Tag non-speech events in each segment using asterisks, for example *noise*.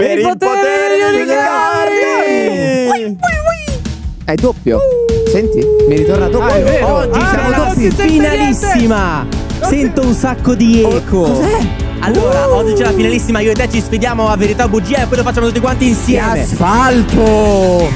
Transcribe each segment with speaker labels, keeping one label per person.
Speaker 1: Per il potere di Gardi!
Speaker 2: È doppio. Senti, mi ritorna doppio.
Speaker 3: Ah.
Speaker 4: Oggi
Speaker 3: Ah,
Speaker 4: siamo
Speaker 3: la
Speaker 4: doppi. Finalissima. Sento un sacco di eco.
Speaker 2: Cos'è?
Speaker 4: Allora, oggi c'è la finalissima. Io e te ci sfidiamo a verità o bugia e poi lo facciamo tutti quanti insieme.
Speaker 2: asfalto!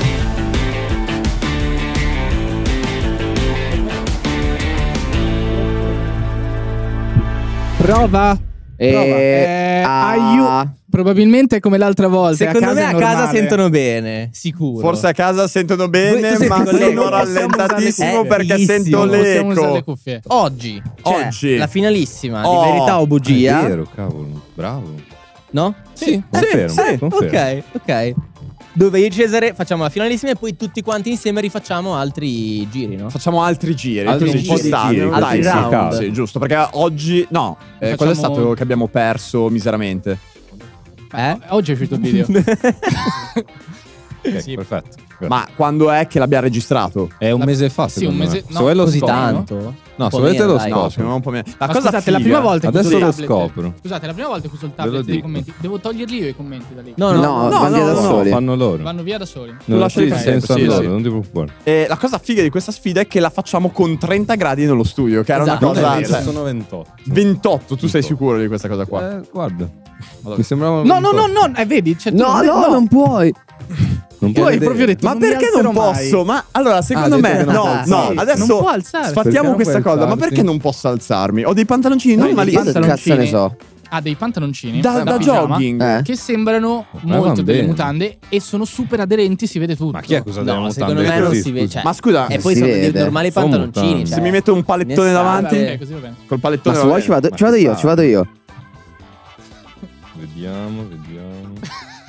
Speaker 3: Prova. Prova. Eh, aiu- Probabilmente come l'altra volta.
Speaker 4: Secondo
Speaker 3: a casa
Speaker 4: me a casa sentono bene, sicuro.
Speaker 1: Forse a casa sentono
Speaker 4: Voi-
Speaker 1: bene,
Speaker 4: senti
Speaker 1: ma
Speaker 4: le-
Speaker 1: sono
Speaker 3: le
Speaker 1: rallentatissimo perché
Speaker 4: Bellissimo.
Speaker 1: sento
Speaker 3: le
Speaker 1: l'eco.
Speaker 3: cuffie.
Speaker 4: Oggi c'è
Speaker 1: Oggi.
Speaker 4: la finalissima
Speaker 1: Oh.
Speaker 4: di verità o bugia.
Speaker 5: È vero, cavolo. Bravo.
Speaker 4: No?
Speaker 5: Sì, confermo.
Speaker 1: sì,
Speaker 5: confermo.
Speaker 4: Ok, ok. Dove io e Cesare facciamo la finalissima e poi tutti quanti insieme rifacciamo altri giri, no?
Speaker 1: Facciamo altri giri,
Speaker 5: Altri
Speaker 1: così
Speaker 5: giri,
Speaker 1: ci Dai,
Speaker 4: altri
Speaker 1: sì,
Speaker 4: round.
Speaker 1: sì, giusto, perché oggi no, eh,
Speaker 3: Facciamo-
Speaker 1: qual è stato che abbiamo perso miseramente?
Speaker 4: Eh?
Speaker 3: Oggi è uscito il video. *laughs* *laughs*
Speaker 5: Ok,
Speaker 3: Sì.
Speaker 5: perfetto.
Speaker 1: Ma quando è che l'abbiamo registrato?
Speaker 5: È un
Speaker 3: La-
Speaker 5: mese fa,
Speaker 3: sì, un
Speaker 5: secondo
Speaker 3: mese-
Speaker 5: me.
Speaker 3: no,
Speaker 5: Se lo
Speaker 4: Così
Speaker 5: scopro.
Speaker 4: tanto?
Speaker 5: No, se volete lo
Speaker 4: dai.
Speaker 1: secondo me un po' meno. La
Speaker 3: Ma
Speaker 1: cosa
Speaker 3: scusate, la
Speaker 1: figa-
Speaker 3: prima volta che
Speaker 5: Adesso
Speaker 3: il
Speaker 5: lo
Speaker 3: tablet-
Speaker 5: scopro.
Speaker 3: Scusate, la prima volta che uso il
Speaker 5: lo
Speaker 3: tablet dei
Speaker 5: dico.
Speaker 3: commenti. Devo toglierli io i commenti da lì.
Speaker 4: No, no,
Speaker 2: No,
Speaker 1: no,
Speaker 2: vanno via
Speaker 1: no,
Speaker 2: da
Speaker 1: no,
Speaker 2: soli.
Speaker 5: fanno loro.
Speaker 3: Vanno via da soli.
Speaker 5: Non
Speaker 1: per
Speaker 5: senza
Speaker 1: sempre, sì,
Speaker 5: loro,
Speaker 1: sì.
Speaker 5: non ti preoccupare.
Speaker 1: Eh, la cosa figa di questa sfida è che la facciamo con 30 gradi nello studio, che era
Speaker 4: Esatto.
Speaker 1: una
Speaker 5: Non è
Speaker 1: cosa.
Speaker 5: vero,
Speaker 1: cioè,
Speaker 5: sono 28.
Speaker 1: 28, tu sei sicuro di questa cosa qua?
Speaker 5: Eh, guarda. Mi sembrava
Speaker 3: No, no, no,
Speaker 5: 28.
Speaker 3: no, eh, vedi? Cioè, tu
Speaker 2: No, no, non puoi.
Speaker 5: Non
Speaker 3: Tu
Speaker 5: può
Speaker 3: hai
Speaker 5: vedere.
Speaker 3: proprio detto
Speaker 1: Ma
Speaker 3: non
Speaker 1: perché non
Speaker 3: alzerò mai.
Speaker 1: posso? Ma allora, secondo
Speaker 5: Ah,
Speaker 1: me, no,
Speaker 5: puoi
Speaker 1: no,
Speaker 5: alzarti.
Speaker 1: adesso sfattiamo questa
Speaker 5: puoi
Speaker 1: cosa. Ma perché non posso alzarmi? Ho dei pantaloncini normali.
Speaker 3: dei
Speaker 2: Io che cazzo ne
Speaker 3: pantaloncini.
Speaker 2: so.
Speaker 3: Ha dei pantaloncini
Speaker 1: Da,
Speaker 3: da pigiama,
Speaker 1: jogging.
Speaker 2: Eh.
Speaker 3: che sembrano
Speaker 5: Ma
Speaker 3: molto delle mutande e sono super aderenti, si vede tutto.
Speaker 5: Ma chi è cosa delle
Speaker 4: No,
Speaker 5: mutande
Speaker 4: secondo me non si vede. Cioè,
Speaker 1: Ma scusa,
Speaker 4: e poi
Speaker 2: si
Speaker 4: sono dei
Speaker 2: vede.
Speaker 4: normali
Speaker 5: Sono
Speaker 4: pantaloncini. cioè,
Speaker 1: se mi metto un palettone
Speaker 4: ne
Speaker 1: davanti,
Speaker 3: Ok, così va bene.
Speaker 1: col
Speaker 2: Ma
Speaker 1: palettone
Speaker 2: se
Speaker 1: va
Speaker 2: vuoi ci vado,
Speaker 5: Ma
Speaker 2: ci vado io, ci vado io.
Speaker 5: Vediamo, vediamo.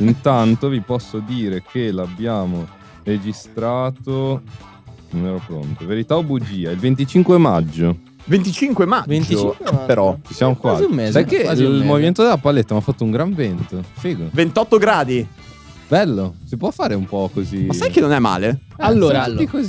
Speaker 5: Intanto vi posso dire che l'abbiamo registrato. Non ero pronto. Verità o bugia? Il 25 maggio.
Speaker 1: 25 maggio.
Speaker 4: 25
Speaker 1: Ah, però.
Speaker 5: Ci siamo
Speaker 4: Quasi
Speaker 5: qua.
Speaker 4: un mese,
Speaker 5: Sai che
Speaker 4: quasi
Speaker 5: il movimento della paletta mi ha fatto un gran vento. Figo.
Speaker 1: 28 gradi.
Speaker 5: Bello. Si può fare un po' così.
Speaker 1: Ma sai che non è male?
Speaker 5: Eh,
Speaker 3: Allora.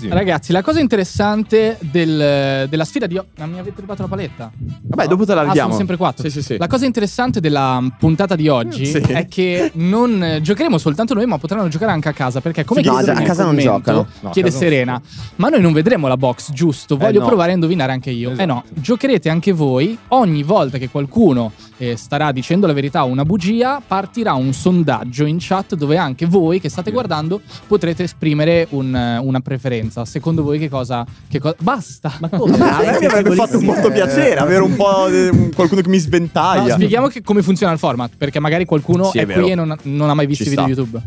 Speaker 3: Ragazzi, la cosa interessante del- della sfida di oggi. Ma mi avete rubato la paletta?
Speaker 1: Vabbè, dopo te la
Speaker 3: Ah,
Speaker 1: ridiamo.
Speaker 3: sono sempre quattro.
Speaker 1: Sì, sì, sì.
Speaker 3: La cosa interessante della puntata di oggi
Speaker 1: Sì.
Speaker 3: è che non eh, giocheremo soltanto noi, ma potranno giocare anche a casa. Perché come
Speaker 2: No,
Speaker 3: chiedono
Speaker 2: a casa non giocano.
Speaker 5: No,
Speaker 3: chiede Serena. Ma noi non vedremo la box, giusto? Voglio
Speaker 1: no.
Speaker 3: provare a indovinare anche io. Eh no,
Speaker 5: Esatto.
Speaker 3: giocherete anche voi. Ogni volta che qualcuno eh, starà dicendo la verità o una bugia, partirà un sondaggio in chat dove anche voi che state guardando potrete esprimere un, eh, una preferenza. Secondo voi che cosa. Che co- Basta!
Speaker 4: Ma come? *laughs*
Speaker 1: Ah, a me mi avrebbe fatto molto piacere avere un po' di, un- qualcuno che mi
Speaker 3: No,
Speaker 1: sventaglia.
Speaker 3: spieghiamo che- come funziona il format, perché magari qualcuno
Speaker 1: Sì, è
Speaker 3: è, qui e non, non ha mai visto i video
Speaker 1: sta.
Speaker 3: YouTube.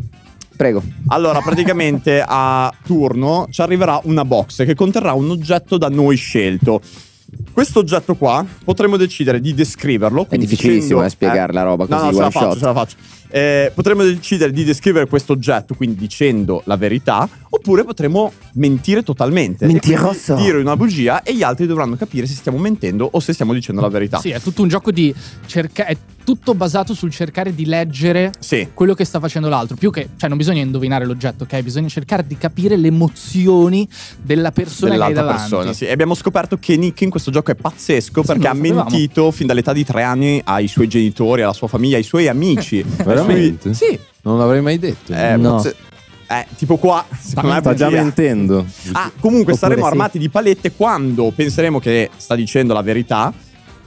Speaker 2: Prego.
Speaker 1: Allora, praticamente *laughs* a turno ci arriverà una box che conterrà un oggetto da noi scelto. Questo oggetto qua potremmo decidere di descriverlo.
Speaker 2: È difficilissimo
Speaker 1: dicendo-
Speaker 2: eh, spiegare la roba
Speaker 1: No,
Speaker 2: così
Speaker 1: no, ce
Speaker 2: one
Speaker 1: la faccio,
Speaker 2: shot.
Speaker 1: ce la faccio. Eh, potremmo decidere di descrivere questo oggetto, quindi dicendo la verità, oppure potremmo mentire totalmente.
Speaker 2: Mentiroso.
Speaker 1: Dire una bugia e gli altri dovranno capire se stiamo mentendo o se stiamo dicendo la verità.
Speaker 3: Sì, è tutto un gioco di cercare. Tutto basato sul cercare di leggere
Speaker 1: Sì.
Speaker 3: quello che sta facendo l'altro. Più che, cioè, non bisogna indovinare l'oggetto, ok? Bisogna cercare di capire le emozioni della persona che hai
Speaker 1: dell'altra
Speaker 3: davanti.
Speaker 1: persona. Sì. E abbiamo scoperto che Nick in questo gioco è pazzesco perché
Speaker 3: non
Speaker 1: ha
Speaker 3: sapevamo.
Speaker 1: mentito fin dall'età di tre anni ai suoi genitori, alla sua famiglia, ai suoi amici. *laughs*
Speaker 5: Veramente?
Speaker 1: Sì.
Speaker 5: Non l'avrei mai detto.
Speaker 1: Eh,
Speaker 2: No.
Speaker 1: pazze- eh, tipo qua, secondo me è
Speaker 5: Sta già mentendo.
Speaker 1: Ah, comunque
Speaker 2: Oppure
Speaker 1: saremo
Speaker 2: sì.
Speaker 1: armati di palette quando penseremo che sta dicendo la verità.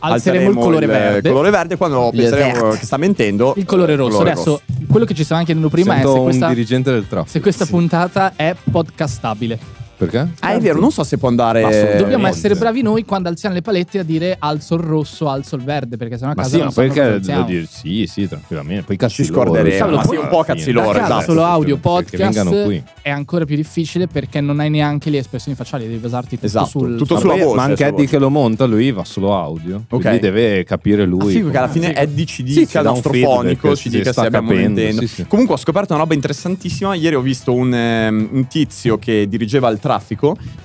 Speaker 3: Alzeremo il colore verde.
Speaker 1: colore verde quando
Speaker 2: Il
Speaker 1: penseremo che sta mentendo.
Speaker 3: Il colore rosso.
Speaker 1: colore
Speaker 3: Adesso, quello che ci stavamo chiedendo prima
Speaker 5: Sento
Speaker 3: è se
Speaker 5: un
Speaker 3: questa,
Speaker 5: dirigente del traffico.
Speaker 3: se questa puntata è podcastabile.
Speaker 5: Perché?
Speaker 1: Ah, è vero, non so se può andare.
Speaker 5: Ma sono-
Speaker 3: Dobbiamo
Speaker 5: Eh,
Speaker 3: essere bravi noi quando alziamo le palette a dire alzo il rosso, alzo il verde, perché sennò a
Speaker 5: Ma
Speaker 3: casa
Speaker 5: sì,
Speaker 3: non
Speaker 5: ma poi che devo dire sì, sì, tranquillamente. Poi cazzi
Speaker 1: Ci scorderemo. Ma sì, un po' cazzi loro, esatto.
Speaker 3: solo audio
Speaker 5: Perché
Speaker 3: podcast è ancora più difficile perché non hai neanche le espressioni facciali, devi basarti tutto
Speaker 1: Esatto,
Speaker 3: sul
Speaker 1: tutto
Speaker 5: Ma,
Speaker 1: sulla voce,
Speaker 5: ma anche Eddie che lo monta, lui va solo audio.
Speaker 1: Ok.
Speaker 5: Quindi deve capire
Speaker 1: Ah,
Speaker 5: lui.
Speaker 1: figo che alla fine. Eddie ci
Speaker 5: Sì,
Speaker 1: dica
Speaker 5: ci
Speaker 1: dica
Speaker 5: sta
Speaker 1: se abbiamo
Speaker 5: capendo, sì, sì.
Speaker 1: Comunque ho scoperto una roba interessantissima. Ieri ho visto un, un tizio che dirigeva il traffico,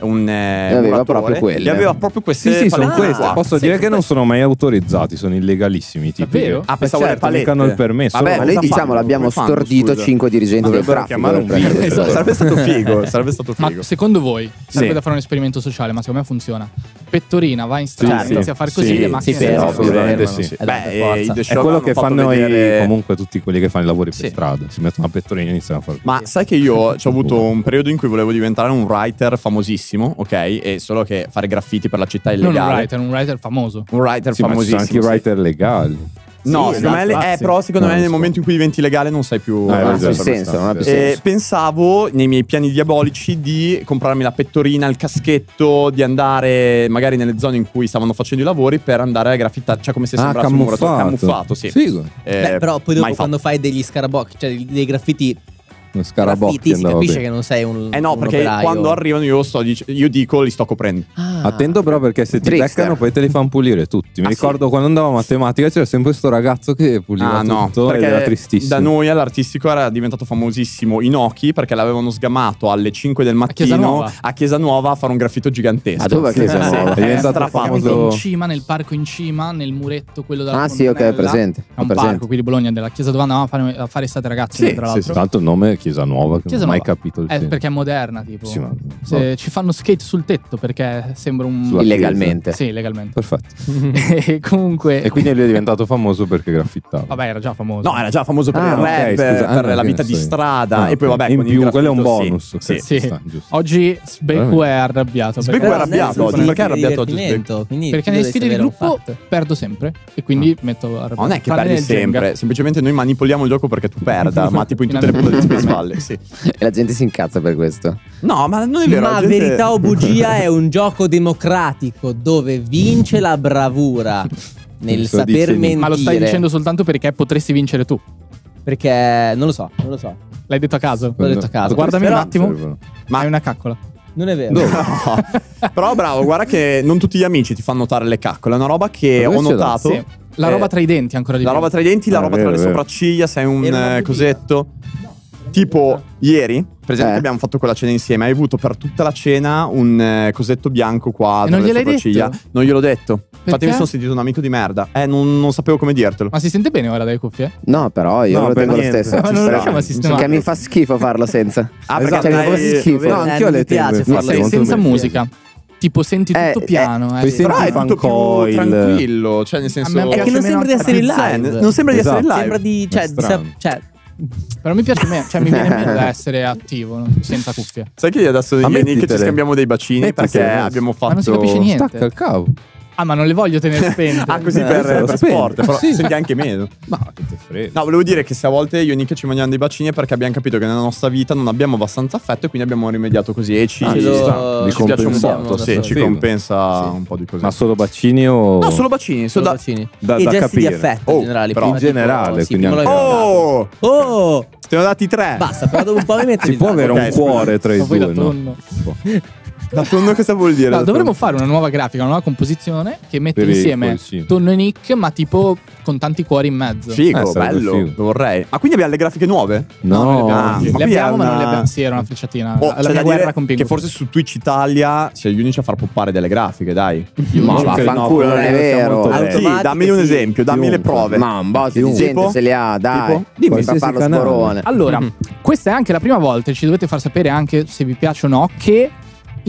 Speaker 1: un eh,
Speaker 2: aveva
Speaker 1: muratore,
Speaker 2: proprio quelle.
Speaker 1: E aveva proprio queste
Speaker 5: Sì, sì, sono
Speaker 1: palette
Speaker 5: queste.
Speaker 1: qua.
Speaker 5: Posso
Speaker 1: Sì,
Speaker 5: dire che non sono mai autorizzati, sono illegalissimi. i tipi
Speaker 3: Davvero?
Speaker 5: che-
Speaker 1: Ah,
Speaker 5: Eh,
Speaker 1: pensavo
Speaker 5: certo,
Speaker 1: palette.
Speaker 5: hanno il permesso.
Speaker 2: Vabbè,
Speaker 1: Ma
Speaker 2: ma noi diciamo
Speaker 1: fanno?
Speaker 2: l'abbiamo
Speaker 1: fanno,
Speaker 2: stordito
Speaker 1: scusa?
Speaker 2: 5 dirigenti del traffico.
Speaker 5: un video.
Speaker 1: Esatto,
Speaker 2: cose.
Speaker 1: sarebbe stato figo, *laughs* sarebbe stato
Speaker 3: Ma
Speaker 1: figo.
Speaker 3: secondo voi sarebbe
Speaker 1: Sì.
Speaker 3: da fare un esperimento sociale, ma secondo me funziona. pettorina, vai in strada,
Speaker 5: Sì,
Speaker 3: inizi
Speaker 5: sì.
Speaker 3: a fare così,
Speaker 1: Sì,
Speaker 3: le macchine
Speaker 4: sì,
Speaker 3: fermano.
Speaker 5: sì.
Speaker 4: Eh,
Speaker 1: Beh, eh,
Speaker 5: È quello che fanno i, comunque tutti quelli che fanno i lavori
Speaker 4: Sì.
Speaker 5: per strada. Si mettono una pettorina e iniziano a fare
Speaker 1: Ma sai che io ci ho avuto un periodo in cui volevo diventare un writer famosissimo, ok? E solo che fare graffiti per la città è
Speaker 3: Non un
Speaker 1: illegale.
Speaker 3: writer, un writer famoso.
Speaker 1: Un writer
Speaker 5: sì, ma ci
Speaker 1: famosissimo.
Speaker 5: sono anche i
Speaker 1: sì.
Speaker 5: writer legali.
Speaker 1: No,
Speaker 3: Sì,
Speaker 1: secondo me
Speaker 3: esatto,
Speaker 1: eh,
Speaker 3: grazie.
Speaker 1: però secondo
Speaker 5: No,
Speaker 1: me nel
Speaker 5: so.
Speaker 1: momento in cui diventi legale non sai più.
Speaker 5: Ah,
Speaker 2: Non ha più senso, non ha più
Speaker 5: sì.
Speaker 1: E
Speaker 2: senso.
Speaker 1: pensavo nei miei piani diabolici di comprarmi la pettorina, il caschetto, di andare magari nelle zone in cui stavano facendo i lavori per andare a graffitare, cioè come se
Speaker 5: Ah,
Speaker 1: sembrasse un muratore
Speaker 5: camuffato.
Speaker 1: camuffato, sì.
Speaker 5: Figo.
Speaker 1: Eh,
Speaker 4: Beh, però poi dopo quando fai degli scarabocchi, cioè dei graffiti,
Speaker 5: scarabocchi
Speaker 4: si capisce
Speaker 5: bene.
Speaker 4: che non sei un
Speaker 1: Eh no,
Speaker 4: un
Speaker 1: perché
Speaker 4: operaio.
Speaker 1: quando arrivano io, sto io dico li sto coprendo.
Speaker 4: Ah.
Speaker 5: Attento però perché se ti
Speaker 2: Trickster.
Speaker 5: beccano poi te li fanno pulire tutti. Mi
Speaker 1: Ah,
Speaker 5: ricordo quando andavo a matematica c'era sempre questo ragazzo che puliva
Speaker 1: Ah no,
Speaker 5: tutto ed era tristissimo.
Speaker 1: da noi all'artistico era diventato famosissimo Inoki perché l'avevano sgamato alle 5 del
Speaker 3: Chiesa
Speaker 1: mattino
Speaker 3: Nuova.
Speaker 1: a Chiesa Nuova a fare un graffito gigantesco.
Speaker 2: Ah, dove a Chiesa
Speaker 1: Sì,
Speaker 2: Nuova?
Speaker 5: È diventato famoso.
Speaker 3: in cima, nel parco in cima, nel muretto, quello della
Speaker 2: Ah, sì, ok, presente.
Speaker 3: È un
Speaker 2: presente.
Speaker 3: parco qui di Bologna, della chiesa dove andavamo a fare, a fare estate ragazzi,
Speaker 1: Sì,
Speaker 3: tra
Speaker 5: Sì,
Speaker 3: l'altro.
Speaker 5: sì, tanto il nome Chiesa Nuova, che
Speaker 3: Chiesa
Speaker 5: non ho mai
Speaker 3: Nuova.
Speaker 5: capito il
Speaker 3: Eh,
Speaker 5: senso.
Speaker 3: perché è moderna, tipo.
Speaker 5: Sì, ma-
Speaker 3: Se ci fanno skate sul tetto perché sembra un...
Speaker 5: Sulla
Speaker 2: Illegalmente.
Speaker 3: Sì, legalmente.
Speaker 5: Perfetto. *laughs*
Speaker 3: e comunque...
Speaker 5: E quindi lui è diventato famoso perché graffittava.
Speaker 3: Vabbè, era già famoso.
Speaker 1: No, era già famoso per
Speaker 5: Ah,
Speaker 1: il
Speaker 5: ok,
Speaker 1: rap,
Speaker 5: scusa.
Speaker 1: per
Speaker 5: Ah,
Speaker 1: la
Speaker 5: ok,
Speaker 1: vita di
Speaker 5: sì.
Speaker 1: strada
Speaker 5: Ah,
Speaker 1: e poi
Speaker 5: ok.
Speaker 1: vabbè,
Speaker 5: in
Speaker 1: con il
Speaker 5: più quello è un
Speaker 1: graffito, sì.
Speaker 5: bonus.
Speaker 1: Sì.
Speaker 3: Sì.
Speaker 5: sta, giusto.
Speaker 3: Oggi Sbecco è arrabbiato. Perché-
Speaker 1: è arrabbiato oggi. Perché è arrabbiato oggi
Speaker 3: Perché
Speaker 4: tu
Speaker 3: nei sfide di gruppo perdo sempre e quindi metto arrabbiato.
Speaker 1: Ma non è che
Speaker 3: Tranne
Speaker 1: perdi
Speaker 3: nel
Speaker 1: sempre, semplicemente noi manipoliamo il gioco perché tu perda, *laughs* ma tipo in tutte le puntate Valley, sì. *laughs*
Speaker 2: E la gente si incazza per questo.
Speaker 1: No, ma non è vero.
Speaker 4: Ma
Speaker 1: la gente-
Speaker 4: verità o bugia è un gioco democratico dove vince la bravura *laughs* nel
Speaker 5: Sto
Speaker 4: saper mentire.
Speaker 3: Ma lo stai dicendo soltanto perché potresti vincere tu.
Speaker 4: perché non lo so, non lo so.
Speaker 3: L'hai detto a caso.
Speaker 4: L'ho detto a caso.
Speaker 3: Guardami un attimo.
Speaker 5: Servono.
Speaker 3: Ma è una caccola.
Speaker 4: Non è vero.
Speaker 1: No. *laughs* Però bravo, guarda che non tutti gli amici ti fanno notare le caccole, è una roba che
Speaker 5: Ma
Speaker 1: ho notato.
Speaker 3: Sì. La
Speaker 1: Eh,
Speaker 3: roba tra i denti ancora di
Speaker 1: La
Speaker 3: più.
Speaker 1: roba tra i denti, la
Speaker 5: Ah,
Speaker 1: roba
Speaker 5: vero,
Speaker 1: tra le
Speaker 5: vero.
Speaker 1: sopracciglia, sei un eh, cosetto. Tipo ieri, per esempio,
Speaker 2: Eh.
Speaker 1: abbiamo fatto quella cena insieme, hai avuto per tutta la cena un eh, cosetto bianco qua
Speaker 3: E non
Speaker 1: le
Speaker 3: gliel'hai
Speaker 1: sopracciglia.
Speaker 3: detto?
Speaker 1: Non gliel'ho detto. Infatti mi
Speaker 3: Perché?
Speaker 1: sono sentito un amico di merda. Eh, non, non sapevo come dirtelo.
Speaker 3: Ma si sente bene ora dalle cuffie?
Speaker 2: No, però io
Speaker 5: No,
Speaker 2: lo tengo lo stesso.
Speaker 3: Ma non riusciamo a sistemare.
Speaker 2: Perché mi fa schifo farlo senza.
Speaker 1: Ah,
Speaker 5: Esatto,
Speaker 1: perché
Speaker 2: cioè, che fa schifo.
Speaker 5: No, anch'io
Speaker 4: Eh,
Speaker 5: le
Speaker 4: mi piace
Speaker 5: tengo,
Speaker 4: farlo
Speaker 3: senza musica. Tipo senti
Speaker 2: Eh,
Speaker 3: tutto
Speaker 2: eh,
Speaker 3: piano. eh,
Speaker 5: senti
Speaker 1: Però è tutto più tranquillo, cioè nel senso...
Speaker 4: È che non sembra di essere in live.
Speaker 1: Non sembra di essere in live.
Speaker 4: Sembra di. Cioè, di cioè,
Speaker 3: Però mi piace meno, cioè mi *laughs* viene da essere attivo no? senza cuffie.
Speaker 1: Sai che adesso io e Nick ci scambiamo dei bacini
Speaker 5: Mettitele,
Speaker 1: perché abbiamo fatto...
Speaker 3: Ma non si capisce niente.
Speaker 5: Stacca il cavo.
Speaker 3: Ah, ma non le voglio tenere *laughs* spente.
Speaker 1: Ah, così
Speaker 5: Eh,
Speaker 1: per,
Speaker 5: lo
Speaker 1: per sport, però *laughs*
Speaker 5: Sì.
Speaker 1: senti anche meno.
Speaker 5: Ma che te frega.
Speaker 1: No, volevo dire che se a volte io e Nick ci mangiamo dei bacini è perché abbiamo capito che nella nostra vita non abbiamo abbastanza affetto e quindi abbiamo rimediato così e ci,
Speaker 5: Ah,
Speaker 4: lo-
Speaker 5: sta. Di
Speaker 1: ci piace un botto, sì, ci compensa
Speaker 5: Sì.
Speaker 1: un po' di così.
Speaker 5: Ma solo bacini o...
Speaker 1: No, solo bacini, solo da...
Speaker 4: bacini.
Speaker 5: da-
Speaker 4: e
Speaker 5: da
Speaker 4: gesti di
Speaker 5: capire.
Speaker 4: affetto
Speaker 1: Oh,
Speaker 4: in generale.
Speaker 1: però-
Speaker 5: In generale,
Speaker 4: tipo- sì,
Speaker 5: quindi
Speaker 4: lo-
Speaker 1: Oh!
Speaker 4: Oh!
Speaker 1: Te ne ho dati tre.
Speaker 4: Basta, però dopo un po' mi metti
Speaker 5: Si può avere un cuore tra i due, no? *laughs*
Speaker 1: Da tonno cosa vuol dire?
Speaker 3: No, dovremmo
Speaker 1: tonno?
Speaker 3: fare una nuova grafica, una nuova composizione che mette
Speaker 5: Per i
Speaker 3: insieme
Speaker 5: cuoricini.
Speaker 3: Tonno e Nick, ma tipo con tanti cuori in mezzo.
Speaker 1: Figo,
Speaker 5: Eh,
Speaker 1: bello,
Speaker 5: figo.
Speaker 1: lo vorrei. Ma quindi abbiamo le grafiche nuove?
Speaker 5: No,
Speaker 3: non le abbiamo.
Speaker 1: Ah, ma
Speaker 3: le abbiamo,
Speaker 1: è
Speaker 3: ma non le
Speaker 1: una-
Speaker 3: abbiamo. Sì, era una frecciatina.
Speaker 1: Oh,
Speaker 3: la
Speaker 1: da
Speaker 3: guerra
Speaker 1: dire
Speaker 3: con Pingu.
Speaker 1: che forse su Twitch Italia siamo gli unici a far poppare delle grafiche, dai.
Speaker 2: Ma
Speaker 5: No,
Speaker 2: vaffanculo, non è vero.
Speaker 1: Sì, dammi un
Speaker 4: sì.
Speaker 1: esempio, dammi le prove.
Speaker 2: Ma un botto di gente se li ha, dai.
Speaker 1: Dimmi.
Speaker 2: Farlo sporone.
Speaker 3: Allora, questa è anche la prima volta, e ci dovete far sapere anche se vi piace o no, che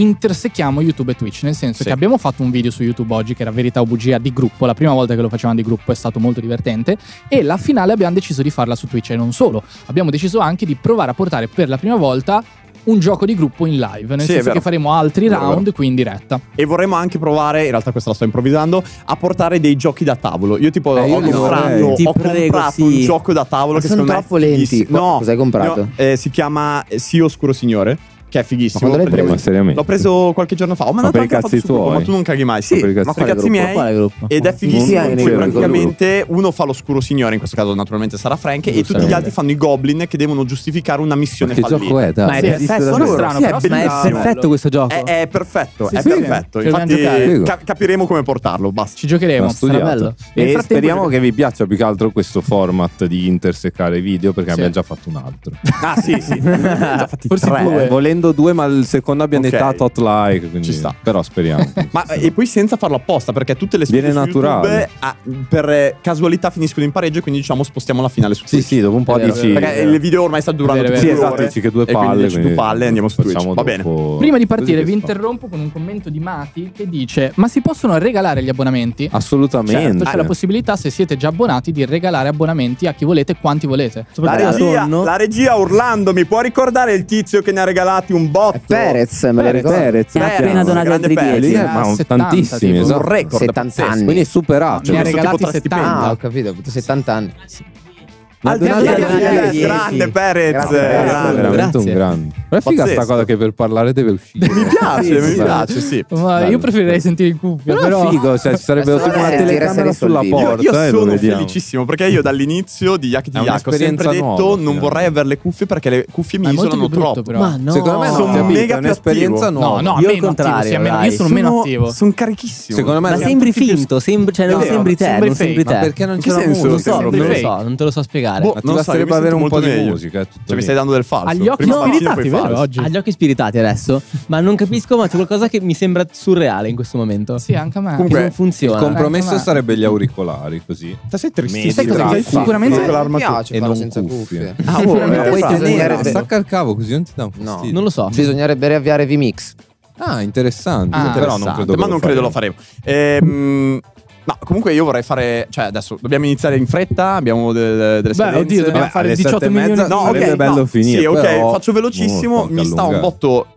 Speaker 3: intersechiamo YouTube e Twitch. Nel senso
Speaker 1: Sì.
Speaker 3: che abbiamo fatto un video su YouTube oggi che era Verità o Bugia di gruppo. La prima volta che lo facevamo di gruppo è stato molto divertente. E la finale abbiamo deciso di farla su Twitch. E non solo, abbiamo deciso anche di provare a portare per la prima volta un gioco di gruppo in live. Nel
Speaker 1: Sì,
Speaker 3: senso che faremo altri
Speaker 1: Vero,
Speaker 3: round
Speaker 1: vero.
Speaker 3: qui in diretta.
Speaker 1: E vorremmo anche provare, in realtà questa la sto improvvisando, a portare dei giochi da tavolo. Io tipo
Speaker 2: Eh, io
Speaker 1: ho
Speaker 2: li
Speaker 1: comprato,
Speaker 5: vorrei.
Speaker 4: Ti
Speaker 1: ho
Speaker 4: prego,
Speaker 1: comprato
Speaker 4: sì.
Speaker 1: un gioco da tavolo
Speaker 2: Ma
Speaker 1: che
Speaker 2: sono
Speaker 1: secondo me è
Speaker 2: troppo lenti.
Speaker 1: No,
Speaker 2: cos'hai comprato?
Speaker 1: io- eh, si chiama Sì Oscuro Signore, che è fighissimo.
Speaker 2: Ma
Speaker 5: Ma seriamente?
Speaker 1: L'ho preso qualche giorno fa. Ho mandato
Speaker 5: per i
Speaker 1: anche
Speaker 5: tuoi?
Speaker 1: ma tu non caghi mai. Sì,
Speaker 5: Ma per i cazzi
Speaker 1: ma per miei.
Speaker 4: Gruppo?
Speaker 1: Ed è fighissimo.
Speaker 2: Sì,
Speaker 1: cui praticamente uno fa l'oscuro signore, in questo caso naturalmente sarà Frank, e tutti gli altri fanno i goblin che devono giustificare una
Speaker 5: Ma
Speaker 1: missione
Speaker 5: che
Speaker 1: fallita.
Speaker 5: gioco è? Dai,
Speaker 4: Ma è
Speaker 5: Sì,
Speaker 4: perfetto,
Speaker 5: davvero.
Speaker 3: strano,
Speaker 1: Sì, è
Speaker 3: però
Speaker 4: Ma è perfetto questo gioco.
Speaker 1: È, è perfetto,
Speaker 3: Sì,
Speaker 1: è
Speaker 3: sì,
Speaker 1: perfetto. Infatti capiremo come portarlo. Basta.
Speaker 3: Ci giocheremo.
Speaker 5: Ma studiato.
Speaker 4: bello.
Speaker 5: E speriamo che vi piaccia più che altro questo format di intersecare video perché abbiamo già fatto un altro.
Speaker 1: Ah, sì, sì. *laughs*
Speaker 3: Forse
Speaker 1: tre.
Speaker 3: due.
Speaker 5: Volendo vendo due, ma il secondo abbia
Speaker 1: Ok.
Speaker 5: nettato hot like. Quindi,
Speaker 1: Ci sta.
Speaker 5: Però speriamo. *laughs*
Speaker 1: Ma e poi senza farlo apposta, perché tutte le sfide
Speaker 5: Viene
Speaker 1: su
Speaker 5: naturale.
Speaker 1: YouTube ah, per eh, casualità finiscono in pareggio, quindi diciamo spostiamo la finale su
Speaker 5: sì,
Speaker 1: Twitch.
Speaker 5: sì, dopo un po'
Speaker 4: vero,
Speaker 5: dici.
Speaker 1: Perché il video ormai sta durando
Speaker 3: Vero, vero.
Speaker 1: due
Speaker 5: Sì, esatto, dici che due
Speaker 1: quindi
Speaker 5: palle.
Speaker 1: dici due palle e andiamo su Twitch. Va bene.
Speaker 3: Prima di partire vi interrompo con un commento di Mati che dice ma si possono regalare gli abbonamenti?
Speaker 5: Assolutamente.
Speaker 3: Certo, c'è la possibilità se siete già abbonati di regalare abbonamenti a chi volete e quanti volete.
Speaker 1: La regia, la regia urlando, mi può ricordare il tizio che ne ha regalati un botto?
Speaker 2: È Perez, me lo
Speaker 3: Perez.
Speaker 2: ricordo.
Speaker 5: Perez,
Speaker 6: ha
Speaker 1: Perez,
Speaker 6: appena
Speaker 1: grande
Speaker 6: altri
Speaker 1: Perez.
Speaker 6: 10.
Speaker 5: Eh, ma un
Speaker 3: 70,
Speaker 5: tantissimi,
Speaker 3: tipo.
Speaker 5: esatto.
Speaker 1: Un record
Speaker 2: 70
Speaker 1: pazzesco.
Speaker 2: anni.
Speaker 5: Quindi è superato.
Speaker 3: Ne ha regalati
Speaker 1: tipo
Speaker 3: 70.
Speaker 2: Ah, ho capito, ho avuto 70 anni.
Speaker 1: Dieci. grande Perez,
Speaker 2: Grazie,
Speaker 1: grande.
Speaker 2: grazie.
Speaker 5: veramente un grande. Ma è figa
Speaker 1: Pazzesco.
Speaker 5: sta cosa che per parlare deve uscire.
Speaker 1: Mi piace,
Speaker 5: Sì,
Speaker 1: mi piace, sì.
Speaker 3: Ma io preferirei sentire in cuffia,
Speaker 5: Però,
Speaker 3: però,
Speaker 5: è figo, cioè, ci sarebbe una telecamera sulla porta.
Speaker 1: Io, io
Speaker 5: e lo
Speaker 1: sono felicissimo perché io dall'inizio di Yak di Yak ho sempre detto non vorrei avere le cuffie perché le cuffie mi isolano troppo.
Speaker 3: però.
Speaker 4: Ma no,
Speaker 5: Secondo me no,
Speaker 1: Sono mega più
Speaker 5: un'esperienza
Speaker 1: attivo.
Speaker 5: nuova.
Speaker 3: No, no,
Speaker 4: Io al contrario,
Speaker 3: io sono meno attivo.
Speaker 1: Sono carichissimo.
Speaker 5: Secondo me
Speaker 4: Ma sembri finto, sembri, cioè, sembri te, non sembri te.
Speaker 5: perché non c'è
Speaker 1: senso?
Speaker 5: musica?
Speaker 4: Non lo so, non te lo so spiegare.
Speaker 1: Boh,
Speaker 5: Ma ti basterebbe avere un po' di
Speaker 1: meglio.
Speaker 5: musica. è tutto
Speaker 1: Cioè, mi stai dando del falso.
Speaker 3: Agli occhi
Speaker 1: Prima
Speaker 3: spiritati, vero, oggi?
Speaker 4: Ha gli occhi spiritati adesso, ma non capisco, ma c'è qualcosa che mi sembra surreale in questo momento.
Speaker 3: Sì, anche a me.
Speaker 4: Che
Speaker 1: Comunque,
Speaker 4: non
Speaker 5: Il
Speaker 4: funziona.
Speaker 5: compromesso
Speaker 3: ma-
Speaker 5: sarebbe gli auricolari, così.
Speaker 1: Te sei
Speaker 5: mi
Speaker 1: fa?
Speaker 5: fa?
Speaker 3: Sicuramente-
Speaker 2: Mi
Speaker 1: l'armatura.
Speaker 2: piace
Speaker 5: E non
Speaker 2: senza
Speaker 5: cuffie.
Speaker 2: cuffie.
Speaker 1: Ah, *laughs* oh, eh, fa.
Speaker 2: bisognerebbe-
Speaker 5: Stacca il cavo così non ti dà un
Speaker 2: No.
Speaker 5: fastidio.
Speaker 4: Non lo so.
Speaker 2: Bisognerebbe riavviare VMix.
Speaker 5: Ah, interessante.
Speaker 3: Ah,
Speaker 5: però non credo,
Speaker 1: ma non credo lo
Speaker 5: faremo.
Speaker 1: faremo. Ehm, ma comunque io vorrei fare. Cioè, adesso dobbiamo iniziare in fretta. Abbiamo delle, delle
Speaker 3: Beh, oddio, dobbiamo fare
Speaker 5: alle
Speaker 3: 18
Speaker 5: sette e
Speaker 3: milioni
Speaker 1: No, ok,
Speaker 5: bello
Speaker 1: no,
Speaker 5: finire,
Speaker 1: Sì, ok,
Speaker 5: però-
Speaker 1: faccio velocissimo.
Speaker 5: Oh,
Speaker 1: Mi sta un botto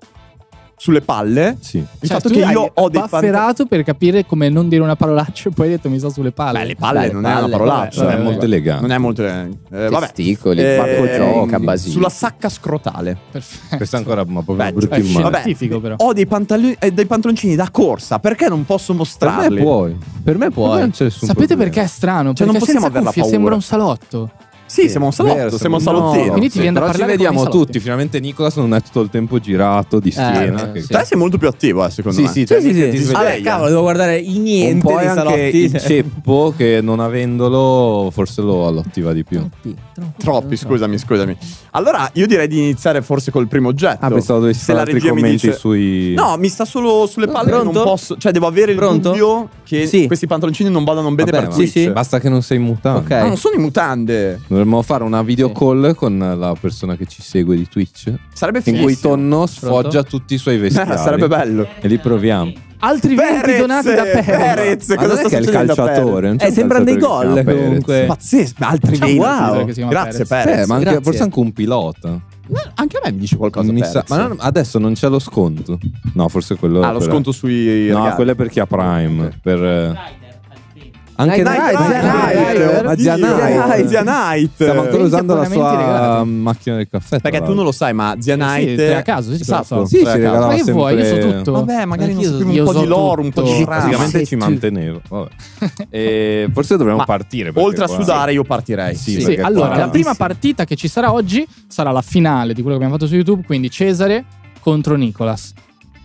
Speaker 1: sulle palle.
Speaker 5: Sì.
Speaker 1: Il
Speaker 3: Cioè,
Speaker 1: fatto che io ho dei pantaloni.
Speaker 3: per capire come non dire una parolaccia e poi hai detto mi sta sulle palle.
Speaker 1: Beh, le palle
Speaker 4: Beh,
Speaker 1: non
Speaker 4: le
Speaker 1: è una
Speaker 4: palle,
Speaker 1: parolaccia.
Speaker 3: vabbè,
Speaker 5: è
Speaker 3: vabbè.
Speaker 5: molto elegante.
Speaker 1: Non è molto. Eh, vabbè.
Speaker 2: Testicoli,
Speaker 1: Eh,
Speaker 2: Marco Gioca,
Speaker 5: sì.
Speaker 2: Basile.
Speaker 1: Sulla sacca scrotale.
Speaker 3: Perfetto.
Speaker 5: Questa è ancora ma proprio
Speaker 1: Beh,
Speaker 5: brutta
Speaker 3: cioè,
Speaker 5: immagine.
Speaker 3: vabbè. Scientifico, però.
Speaker 1: ho dei, pantaloni, eh, dei pantaloncini da corsa. Perché non posso
Speaker 5: Per
Speaker 1: mostrarli?
Speaker 5: me puoi.
Speaker 4: Per me puoi.
Speaker 5: Non
Speaker 3: Sapete
Speaker 5: problema.
Speaker 3: perché è strano?
Speaker 1: Cioè, non
Speaker 3: perché
Speaker 1: possiamo
Speaker 3: senza
Speaker 1: aver la
Speaker 3: cuffie
Speaker 1: paura.
Speaker 3: sembra un salotto.
Speaker 1: Sì, siamo un salotto.
Speaker 5: Vero,
Speaker 1: siamo un salottino.
Speaker 3: No, quindi ti viene da
Speaker 5: Però ci
Speaker 3: parlare
Speaker 5: vediamo
Speaker 3: come i
Speaker 5: tutti. Finalmente Nicolas non è tutto il tempo girato di schiena.
Speaker 4: eh,
Speaker 5: che-
Speaker 4: sì.
Speaker 1: Te sei molto più attivo, eh, secondo
Speaker 5: Sì,
Speaker 1: me.
Speaker 5: sì, cioè,
Speaker 4: Sì, sì,
Speaker 5: ti
Speaker 4: sì.
Speaker 5: sveglia.
Speaker 4: Vabbè, cavolo, devo guardare
Speaker 5: Un
Speaker 4: niente
Speaker 5: po'
Speaker 4: dei
Speaker 5: è anche
Speaker 4: salotti.
Speaker 5: il ceppo che non avendolo forse lo, lo attiva di più.
Speaker 4: Troppi, troppi.
Speaker 1: Troppi, scusami, scusami. Allora, io direi di iniziare forse col primo oggetto.
Speaker 5: Ah, pensavo dovessi
Speaker 1: Se
Speaker 5: fare
Speaker 1: la
Speaker 5: altri commenti
Speaker 1: dice...
Speaker 5: sui...
Speaker 1: No, mi sta solo sulle palle.
Speaker 4: Pronto?
Speaker 1: Non posso. Cioè, devo avere il
Speaker 4: Pronto?
Speaker 1: dubbio che
Speaker 4: Sì.
Speaker 1: questi pantaloncini non vadano bene
Speaker 5: Vabbè,
Speaker 1: per Twitch.
Speaker 4: sì.
Speaker 5: Basta che non sei mutante.
Speaker 4: Ok.
Speaker 1: Ma non sono in mutande.
Speaker 5: Dovremmo fare una video
Speaker 4: Sì.
Speaker 5: call con la persona che ci segue di Twitch.
Speaker 1: Sarebbe
Speaker 5: In
Speaker 1: fighissimo.
Speaker 5: cui Tonno sfoggia tutti i suoi *laughs* vestiari.
Speaker 1: Sarebbe bello.
Speaker 5: E li proviamo.
Speaker 3: Altri 20
Speaker 1: Perez,
Speaker 3: donati da Perez.
Speaker 1: Perez,
Speaker 5: Ma
Speaker 1: cosa sta
Speaker 5: è che è il calciatore. non c'è
Speaker 4: Eh, sembrano dei gol, comunque.
Speaker 1: Pazzesco, altri
Speaker 4: Ciao,
Speaker 1: 20.
Speaker 4: wow.
Speaker 3: che si chiama
Speaker 1: Grazie,
Speaker 3: Perez.
Speaker 1: Perez.
Speaker 5: Eh, ma anche,
Speaker 4: Grazie.
Speaker 5: forse anche un pilota.
Speaker 1: Eh, Anche a me mi dice qualcosa.
Speaker 5: Mi sa- ma non- adesso non c'è lo sconto. No, forse quello.
Speaker 1: Ah, lo
Speaker 5: per-
Speaker 1: sconto sui.
Speaker 5: No,
Speaker 1: regali.
Speaker 5: quello è per chi ha Prime. Per, eh, anche
Speaker 2: Night
Speaker 5: Night-
Speaker 2: Rider,
Speaker 5: Night
Speaker 2: Night
Speaker 5: ma zia Night.
Speaker 1: Zia Night.
Speaker 5: Stiamo ancora usando la sua macchina del caffè.
Speaker 1: Perché tu non lo sai, ma Zia
Speaker 3: Eh sì,
Speaker 1: Night.
Speaker 3: a caso, sì,
Speaker 1: esatto.
Speaker 5: Sì, ci regalava
Speaker 3: Ma che vuoi? Io so
Speaker 5: sempre-
Speaker 3: tutto.
Speaker 1: Vabbè, magari
Speaker 3: io
Speaker 1: un po'
Speaker 3: so
Speaker 1: di lore, un po' di.
Speaker 5: Praticamente ci mantenevo. Vabbè. *laughs* E forse dovremmo partire.
Speaker 1: Oltre a sudare, io partirei.
Speaker 5: Sì,
Speaker 3: allora, la prima partita che ci sarà oggi sarà la finale di quello che abbiamo fatto su YouTube, quindi Cesare contro Nicolas.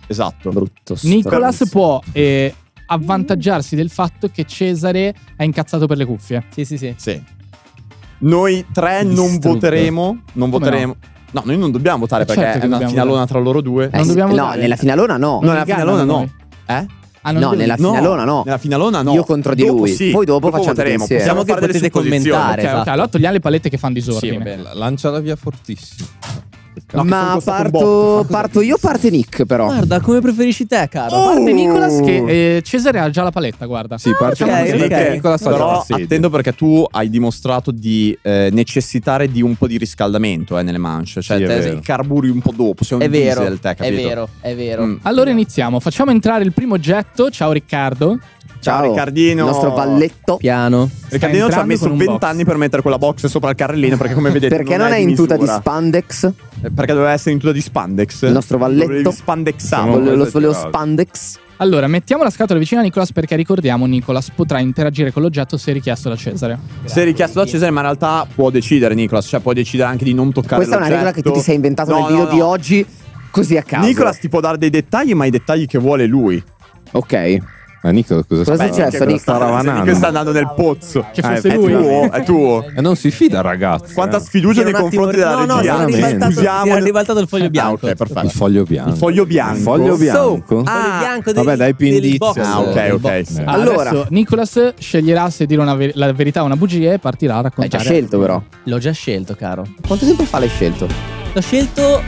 Speaker 1: Esatto.
Speaker 2: Brutto.
Speaker 3: Nicolas può eh, avvantaggiarsi del fatto che Cesare è incazzato per le cuffie.
Speaker 4: Sì, sì, sì.
Speaker 1: Sì. Noi tre non
Speaker 4: Distrutto.
Speaker 1: voteremo. Non
Speaker 3: Come
Speaker 1: voteremo. No? noi non dobbiamo votare
Speaker 3: Eh,
Speaker 1: perché
Speaker 3: certo
Speaker 1: è una finalona tra loro due.
Speaker 2: Eh
Speaker 3: Non
Speaker 2: sì,
Speaker 3: dobbiamo
Speaker 2: no,
Speaker 3: votare.
Speaker 2: nella finalona no.
Speaker 1: No, nella finalona no. Eh?
Speaker 3: Ah, non
Speaker 2: No, nella finalona no.
Speaker 1: Nella finalona no.
Speaker 2: Io contro di
Speaker 1: Dopo
Speaker 2: lui.
Speaker 1: sì.
Speaker 2: Poi dopo facciamo tutti
Speaker 1: voteremo.
Speaker 2: insieme.
Speaker 1: Possiamo
Speaker 4: che
Speaker 1: fare delle
Speaker 4: potete
Speaker 1: supposizioni.
Speaker 4: commentare.
Speaker 3: Ok, ok,
Speaker 4: esatto.
Speaker 3: allora togliamo le palette che fanno
Speaker 1: Sì,
Speaker 3: disordine.
Speaker 1: va bene.
Speaker 5: La- Lanciala via fortissimo.
Speaker 1: No,
Speaker 2: Ma parto, parto io, parte Nick però.
Speaker 4: Guarda, come preferisci te, caro.
Speaker 1: Oh!
Speaker 3: Parte Nicolas che eh, Cesare ha già la paletta, guarda.
Speaker 5: Sì, partiamo
Speaker 4: ok,
Speaker 5: così
Speaker 4: ok.
Speaker 5: perché Nicola sa già
Speaker 1: Però attento perché tu hai dimostrato di eh, necessitare di un po' di riscaldamento eh, nelle mance. Cioè,
Speaker 5: Sì, è
Speaker 1: te carburi un po' dopo. Sei un
Speaker 4: È vero,
Speaker 1: diesel, te,
Speaker 4: è
Speaker 1: capito?
Speaker 4: vero, è vero.
Speaker 1: Mm.
Speaker 3: Allora iniziamo. Facciamo entrare il primo oggetto. Ciao Riccardo.
Speaker 1: Ciao, Riccardino.
Speaker 2: Il nostro valletto.
Speaker 4: Piano.
Speaker 1: Riccardino ci ha messo
Speaker 3: con un
Speaker 1: 20
Speaker 3: box.
Speaker 1: anni per mettere quella box sopra il carrellino perché come vedete
Speaker 2: Perché non, è in tuta di spandex?
Speaker 1: Eh, Perché doveva essere in tuta di spandex.
Speaker 2: Il nostro valletto.
Speaker 1: Dovevi spandexato.
Speaker 2: Lo
Speaker 5: è
Speaker 2: volevo spandex.
Speaker 3: Allora, mettiamo la scatola vicino a Nicolas perché ricordiamo Nicolas potrà interagire con l'oggetto se richiesto da Cesare.
Speaker 1: Se richiesto da Cesare, ma in realtà può decidere Nicolas, cioè può decidere anche di non toccare
Speaker 2: Questa è una regola che tu ti sei inventato
Speaker 1: No,
Speaker 2: nel video
Speaker 1: no,
Speaker 2: di
Speaker 1: no.
Speaker 2: oggi, così a caso.
Speaker 1: Nicolas ti può dare dei dettagli, ma i dettagli che vuole lui.
Speaker 2: Ok.
Speaker 5: Ma Nico, cosa
Speaker 2: Cosa è successo, Nick?
Speaker 5: sta ravanando?
Speaker 1: Che sta andando nel pozzo.
Speaker 3: Che
Speaker 5: Ah,
Speaker 3: fosse
Speaker 5: è
Speaker 3: lui.
Speaker 1: tuo, è tuo.
Speaker 5: E non si fida, ragazzi.
Speaker 1: Quanta
Speaker 5: eh.
Speaker 1: sfiducia nei confronti della
Speaker 4: no, no,
Speaker 1: regia. Scusiamo.
Speaker 4: si era ribaltato il foglio
Speaker 1: Ah,
Speaker 4: bianco.
Speaker 1: ok, perfetto.
Speaker 5: Il foglio bianco.
Speaker 1: Il foglio bianco.
Speaker 5: Il foglio bianco.
Speaker 1: Ah,
Speaker 4: foglio bianco
Speaker 5: vabbè, dai più indizi.
Speaker 1: Ah, ok, ok.
Speaker 5: Eh.
Speaker 2: Allora.
Speaker 3: Nicolas sceglierà se dire la verità o una bugia e partirà a
Speaker 2: Hai già
Speaker 3: raccontare.
Speaker 2: scelto però.
Speaker 4: L'ho già scelto, caro.
Speaker 2: Quanto tempo fa l'hai scelto?
Speaker 4: L'ho scelto.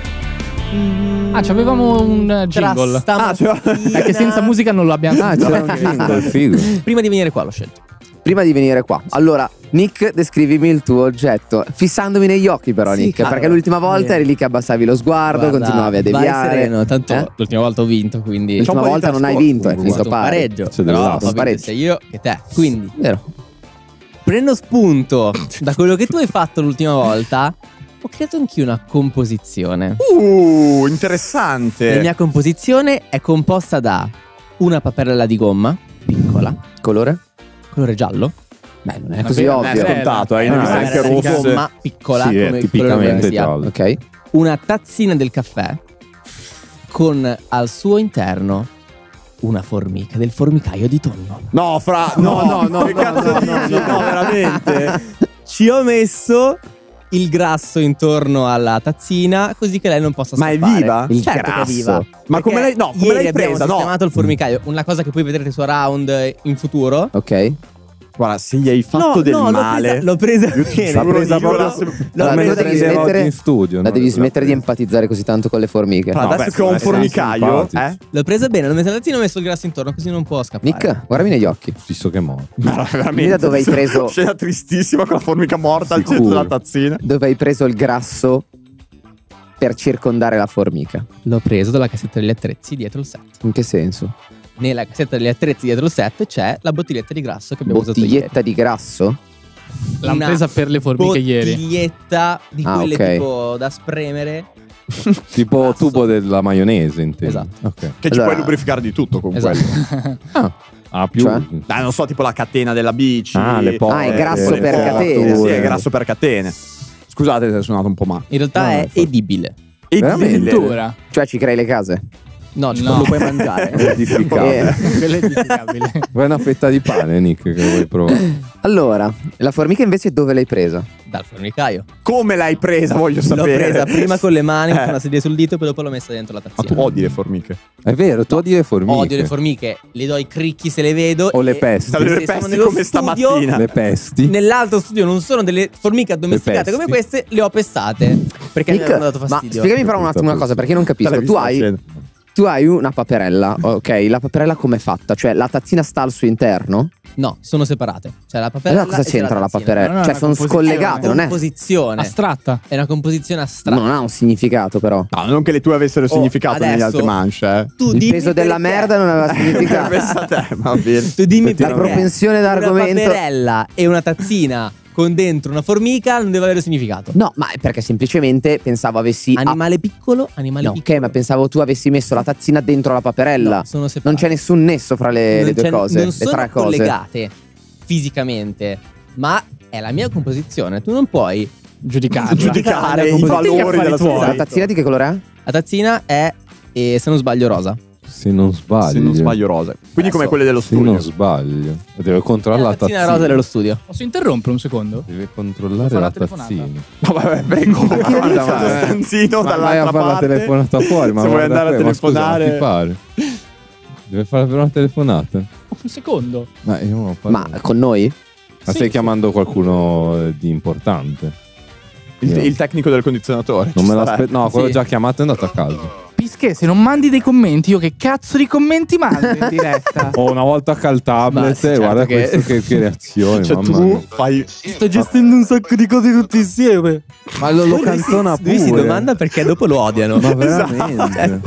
Speaker 4: Mm,
Speaker 3: Ah, c'avevamo un eh, jingle.
Speaker 4: stamattina-
Speaker 3: Perché senza musica non lo abbiamo
Speaker 2: Ah,
Speaker 3: no,
Speaker 2: c'era un jingle. *laughs*
Speaker 5: Figo.
Speaker 4: Prima di venire qua l'ho scelto.
Speaker 2: Prima di venire qua. Allora, Nick, descrivimi il tuo oggetto. Fissandomi negli occhi però,
Speaker 4: Sì,
Speaker 2: Nick.
Speaker 4: caro.
Speaker 2: Perché l'ultima volta eri lì che abbassavi lo sguardo,
Speaker 4: Guarda,
Speaker 2: continuavi a deviare.
Speaker 4: sereno, tanto
Speaker 2: Eh?
Speaker 4: l'ultima volta ho vinto, quindi.
Speaker 2: L'ultima volta non hai vinto, hai
Speaker 1: un
Speaker 2: finito
Speaker 4: pareggio.
Speaker 5: C'è
Speaker 4: ho vinto
Speaker 2: Pareggio.
Speaker 4: sia io che te. Quindi,
Speaker 2: Vero.
Speaker 4: prendo spunto da quello che tu hai fatto l'ultima volta. Ho creato anch'io una composizione.
Speaker 1: Uh,
Speaker 4: La
Speaker 1: interessante.
Speaker 4: mia composizione è composta da una paperella di gomma piccola,
Speaker 2: Colore?
Speaker 4: colore giallo.
Speaker 2: Beh, non è
Speaker 3: Vabbè,
Speaker 2: così
Speaker 3: non
Speaker 1: Non è
Speaker 2: ovvio.
Speaker 3: bella.
Speaker 1: scontato, eh. Ne ho
Speaker 4: Una
Speaker 5: è
Speaker 1: anche rosse.
Speaker 4: gomma piccola
Speaker 5: Sì, è
Speaker 4: come
Speaker 5: tipicamente giallo.
Speaker 2: Ok.
Speaker 4: Una tazzina del caffè con al suo interno una formica del formicaio di tonno.
Speaker 1: No, fra. No, no, no. *laughs* Che
Speaker 2: no,
Speaker 1: cazzo
Speaker 2: no,
Speaker 1: dici?
Speaker 2: no, no.
Speaker 1: No, veramente.
Speaker 4: Ci ho messo il grasso intorno alla tazzina così che lei non possa
Speaker 1: Ma è
Speaker 4: scappare.
Speaker 1: viva?
Speaker 2: Il
Speaker 4: certo
Speaker 2: grasso.
Speaker 4: che è viva.
Speaker 1: Ma come l'hai- no, come
Speaker 4: ieri
Speaker 1: l'hai presa? No.
Speaker 4: sistemato il formicaio, una cosa che poi vedrete su Round in futuro.
Speaker 2: Ok.
Speaker 1: Guarda, se gli hai fatto
Speaker 4: No,
Speaker 1: del
Speaker 4: no, l'ho
Speaker 1: male.
Speaker 4: presa- L'ho presa, bene.
Speaker 5: L'ha presa proprio-
Speaker 1: la-
Speaker 4: L'ho
Speaker 2: Allora,
Speaker 4: presa
Speaker 2: devi smettere-
Speaker 5: oggi in studio.
Speaker 2: La
Speaker 5: no?
Speaker 2: devi smettere di empatizzare così tanto con le formiche.
Speaker 1: Fra,
Speaker 5: No,
Speaker 1: adesso
Speaker 5: beh,
Speaker 1: che ho un formicaio, eh?
Speaker 4: L'ho presa bene, l'ho messa tazzina e ho messo il grasso intorno così non può scappare.
Speaker 2: Nick, guardami negli occhi.
Speaker 5: Fisso che è morto.
Speaker 1: Ma *laughs* veramente.
Speaker 2: Da dove hai preso- *laughs*
Speaker 1: Scena tristissima con la formica morta al centro della tazzina.
Speaker 2: Dove hai preso il grasso per circondare la formica?
Speaker 4: L'ho preso dalla cassetta degli attrezzi dietro il set.
Speaker 2: In che senso?
Speaker 4: Nella cassetta degli attrezzi dietro il set c'è la bottiglietta di grasso che abbiamo usato ieri.
Speaker 2: Bottiglietta di grasso?
Speaker 3: L'hanno
Speaker 4: Una
Speaker 3: presa per le formiche ieri.
Speaker 4: Bottiglietta di
Speaker 2: Ah,
Speaker 4: quelle
Speaker 2: ok.
Speaker 4: tipo da spremere. *laughs*
Speaker 5: Tipo
Speaker 4: Grasso.
Speaker 5: tubo della maionese, intendo.
Speaker 4: Esatto.
Speaker 5: Ok.
Speaker 1: Che ci
Speaker 2: Allora-
Speaker 1: puoi lubrificare di tutto con
Speaker 4: Esatto.
Speaker 1: quello. *laughs*
Speaker 2: Ah,
Speaker 5: Ah, più.
Speaker 2: Cioè?
Speaker 1: Dai, non so, tipo la catena della bici.
Speaker 5: Ah, le porte.
Speaker 2: Ah, è grasso
Speaker 1: le
Speaker 2: per catene.
Speaker 1: Sì, è grasso per catene. Scusate se è suonato un po' male.
Speaker 4: In realtà
Speaker 5: No,
Speaker 4: è edibile.
Speaker 1: E
Speaker 3: Addirittura.
Speaker 2: cioè ci crei le case?
Speaker 4: No,
Speaker 3: No.
Speaker 4: lo puoi mangiare. *laughs*
Speaker 5: Edificabile.
Speaker 2: Eh,
Speaker 3: Quello è edificabile.
Speaker 5: Vuoi una fetta di pane, Nick, che vuoi provare?
Speaker 2: allora, la formica invece dove l'hai presa?
Speaker 4: Dal formicaio.
Speaker 1: Come l'hai presa, voglio
Speaker 4: L'ho
Speaker 1: sapere.
Speaker 4: presa prima con le mani,
Speaker 1: Eh.
Speaker 4: una sedia sul dito, e poi dopo l'ho messa dentro la
Speaker 1: Ma
Speaker 4: tazzina.
Speaker 1: tu odi le formiche.
Speaker 5: È vero, tu odi le formiche.
Speaker 4: Odio le formiche, le do i cricchi se le vedo.
Speaker 5: O le pesti.
Speaker 4: Se
Speaker 1: le pesti
Speaker 4: nello
Speaker 1: come
Speaker 4: studio,
Speaker 1: stamattina.
Speaker 5: Le pesti.
Speaker 4: Nell'altro studio non sono delle formiche addomesticate
Speaker 5: Le
Speaker 4: come queste, le ho pestate. Perché mi
Speaker 2: Nick,
Speaker 4: hanno dato
Speaker 2: ma
Speaker 4: fastidio.
Speaker 2: spiegami però un attimo una cosa perché io non capisco. Tu hai, tu hai una paperella, ok? La paperella com'è fatta? Cioè la tazzina sta al suo interno?
Speaker 4: No, sono separate. Cioè la paperella.
Speaker 2: Allora cosa c'entra la paperella?
Speaker 3: No, no,
Speaker 2: cioè
Speaker 3: è
Speaker 2: sono
Speaker 3: una composizione.
Speaker 2: scollegate,
Speaker 4: È
Speaker 2: non
Speaker 4: una
Speaker 2: è?
Speaker 4: composizione.
Speaker 3: Astratta.
Speaker 4: È una composizione astratta.
Speaker 2: Non ha un significato però.
Speaker 1: No, non che le tue avessero
Speaker 4: Oh,
Speaker 1: significato negli altri manche, eh.
Speaker 4: Tu
Speaker 2: Il
Speaker 4: dimmi
Speaker 2: peso della merda non aveva *laughs* significato.
Speaker 1: Pensa te, va bene.
Speaker 4: Tu dimmi
Speaker 2: La propensione d'argomento.
Speaker 4: Una paperella e una tazzina con dentro una formica non deve avere significato.
Speaker 2: No, ma è perché semplicemente pensavo avessi.
Speaker 4: Animale piccolo, animale
Speaker 2: No,
Speaker 4: piccolo.
Speaker 2: ok, ma pensavo tu avessi messo la tazzina dentro la paperella.
Speaker 4: No, sono
Speaker 2: non c'è nessun nesso fra le, le due cose,
Speaker 4: Non
Speaker 2: le
Speaker 4: sono
Speaker 2: tre cose.
Speaker 4: collegate fisicamente, ma è la mia composizione. Tu non puoi.
Speaker 3: Giudicarla. *laughs*
Speaker 1: Giudicare
Speaker 4: la
Speaker 1: i valori della tua
Speaker 2: La
Speaker 1: vita.
Speaker 2: tazzina di che colore è?
Speaker 4: La tazzina è, eh, se non sbaglio, rosa.
Speaker 5: Se non sbaglio.
Speaker 1: Se non sbaglio rose. Quindi come
Speaker 4: Adesso,
Speaker 1: quelle dello
Speaker 5: Se non
Speaker 1: studio.
Speaker 5: sbaglio. Deve controllare
Speaker 4: la
Speaker 5: la
Speaker 4: tazzina
Speaker 5: tazzina.
Speaker 4: rosa dello studio.
Speaker 3: Posso interrompere un secondo?
Speaker 5: Deve controllare la tazzina.
Speaker 1: No, vabbè, vengo.
Speaker 5: Guarda,
Speaker 1: Guarda,
Speaker 5: ma-
Speaker 1: stanzino
Speaker 5: Ma vai
Speaker 1: dall'altra
Speaker 5: a fare la
Speaker 1: parte.
Speaker 5: telefonata fuori. *laughs* Ma
Speaker 1: Se vuoi andare a
Speaker 5: te, ma scusa,
Speaker 1: telefonare.
Speaker 5: ti pare? Deve fare per una telefonata?
Speaker 3: Un secondo.
Speaker 5: Ma io non ho
Speaker 2: Ma con noi?
Speaker 5: Ma
Speaker 3: Sì,
Speaker 5: stai
Speaker 3: sì.
Speaker 5: chiamando qualcuno eh, di importante?
Speaker 1: Il, il tecnico del condizionatore.
Speaker 5: Non me l'aspetti. No, quello
Speaker 4: Sì.
Speaker 5: già chiamato è andato a casa.
Speaker 3: Pische, se non mandi dei commenti, io che cazzo di commenti mando in *laughs* diretta?
Speaker 5: Ho una volta cal tablet
Speaker 4: Ma sì,
Speaker 5: e
Speaker 4: certo
Speaker 5: guarda
Speaker 4: che-
Speaker 5: questo che, che reazione.
Speaker 1: Cioè,
Speaker 5: mamma
Speaker 1: tu
Speaker 5: mia.
Speaker 1: fai.
Speaker 4: Sto gestendo un sacco di cose tutti insieme.
Speaker 5: Ma lo, lo cantona pure.
Speaker 4: Lui si domanda perché dopo lo odiano.
Speaker 5: Ma veramente?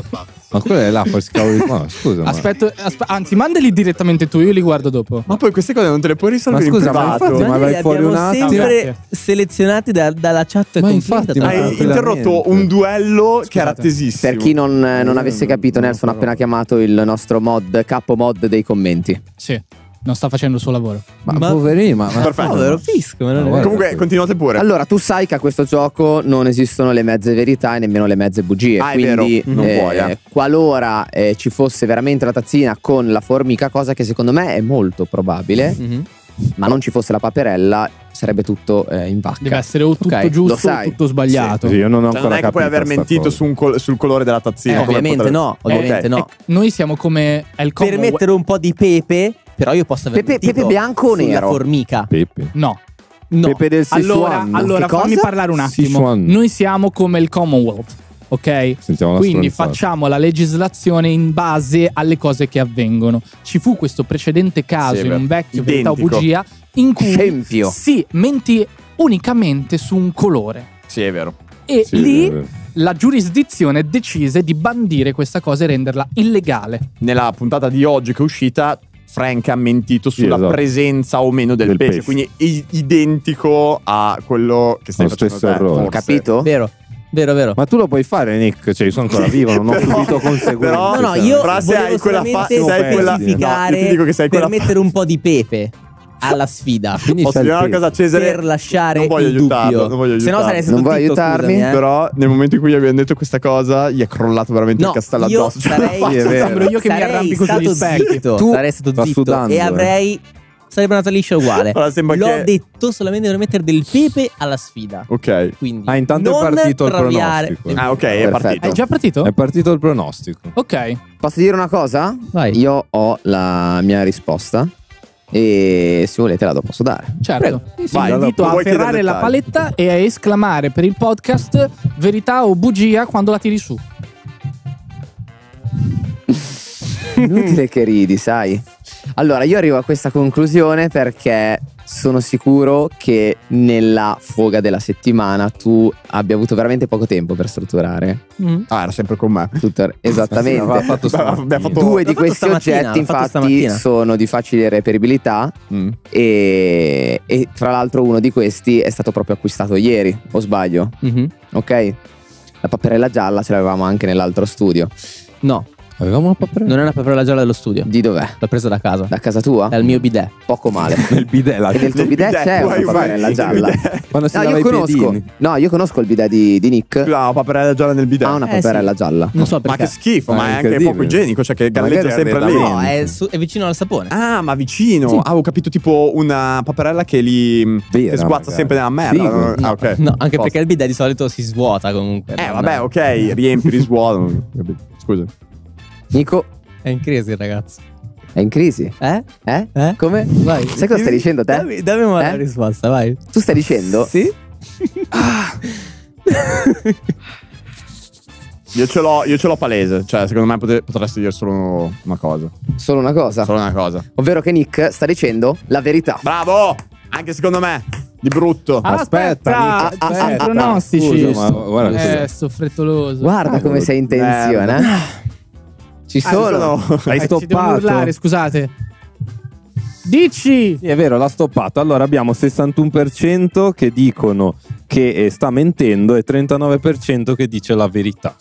Speaker 5: Ma quello è là, cavolo di *laughs* qua. Scusa, ma-
Speaker 3: Aspetto, aspe- anzi, mandali direttamente tu, io li guardo dopo.
Speaker 1: Ma poi queste cose non te le puoi risolvere
Speaker 5: Ma scusa,
Speaker 1: in
Speaker 5: ma infatti, ma vai fuori un attimo.
Speaker 4: sempre
Speaker 3: Grazie.
Speaker 4: selezionati da- dalla chat
Speaker 5: Ma infatti, ma-
Speaker 1: Hai interrotto un duello che era tesissimo.
Speaker 2: Per chi non, non avesse capito,
Speaker 5: non
Speaker 2: Nelson ha appena chiamato il nostro mod, capo mod dei commenti.
Speaker 3: Sì. Non sta facendo il suo lavoro.
Speaker 2: Ma,
Speaker 4: Ma-
Speaker 2: poverino, ma, ma-
Speaker 1: Perfetto.
Speaker 4: Povero fisco, ma non
Speaker 5: No,
Speaker 4: è
Speaker 5: guarda.
Speaker 4: vero.
Speaker 1: Comunque, continuate pure.
Speaker 2: Allora, tu sai che a questo gioco non esistono le mezze verità e nemmeno le mezze bugie.
Speaker 1: Ah, è
Speaker 2: quindi,
Speaker 1: vero, non
Speaker 2: eh,
Speaker 1: puoi, eh.
Speaker 2: qualora eh, ci fosse veramente la tazzina con la formica, cosa che secondo me è molto probabile,
Speaker 4: Mhm.
Speaker 2: ma non ci fosse la paperella, sarebbe tutto eh, in vacca.
Speaker 3: Deve essere o tutto
Speaker 2: Ok, lo
Speaker 3: giusto o tutto sbagliato.
Speaker 5: Sì, io non ho
Speaker 1: Cioè,
Speaker 5: ancora
Speaker 1: non è che puoi aver mentito su un col- sul colore della tazzina.
Speaker 4: Eh, ovviamente
Speaker 1: potrebbe-
Speaker 4: no, ovviamente
Speaker 1: Ok.
Speaker 4: no.
Speaker 3: Ecco, noi siamo come
Speaker 4: Per mettere un po' di pepe, però io posso aver
Speaker 2: Pepe-
Speaker 4: mentito
Speaker 2: pepe bianco o nero?
Speaker 4: formica.
Speaker 5: Pepe.
Speaker 3: No.
Speaker 4: No.
Speaker 2: Pepe del
Speaker 3: Allora,
Speaker 2: Sichuan.
Speaker 3: allora
Speaker 2: Che
Speaker 3: fammi
Speaker 2: cosa?
Speaker 3: parlare un attimo.
Speaker 5: Sichuan.
Speaker 3: Noi siamo come il Commonwealth, ok?
Speaker 5: Sentiamo la
Speaker 3: Quindi
Speaker 5: stronzata.
Speaker 3: facciamo la legislazione in base alle cose che avvengono. Ci fu questo precedente caso
Speaker 1: Sì,
Speaker 3: in
Speaker 1: beh,
Speaker 3: un vecchio verità o
Speaker 1: identico.
Speaker 3: bugia in cui
Speaker 2: Scempio.
Speaker 3: si menti unicamente su un colore.
Speaker 1: Sì, è vero.
Speaker 3: E
Speaker 5: Sì,
Speaker 3: lì
Speaker 5: vero.
Speaker 3: la giurisdizione decise di bandire questa cosa e renderla illegale.
Speaker 1: Nella puntata di oggi che è uscita, Frank ha mentito
Speaker 5: Sì,
Speaker 1: sulla
Speaker 5: esatto.
Speaker 1: presenza o meno del,
Speaker 5: Del
Speaker 1: pesce,
Speaker 5: pesce.
Speaker 1: quindi i- identico a quello che stai
Speaker 5: Lo
Speaker 1: facendo
Speaker 5: stesso
Speaker 1: te,
Speaker 5: errore.
Speaker 1: forse.
Speaker 2: Capito?
Speaker 4: Vero, vero, vero.
Speaker 5: Ma tu lo puoi fare, Nick? Cioè, io sono ancora vivo, non ho *laughs*
Speaker 1: Però-
Speaker 5: subito conseguenze.
Speaker 1: però-
Speaker 4: No, no, io
Speaker 1: Però se hai quella fa- sei quella- no, io ti dico che sei
Speaker 4: per
Speaker 1: quella fa-
Speaker 4: mettere un po' di pepe alla sfida.
Speaker 5: Finisce
Speaker 1: Posso
Speaker 5: il
Speaker 1: dire una cosa a Cesare?
Speaker 4: per lasciare
Speaker 1: non voglio
Speaker 4: il
Speaker 1: aiutarlo,
Speaker 4: dubbio.
Speaker 1: non voglio
Speaker 4: Se no sarei stato
Speaker 2: Non vuoi
Speaker 4: zitto,
Speaker 2: aiutarmi?
Speaker 4: scusami, eh.
Speaker 1: Però nel momento in cui gli abbiamo detto questa cosa, gli è crollato veramente
Speaker 4: No,
Speaker 1: il castello
Speaker 4: io
Speaker 1: addosso. Cioè,
Speaker 4: sarei- *laughs*
Speaker 5: è
Speaker 1: faccio-
Speaker 5: vero.
Speaker 3: Sembro io che mi
Speaker 4: sarei
Speaker 3: arrampico sugli
Speaker 4: stato
Speaker 3: specchi.
Speaker 4: zitto,
Speaker 2: Tu-
Speaker 4: sarei stato
Speaker 5: sta
Speaker 4: zitto
Speaker 5: sudando,
Speaker 4: e avrei sarebbe andata liscia uguale. *laughs*
Speaker 1: Allora,
Speaker 4: L'ho
Speaker 1: che-
Speaker 4: detto solamente per mettere del pepe alla sfida.
Speaker 1: Ok.
Speaker 4: Quindi
Speaker 5: Ah, intanto è partito il pronostico.
Speaker 1: Ah, ok, è
Speaker 2: Perfetto.
Speaker 1: partito.
Speaker 3: È già partito?
Speaker 5: È partito il pronostico.
Speaker 3: Ok.
Speaker 2: Posso dire una cosa?
Speaker 4: Vai.
Speaker 2: Io ho la mia risposta e se volete la do posso dare.
Speaker 3: Certo.
Speaker 1: Vai,
Speaker 3: Vi invito
Speaker 1: dopo
Speaker 3: a afferrare la paletta e a esclamare per il podcast verità o bugia quando la tiri su. *laughs*
Speaker 2: Inutile che ridi, sai. Allora, io arrivo a questa conclusione perché sono sicuro che nella foga della settimana tu abbia avuto veramente poco tempo per strutturare
Speaker 1: Ah, era sempre con me.
Speaker 2: tutto. *laughs* Esattamente.
Speaker 5: Aveva fatto
Speaker 1: Abbiamo
Speaker 5: stamattina.
Speaker 1: fatto-
Speaker 2: Due di questi oggetti, infatti, sono di facile reperibilità.
Speaker 1: Mm.
Speaker 2: E, e tra l'altro, uno di questi è stato proprio acquistato ieri, o sbaglio?
Speaker 4: Mhm.
Speaker 2: Ok? La paperella gialla ce l'avevamo anche nell'altro studio.
Speaker 4: No,
Speaker 5: Avevamo una paperella?
Speaker 4: non è una paperella gialla dello studio.
Speaker 2: Di dov'è?
Speaker 4: L'ho presa da casa.
Speaker 2: Da casa tua?
Speaker 4: È il mio bidet.
Speaker 2: Poco male. *laughs*
Speaker 5: Nel bidet.
Speaker 2: E nel tuo bidet
Speaker 1: bidet,
Speaker 2: c'è una paperella gialla. *laughs*
Speaker 5: Quando si
Speaker 2: No, io conosco. No, io conosco il bidet di, di Nick.
Speaker 1: La paperella gialla nel bidet.
Speaker 2: Ha una
Speaker 4: Eh,
Speaker 2: paperella
Speaker 4: sì.
Speaker 2: gialla.
Speaker 4: Non so
Speaker 1: Ma
Speaker 4: perché.
Speaker 1: che schifo,
Speaker 5: Ma
Speaker 1: ma
Speaker 5: è
Speaker 1: anche poco igienico, cioè che galleggia sempre lì.
Speaker 4: No, è, su- è vicino al sapone.
Speaker 1: Ah, ma vicino. Ah, ho capito tipo una paperella che li
Speaker 5: Vera,
Speaker 1: che sguazza
Speaker 5: magari.
Speaker 1: sempre nella merda.
Speaker 5: Figo.
Speaker 1: Ah, ok.
Speaker 4: No, anche perché il bidet di solito si svuota comunque.
Speaker 1: Eh, vabbè, ok, riempi, risvuoto. *laughs* Scusa.
Speaker 2: Nico
Speaker 4: È in crisi, ragazzi.
Speaker 2: è in crisi.
Speaker 4: Eh?
Speaker 2: Eh?
Speaker 4: Eh?
Speaker 2: Come?
Speaker 4: Vai.
Speaker 2: Sai cosa stai dicendo te?
Speaker 4: Dammi, dammi una
Speaker 2: Eh?
Speaker 4: risposta, vai.
Speaker 2: Tu stai dicendo?
Speaker 4: Sì?
Speaker 1: Io ce l'ho, io ce l'ho palese. Cioè, secondo me pote- potresti dire solo una cosa.
Speaker 2: Solo una cosa.
Speaker 1: Solo una cosa.
Speaker 2: Ovvero che Nick sta dicendo la verità.
Speaker 1: Bravo! Anche secondo me. Di brutto.
Speaker 3: Aspetta,
Speaker 2: Nick,
Speaker 3: ci sono
Speaker 2: aspetta.
Speaker 3: pronostici.
Speaker 5: Scusa, ma guarda,
Speaker 3: eh, sto frettoloso.
Speaker 2: Guarda
Speaker 1: Ah,
Speaker 2: come sei in tensione. eh. Ci
Speaker 1: Ah,
Speaker 2: sono.
Speaker 1: sono-
Speaker 5: Hai
Speaker 3: Eh, ci
Speaker 5: stoppato?
Speaker 3: urlare, scusate. Dici!
Speaker 5: Sì, è vero, l'ha stoppato. Allora abbiamo 61% che dicono che eh, sta mentendo e 39% che dice la verità.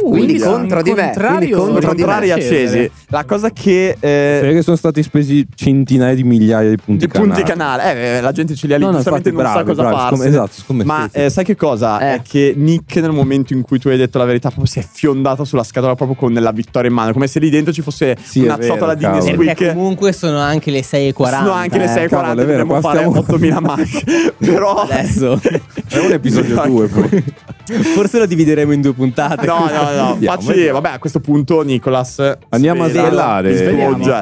Speaker 2: Quindi
Speaker 3: sono
Speaker 2: contro di me, quindi contro
Speaker 1: Sono
Speaker 2: di me.
Speaker 1: contrari a Cesi. La cosa che. eh,
Speaker 5: Perché sono stati spesi centinaia di migliaia di punti
Speaker 1: di punti
Speaker 5: canale.
Speaker 1: canale. Eh, la gente ce li ha lì,
Speaker 5: No, no,
Speaker 1: giustamente non
Speaker 5: infatti,
Speaker 1: sa
Speaker 5: bravi,
Speaker 1: cosa
Speaker 5: bravi,
Speaker 1: farsi.
Speaker 5: scom- esatto, scommettete.
Speaker 1: Ma eh, sai che cosa?
Speaker 2: Eh.
Speaker 1: È che Nick nel momento in cui tu hai detto la verità proprio si è fiondato sulla scatola proprio con la vittoria in mano, come se lì dentro ci fosse
Speaker 5: Sì,
Speaker 1: una ciotola di. Nesquik.
Speaker 4: Perché comunque sono anche le 6.40.
Speaker 1: Sono anche le
Speaker 5: Eh,
Speaker 1: 6.40,
Speaker 5: cavolo, è vero,
Speaker 1: fare
Speaker 5: stiamo-
Speaker 1: 8000 *laughs* Mac. Però
Speaker 4: Adesso.
Speaker 5: È un episodio 2 poi. *laughs*
Speaker 4: Forse lo divideremo in due puntate.
Speaker 1: No, no, no.
Speaker 5: Andiamo,
Speaker 1: Facci, vabbè, a questo punto, Nicolas.
Speaker 5: Andiamo a
Speaker 1: svela
Speaker 5: svelare.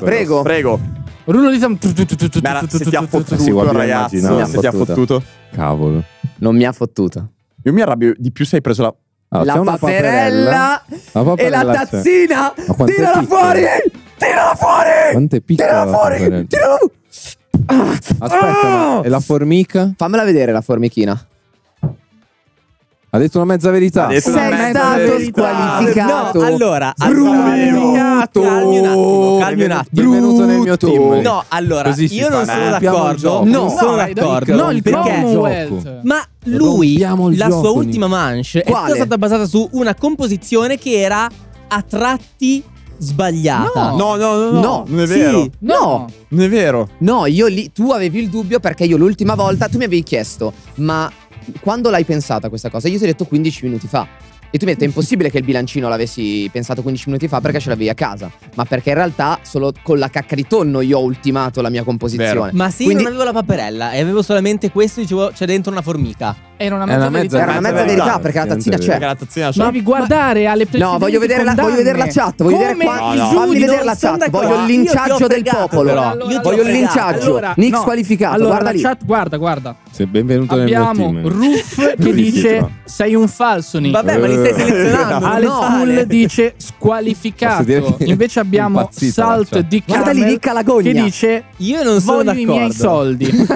Speaker 2: Prego.
Speaker 1: Prego.
Speaker 3: Tam-
Speaker 1: Beh, se ti ha fottuto, ragazzo. Se ti ha
Speaker 2: Fottuto.
Speaker 5: Cavolo.
Speaker 2: Non mi ha fottuto.
Speaker 1: Io mi arrabbio di più se hai preso la.
Speaker 5: Ah,
Speaker 2: la paperella,
Speaker 5: La
Speaker 2: e la
Speaker 5: paperella
Speaker 2: tazzina. Tirala fuori! Tirala fuori!
Speaker 5: Quanto è piccola
Speaker 2: Tirala
Speaker 5: la
Speaker 2: fuori!
Speaker 5: paperella?
Speaker 2: Tirala
Speaker 5: Aspetta, ma e la formica?
Speaker 2: Fammela vedere la formichina.
Speaker 5: Ha detto una mezza verità.
Speaker 1: Ha detto una
Speaker 2: Sei
Speaker 1: mezza
Speaker 2: stato
Speaker 1: verità.
Speaker 2: squalificato.
Speaker 4: No, allora, allora, calmi un attimo, calmi un attimo.
Speaker 5: Benvenuto nel mio team.
Speaker 4: No, allora, io non sono d'accordo.
Speaker 5: gioco.
Speaker 4: Non
Speaker 2: No,
Speaker 4: sono d'accordo.
Speaker 3: No, il
Speaker 4: perché. Ma lui, la
Speaker 5: gioco,
Speaker 4: sua ultima manche è
Speaker 2: Quale?
Speaker 4: stata basata su una composizione che era a tratti sbagliata.
Speaker 1: No, no, no, no,
Speaker 2: No,
Speaker 1: non è
Speaker 4: sì.
Speaker 1: vero.
Speaker 2: No.
Speaker 1: Non è vero.
Speaker 2: No, io lì, tu avevi il dubbio perché io l'ultima volta, tu mi avevi chiesto, ma quando l'hai pensata questa cosa? Io ti ho detto 15 minuti fa. E tu mi hai detto, è impossibile che il bilancino l'avessi pensato 15 minuti fa perché ce l'avevi a casa. Ma perché in realtà solo con la cacca di tonno io ho ultimato la mia composizione.
Speaker 1: Vero.
Speaker 4: Ma sì,
Speaker 2: Quindi-
Speaker 4: non avevo la paperella e avevo solamente questo e dicevo c'è dentro una formica.
Speaker 3: Era una
Speaker 5: È
Speaker 3: mezza
Speaker 5: una
Speaker 3: verità.
Speaker 5: mezza-
Speaker 2: Era una mezza verità
Speaker 1: verità,
Speaker 2: perché la tazzina c'è.
Speaker 1: Perché la tazzina c'è.
Speaker 3: Devi guardare alle
Speaker 2: No, voglio vedere, la, voglio vedere la chat. Voglio vedere, qua,
Speaker 1: No, no.
Speaker 2: fammi vedere la chat. Voglio il linciaggio del popolo.
Speaker 4: però.
Speaker 3: Allora,
Speaker 2: voglio il linciaggio.
Speaker 3: Allora,
Speaker 2: Nick
Speaker 3: no.
Speaker 2: squalificato.
Speaker 3: Allora,
Speaker 2: guarda
Speaker 3: la
Speaker 2: lì.
Speaker 3: chat, guarda, guarda.
Speaker 5: Sei benvenuto nel mio
Speaker 3: Abbiamo
Speaker 5: team.
Speaker 3: Ruff *laughs* che dice- sei un falso Nick.
Speaker 4: Vabbè, ma li stai
Speaker 5: Eh.
Speaker 4: selezionando.
Speaker 3: dice squalificato. Invece abbiamo Salt
Speaker 5: chat.
Speaker 3: di
Speaker 2: lì, Alagogna.
Speaker 3: che dice
Speaker 4: Io non sono
Speaker 3: voglio i
Speaker 4: d'accordo.
Speaker 3: miei soldi. *laughs*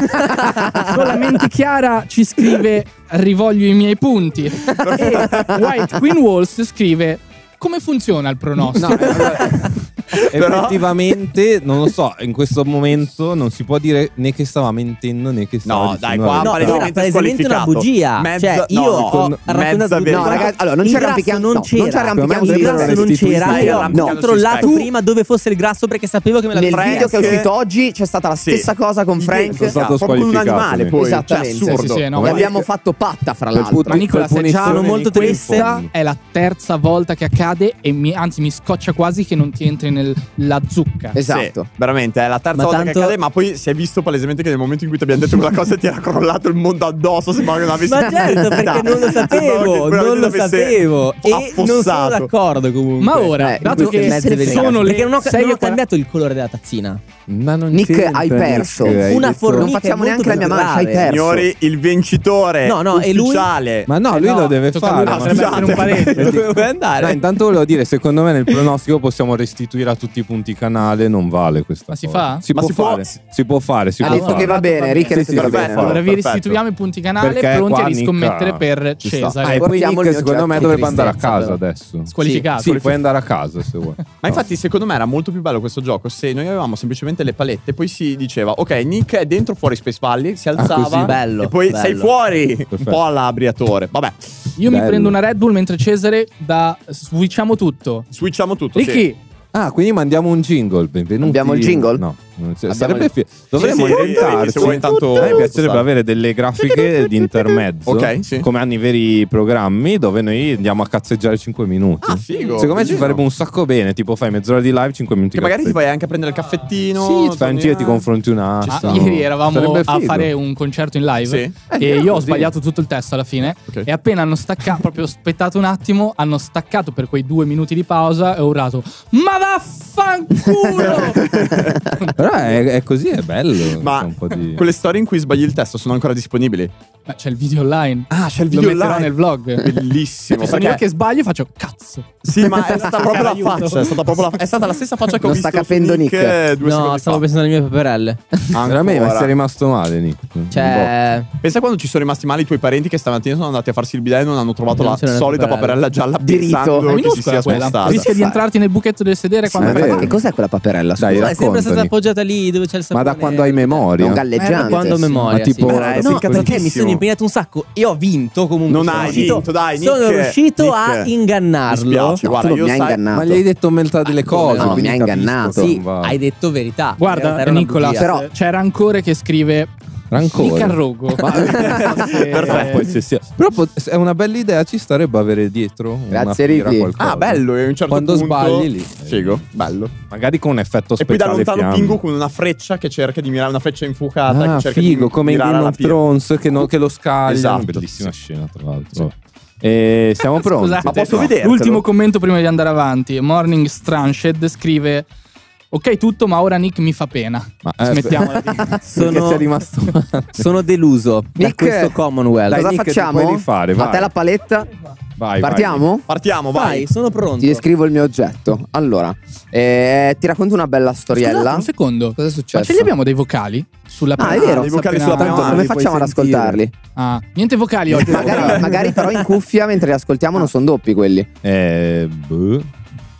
Speaker 3: Solamente Chiara ci scrive rivoglio i miei punti. e White Queen Walls scrive come funziona il pronostico?
Speaker 5: No, *laughs* eh, Effettivamente, non lo so, in questo momento non si può dire né che stava mentendo né che stava
Speaker 1: No, dai, qua
Speaker 4: No,
Speaker 1: palesemente
Speaker 4: una bugia.
Speaker 1: Mezza-
Speaker 4: cioè, io
Speaker 1: no, no,
Speaker 4: ho
Speaker 1: con
Speaker 4: raccontato
Speaker 1: mezza.
Speaker 2: No, ragazzi, allora, non ci arrampichiamo-
Speaker 4: non
Speaker 2: no, non ci
Speaker 4: c'era.
Speaker 2: arrampichiamo
Speaker 4: il grasso non c'era. Io ho controllato prima dove fosse il grasso perché sapevo che me
Speaker 2: Nel
Speaker 4: l'avevi
Speaker 2: video che è
Speaker 1: Frank-
Speaker 2: uscito oggi c'è stata la stessa cosa con Frank.
Speaker 5: Sono stato
Speaker 1: proprio con un animale poi.
Speaker 2: Esattamente.
Speaker 1: Cioè, assurdo.
Speaker 3: Sì, sì, no,
Speaker 2: E
Speaker 3: ma-
Speaker 2: abbiamo fatto patta fra l'altro.
Speaker 3: Ma Nicola,
Speaker 5: punizione
Speaker 4: molto triste.
Speaker 3: Questa è la terza volta che accade e anzi mi scoccia quasi che non ti entri nella zucca.
Speaker 2: Esatto.
Speaker 1: Sì, veramente, è la terza
Speaker 4: Ma
Speaker 1: volta
Speaker 4: tanto-
Speaker 1: che accade, ma poi si è visto palesemente che nel momento in cui ti abbiamo detto quella cosa ti era crollato il mondo addosso, sembra che non avessi
Speaker 4: Ma certo, perché *laughs* non lo sapevo, non lo sapevo. E non sono
Speaker 1: affossato.
Speaker 4: d'accordo comunque.
Speaker 3: Ma ora,
Speaker 2: Eh,
Speaker 3: dato che sono le
Speaker 4: perché non ho,
Speaker 3: sei
Speaker 4: non ho cambiato il colore della tazzina.
Speaker 5: Ma non
Speaker 2: Nick, hai perso.
Speaker 5: Nick,
Speaker 4: Una formica
Speaker 2: Non facciamo
Speaker 4: è
Speaker 2: neanche la mia mancia, hai perso.
Speaker 1: Signori, il vincitore
Speaker 4: No, no, e lui-.
Speaker 5: Ma no,
Speaker 3: Eh
Speaker 5: lui
Speaker 3: no,
Speaker 5: lo deve fare.
Speaker 3: potrebbe essere un parente. *laughs*
Speaker 4: Dove vuoi andare?
Speaker 5: No, intanto volevo dire, secondo me nel pronostico possiamo restituire a tutti i punti canale, non vale questa
Speaker 3: Ma si
Speaker 5: cosa.
Speaker 3: fa?
Speaker 5: Si
Speaker 1: Ma
Speaker 5: può
Speaker 1: si può-
Speaker 5: fare, si può fare, si
Speaker 2: Ha
Speaker 5: può
Speaker 2: detto
Speaker 5: fare.
Speaker 2: che va bene, Rick ha
Speaker 5: Sì,
Speaker 2: detto
Speaker 5: sì,
Speaker 2: che va
Speaker 5: perfetto.
Speaker 2: bene.
Speaker 3: Allora vi restituiamo i punti canale
Speaker 5: Perché
Speaker 3: pronti a riscommettere
Speaker 5: Nick-
Speaker 3: per. Cesare.
Speaker 5: Ah, e poi Nick secondo me dovrebbe andare a casa
Speaker 2: però.
Speaker 5: adesso.
Speaker 3: Squalificato.
Speaker 5: Sì, puoi andare a casa se vuoi.
Speaker 1: Ma infatti, secondo me era molto più bello questo gioco se noi avevamo semplicemente le palette, poi si diceva, ok, Nick è dentro fuori Space Valley, si alzava
Speaker 5: così?
Speaker 4: Bello,
Speaker 1: e poi
Speaker 4: bello.
Speaker 1: sei fuori, un po' alla Briatore. Vabbè,
Speaker 3: Io mi
Speaker 5: Bello.
Speaker 3: prendo una Red Bull mentre Cesare da switchiamo tutto.
Speaker 1: switchiamo tutto. sì.
Speaker 5: Ah, quindi mandiamo un jingle. Benvenuti.
Speaker 2: Abbiamo il jingle?
Speaker 5: No, non c'è-
Speaker 2: Abbiamo
Speaker 5: sarebbe
Speaker 2: il-
Speaker 5: fi- Dovremmo
Speaker 1: Sì,
Speaker 5: inventarci.
Speaker 1: se vuoi intanto-
Speaker 5: A me piacerebbe avere delle grafiche di intermezzo.
Speaker 1: Ok, sì.
Speaker 5: Come hanno i veri programmi dove noi andiamo a cazzeggiare 5 minuti.
Speaker 1: Ah, figo.
Speaker 5: Secondo me ci farebbe un sacco bene. Tipo, fai mezz'ora di live, 5 minuti
Speaker 1: Che magari ti vai anche a prendere il caffettino.
Speaker 5: Sì, ti fai un
Speaker 1: torni
Speaker 5: giro e
Speaker 1: a-
Speaker 5: ti confronti un attimo.
Speaker 3: ah, ieri eravamo
Speaker 5: Sarebbe
Speaker 3: a
Speaker 5: figo.
Speaker 3: fare un concerto in live
Speaker 1: Sì.
Speaker 3: e
Speaker 5: Eh,
Speaker 3: io ho
Speaker 5: così.
Speaker 3: sbagliato tutto il testo alla fine
Speaker 1: Ok.
Speaker 3: e appena hanno staccato, proprio aspettato un attimo, hanno staccato per quei due minuti di pausa e ho urlato Ma Fala, vaffanculo! *laughs*
Speaker 5: Però è, è così, è bello.
Speaker 1: Ma
Speaker 5: un po' di...
Speaker 1: quelle storie in cui sbagli il testo sono ancora disponibili.
Speaker 3: Ma c'è il video online.
Speaker 1: Ah, c'è il
Speaker 3: Lo
Speaker 1: video
Speaker 3: metterò
Speaker 1: online.
Speaker 3: nel vlog.
Speaker 1: Bellissimo. Perché-
Speaker 3: io che sbaglio e faccio cazzo.
Speaker 1: Sì, ma è stata proprio la faccia. È stata, proprio la... è stata la stessa faccia che ho
Speaker 2: Lo
Speaker 1: visto
Speaker 2: sta capendo
Speaker 1: su
Speaker 2: Nick.
Speaker 1: eh, due
Speaker 4: No, stavo
Speaker 1: fa.
Speaker 4: pensando alle mie paperelle.
Speaker 5: Veramente, ma
Speaker 1: Ancora.
Speaker 5: sei rimasto male, Nick.
Speaker 4: Cioè,
Speaker 1: Pensa quando ci sono rimasti male i tuoi parenti che stamattina sono andati a farsi il bidet e non hanno trovato
Speaker 4: Non
Speaker 1: la solita
Speaker 4: paperella.
Speaker 1: gialla
Speaker 2: Diritto.
Speaker 1: che si sia spostata.
Speaker 3: Rischia di entrarti nel buchetto del sedere quando
Speaker 5: è
Speaker 3: fai
Speaker 5: vero.
Speaker 2: Ma che cos'è quella paperella?
Speaker 5: Dai,
Speaker 2: scusa?
Speaker 4: è sempre stata
Speaker 5: raccontami.
Speaker 4: appoggiata lì dove c'è il
Speaker 5: Ma
Speaker 4: sapone.
Speaker 5: da quando hai memoria?
Speaker 2: È un
Speaker 3: Eh,
Speaker 2: galleggiante.
Speaker 4: Quando ho memoria,
Speaker 5: Ma tipo-
Speaker 4: sì. No, perché mi sono impegnato un sacco e ho vinto comunque.
Speaker 1: Non
Speaker 4: Sono
Speaker 1: hai vinto, dai, Nick.
Speaker 4: Sono riuscito a
Speaker 1: Nick, Mi
Speaker 4: ingannarlo.
Speaker 1: spiace,
Speaker 2: No,
Speaker 1: guarda,
Speaker 2: mi hai
Speaker 1: sai-
Speaker 2: ingannato.
Speaker 5: Ma gli hai detto metà delle
Speaker 4: Ah,
Speaker 5: cose.
Speaker 4: no,
Speaker 2: mi hai
Speaker 5: capisco
Speaker 2: ingannato.
Speaker 4: Sì,
Speaker 5: non
Speaker 4: hai detto verità.
Speaker 3: Guarda.
Speaker 2: Però-
Speaker 3: c'è Rancore che scrive
Speaker 5: Rancore.
Speaker 3: Mica rogo. *laughs*
Speaker 5: Perfetto. Poi se sia- Però pot- è una bella idea, ci starebbe avere dietro
Speaker 2: Grazie, Ricky.
Speaker 1: Ah, bello. A un certo
Speaker 5: Quando
Speaker 1: punto...
Speaker 5: sbagli lì.
Speaker 1: Figo, bello.
Speaker 5: Magari con un effetto
Speaker 1: E poi da
Speaker 5: speciale
Speaker 1: lontano
Speaker 5: fiamme.
Speaker 1: Pingu con una freccia che cerca di mirare, una freccia infuocata
Speaker 5: Ah,
Speaker 1: che cerca
Speaker 5: figo,
Speaker 1: di
Speaker 5: come in
Speaker 1: mirare
Speaker 5: Game of. Thrones che, no- che lo scaglia.
Speaker 1: Esatto.
Speaker 5: Bellissima scena, tra l'altro. E siamo *laughs* pronti.
Speaker 3: Scusate,
Speaker 1: Ma posso
Speaker 3: no.
Speaker 1: vedertelo?
Speaker 3: L'ultimo commento prima di andare avanti. Morning Stranched scrive Ok tutto, ma ora Nick mi fa pena.
Speaker 5: Ma, eh,
Speaker 3: Smettiamola di...
Speaker 5: Perché
Speaker 4: Sono-
Speaker 5: rimasto.
Speaker 4: Sono deluso da
Speaker 2: Nick,
Speaker 4: questo Commonwealth.
Speaker 5: Dai,
Speaker 2: Cosa
Speaker 5: Nick,
Speaker 2: facciamo?
Speaker 5: rifare,
Speaker 2: A
Speaker 5: vai.
Speaker 2: te la paletta.
Speaker 5: Vai,
Speaker 2: Partiamo?
Speaker 1: Partiamo, vai.
Speaker 4: Vai, sono pronto.
Speaker 2: Ti descrivo il mio oggetto. Allora, eh, ti racconto una bella storiella.
Speaker 3: Scusate, un secondo.
Speaker 2: Cosa è
Speaker 3: Ma
Speaker 2: successo?
Speaker 3: ce li abbiamo dei vocali? Sulla
Speaker 2: Ah, è
Speaker 3: prima-
Speaker 2: vero.
Speaker 1: dei vocali
Speaker 3: appena-
Speaker 1: sulla prima
Speaker 2: Tanto come facciamo ad
Speaker 5: sentire.
Speaker 2: ascoltarli?
Speaker 3: Ah, niente vocali oggi.
Speaker 2: magari, magari però in cuffia mentre li ascoltiamo non sono doppi quelli.
Speaker 5: Eh, boh,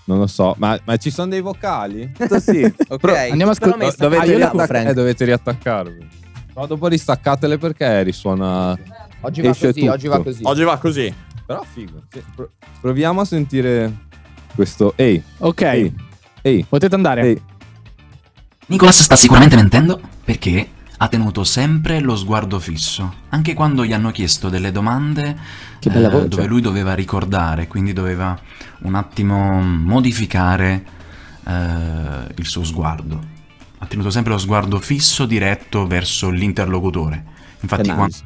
Speaker 5: non lo so, ma, ma ci sono dei vocali? sì. *laughs*
Speaker 4: Ok,
Speaker 3: Andiamo a ascoltare.
Speaker 4: sta-
Speaker 5: dovete,
Speaker 3: Ah,
Speaker 5: riattac- eh, dovete riattaccarvi. Però dopo ristaccatele perché risuona.
Speaker 2: Oggi
Speaker 5: va così, tutto. oggi va
Speaker 2: così.
Speaker 1: Oggi va così.
Speaker 5: Però figo. Pro- proviamo a sentire questo. Ehi,
Speaker 3: Ok,
Speaker 5: ehi. Ehi,
Speaker 3: Potete andare.
Speaker 5: ehi.
Speaker 6: Nicholas sta sicuramente mentendo perché ha tenuto sempre lo sguardo fisso, anche quando gli hanno chiesto delle domande
Speaker 2: Che bella
Speaker 6: eh,
Speaker 2: voce.
Speaker 6: dove lui doveva ricordare, quindi doveva un attimo modificare eh, il suo sguardo. Ha tenuto sempre lo sguardo fisso diretto verso l'interlocutore. Infatti, quando,
Speaker 1: nice.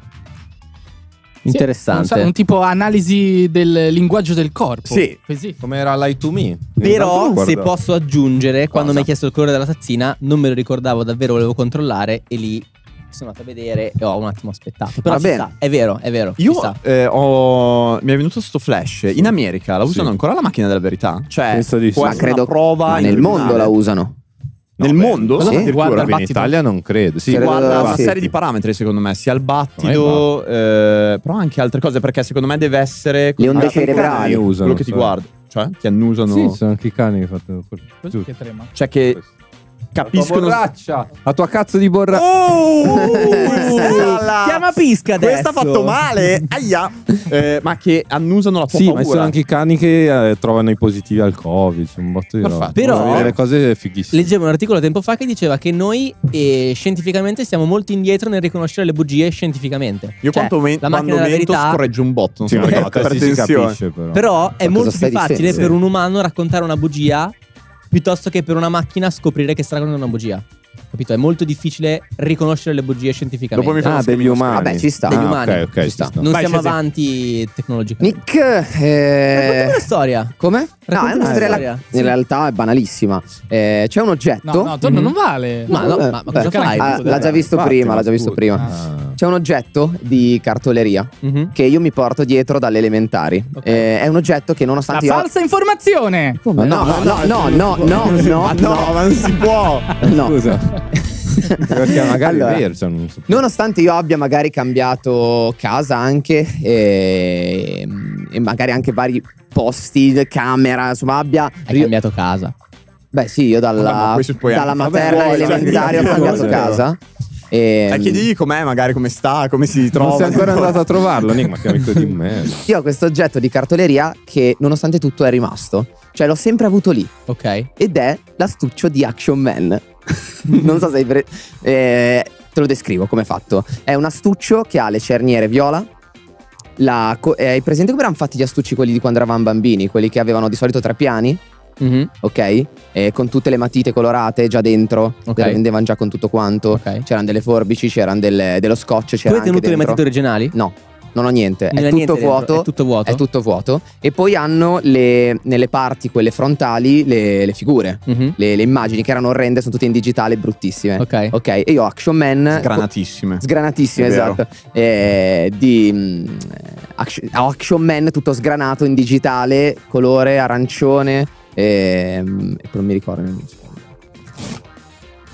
Speaker 3: Sì,
Speaker 4: Interessante.
Speaker 3: Un, un tipo analisi del linguaggio del corpo.
Speaker 1: Sì.
Speaker 3: Così.
Speaker 5: Come era Lie to Me.
Speaker 4: Però, se posso aggiungere, quando
Speaker 1: Cosa?
Speaker 4: mi hai chiesto il colore della tazzina, non me lo ricordavo davvero, volevo controllare e lì sono andato a vedere e ho un attimo aspettato. Però
Speaker 2: Va bene.
Speaker 4: sta, è vero, è vero.
Speaker 1: Io
Speaker 4: sta.
Speaker 1: eh, ho. Mi è venuto sto flash. In America la usano
Speaker 5: Sì.
Speaker 1: ancora la macchina della verità? Cioè,
Speaker 5: Penso di sì.
Speaker 2: Ma credo
Speaker 1: prova
Speaker 2: nel
Speaker 1: tribunale.
Speaker 2: mondo la usano.
Speaker 1: Nel
Speaker 5: No, beh,
Speaker 1: mondo? Sì.
Speaker 3: guarda
Speaker 5: in. Italia non credo. Sì,
Speaker 2: Credo-
Speaker 1: Guarda una
Speaker 2: sì.
Speaker 1: serie di parametri secondo me, sia il battito, eh, però anche altre cose, perché secondo me deve essere
Speaker 2: Le onde cerebrali.
Speaker 1: quello
Speaker 5: usano,
Speaker 1: che ti guarda, cioè ti annusano,
Speaker 5: Sì, sono anche i cani che fanno
Speaker 3: Così
Speaker 5: Giusto.
Speaker 3: che
Speaker 1: cioè che
Speaker 5: La tua
Speaker 1: capiscono
Speaker 5: borraccia, la tua cazzo di borraccia.
Speaker 1: Oh! *laughs*
Speaker 4: Chiama Pisca adesso.
Speaker 1: Questa ha fatto male, aia. Eh, ma che annusano la tua
Speaker 5: Sì, ma
Speaker 1: paura.
Speaker 5: ci sono anche i cani che eh, trovano i positivi al Covid. Un botto di roba.
Speaker 4: Però-
Speaker 5: delle cose fighissime.
Speaker 4: Leggevo un articolo tempo fa che diceva che noi eh, scientificamente siamo molto indietro nel riconoscere le bugie scientificamente.
Speaker 1: Io
Speaker 4: Cioè,
Speaker 1: quanto men-
Speaker 4: la
Speaker 1: quando mento
Speaker 4: verità
Speaker 1: scorregge un botto, non
Speaker 5: Sì,
Speaker 1: so
Speaker 5: perché la testa si capisce però.
Speaker 4: Però è
Speaker 2: Ma
Speaker 4: molto più facile
Speaker 2: dicendo?
Speaker 4: per un umano raccontare una bugia piuttosto che per una macchina scoprire che sta raccontando una bugia. Capito? È molto difficile riconoscere le bugie scientificamente.
Speaker 1: Dopo mi fa
Speaker 5: Ah, degli umani.
Speaker 2: Vabbè, ci sta.
Speaker 4: Degli
Speaker 5: Ah,
Speaker 4: umani.
Speaker 5: ok, ok,
Speaker 2: Ci
Speaker 5: ci
Speaker 2: sta.
Speaker 4: Non
Speaker 1: Vai,
Speaker 4: siamo
Speaker 1: sì.
Speaker 4: avanti tecnologicamente.
Speaker 2: Nick, eh,
Speaker 4: Raccontami una storia.
Speaker 2: come? No, è
Speaker 4: Racconta
Speaker 2: una
Speaker 4: una
Speaker 2: storia.
Speaker 4: storia.
Speaker 2: In
Speaker 4: Sì.
Speaker 2: realtà è banalissima. Eh, c'è un oggetto.
Speaker 3: No, no, Tonno
Speaker 4: Mhm.
Speaker 3: non vale.
Speaker 4: Ma no,
Speaker 2: Eh,
Speaker 4: ma, ma
Speaker 2: beh,
Speaker 4: cosa fai?
Speaker 2: ah, l'ha già visto
Speaker 5: Infatti,
Speaker 2: prima,
Speaker 5: ma
Speaker 2: l'ha già visto prima.
Speaker 5: Ah.
Speaker 2: C'è un oggetto di cartoleria
Speaker 4: Mhm.
Speaker 2: che io mi porto dietro dalle elementari.
Speaker 4: Ok.
Speaker 2: Eh, è un oggetto che
Speaker 3: La
Speaker 2: nonostante io
Speaker 3: falsa informazione.
Speaker 2: Come? No, no, no, no, no, no, *laughs* no,
Speaker 1: Ma no, ma non si può.
Speaker 2: no.
Speaker 5: Scusa. Perché magari
Speaker 2: Allora,
Speaker 5: è vero, cioè, non so.
Speaker 2: Nonostante io abbia magari cambiato casa anche e, e magari anche vari posti, camera, insomma abbia...
Speaker 4: Hai cambiato casa.
Speaker 2: Beh sì, io
Speaker 1: Vabbè,
Speaker 2: dalla,
Speaker 1: puoi
Speaker 2: dalla materna
Speaker 1: vabbè, vuoi,
Speaker 2: elementare
Speaker 1: cioè,
Speaker 2: ho *laughs* cambiato casa. E,
Speaker 1: Eh, chiedigli com'è, magari come sta, come si trova.
Speaker 5: Non sei ancora andato a trovarlo, Nick, ma che amico di me. *laughs*
Speaker 2: Io ho questo oggetto di cartoleria che nonostante tutto è rimasto. Cioè l'ho sempre avuto lì.
Speaker 4: Ok.
Speaker 2: Ed è l'astuccio di Action Man. *laughs* non so se hai pre- eh, te lo descrivo come è fatto. È un astuccio che ha le cerniere viola. La co- eh, hai presente come erano fatti gli astucci quelli di quando eravamo bambini? Quelli che avevano di solito tre piani,
Speaker 4: Mhm.
Speaker 2: ok? E con tutte le matite colorate già dentro.
Speaker 4: Ok.
Speaker 2: Le vendevano già con tutto quanto.
Speaker 4: Ok.
Speaker 2: C'erano delle forbici, c'erano delle- dello scotch.
Speaker 4: Tu
Speaker 2: C'era
Speaker 4: hai
Speaker 2: anche
Speaker 4: tenuto le
Speaker 2: dentro.
Speaker 4: matite originali?
Speaker 2: No, non ho niente.
Speaker 4: Non
Speaker 2: è tutto
Speaker 4: niente dentro,
Speaker 2: vuoto.
Speaker 4: È tutto vuoto?
Speaker 2: È tutto vuoto. E poi hanno le- nelle parti, quelle frontali, le, le figure.
Speaker 4: Mhm.
Speaker 2: Le, le immagini che erano orrende, sono tutte in digitale, bruttissime.
Speaker 4: Ok.
Speaker 2: Ok, e io ho Action Man.
Speaker 1: Granatissime.
Speaker 2: Sgranatissime,
Speaker 1: È
Speaker 2: esatto. Eh, di mm, action, ho Action Man tutto sgranato in digitale, colore arancione. ehm, E, poi non mi ricordo.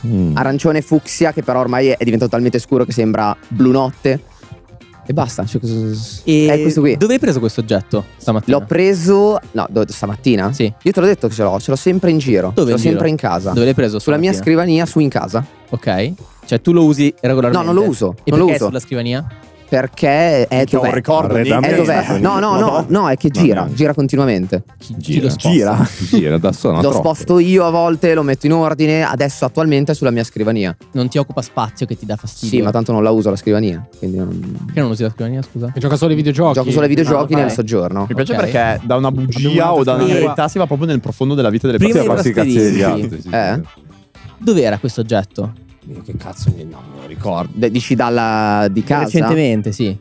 Speaker 5: Mm.
Speaker 2: Arancione fucsia, che però ormai è diventato talmente scuro che sembra blu notte. E basta. Cioè,
Speaker 4: E
Speaker 2: È questo qui.
Speaker 4: Dove hai preso questo oggetto stamattina?
Speaker 2: L'ho preso. No, do- stamattina?
Speaker 4: Sì.
Speaker 2: Io te l'ho detto che ce l'ho, ce l'ho sempre in giro.
Speaker 4: Dove
Speaker 2: ce l'ho sempre in casa.
Speaker 4: Dove l'hai preso?
Speaker 2: Sulla mia scrivania, su in casa.
Speaker 4: Ok. Cioè tu lo usi regolarmente?
Speaker 2: No, non lo uso.
Speaker 4: E
Speaker 2: non lo uso.
Speaker 4: sulla scrivania?
Speaker 2: Perché è dov'è?
Speaker 1: un ricordo.
Speaker 5: Arredamento.
Speaker 2: È dov'è? No, no, no, no, è che gira, gira continuamente.
Speaker 5: Gira.
Speaker 1: Gira.
Speaker 5: Gira da solo.
Speaker 2: Lo sposto io a volte, lo metto in ordine, adesso attualmente è sulla mia scrivania.
Speaker 4: Non ti occupa spazio che ti dà fastidio?
Speaker 2: Sì, ma tanto non la uso la scrivania. Quindi non...
Speaker 4: Perché non usi la scrivania, scusa?
Speaker 3: Che gioca solo ai videogiochi.
Speaker 2: Gioco solo ai videogiochi
Speaker 4: Ah, ok.
Speaker 2: nel soggiorno.
Speaker 1: Mi piace perché da una bugia o da una verità si va proprio nel profondo della vita delle
Speaker 4: Prima
Speaker 1: persone.
Speaker 4: di
Speaker 5: farsi i cazzi degli altri. sì,
Speaker 2: Eh?
Speaker 4: Dov'era questo oggetto?
Speaker 2: Che cazzo mi no, me lo ricordo. Dici dalla di casa?
Speaker 4: Recentemente, sì.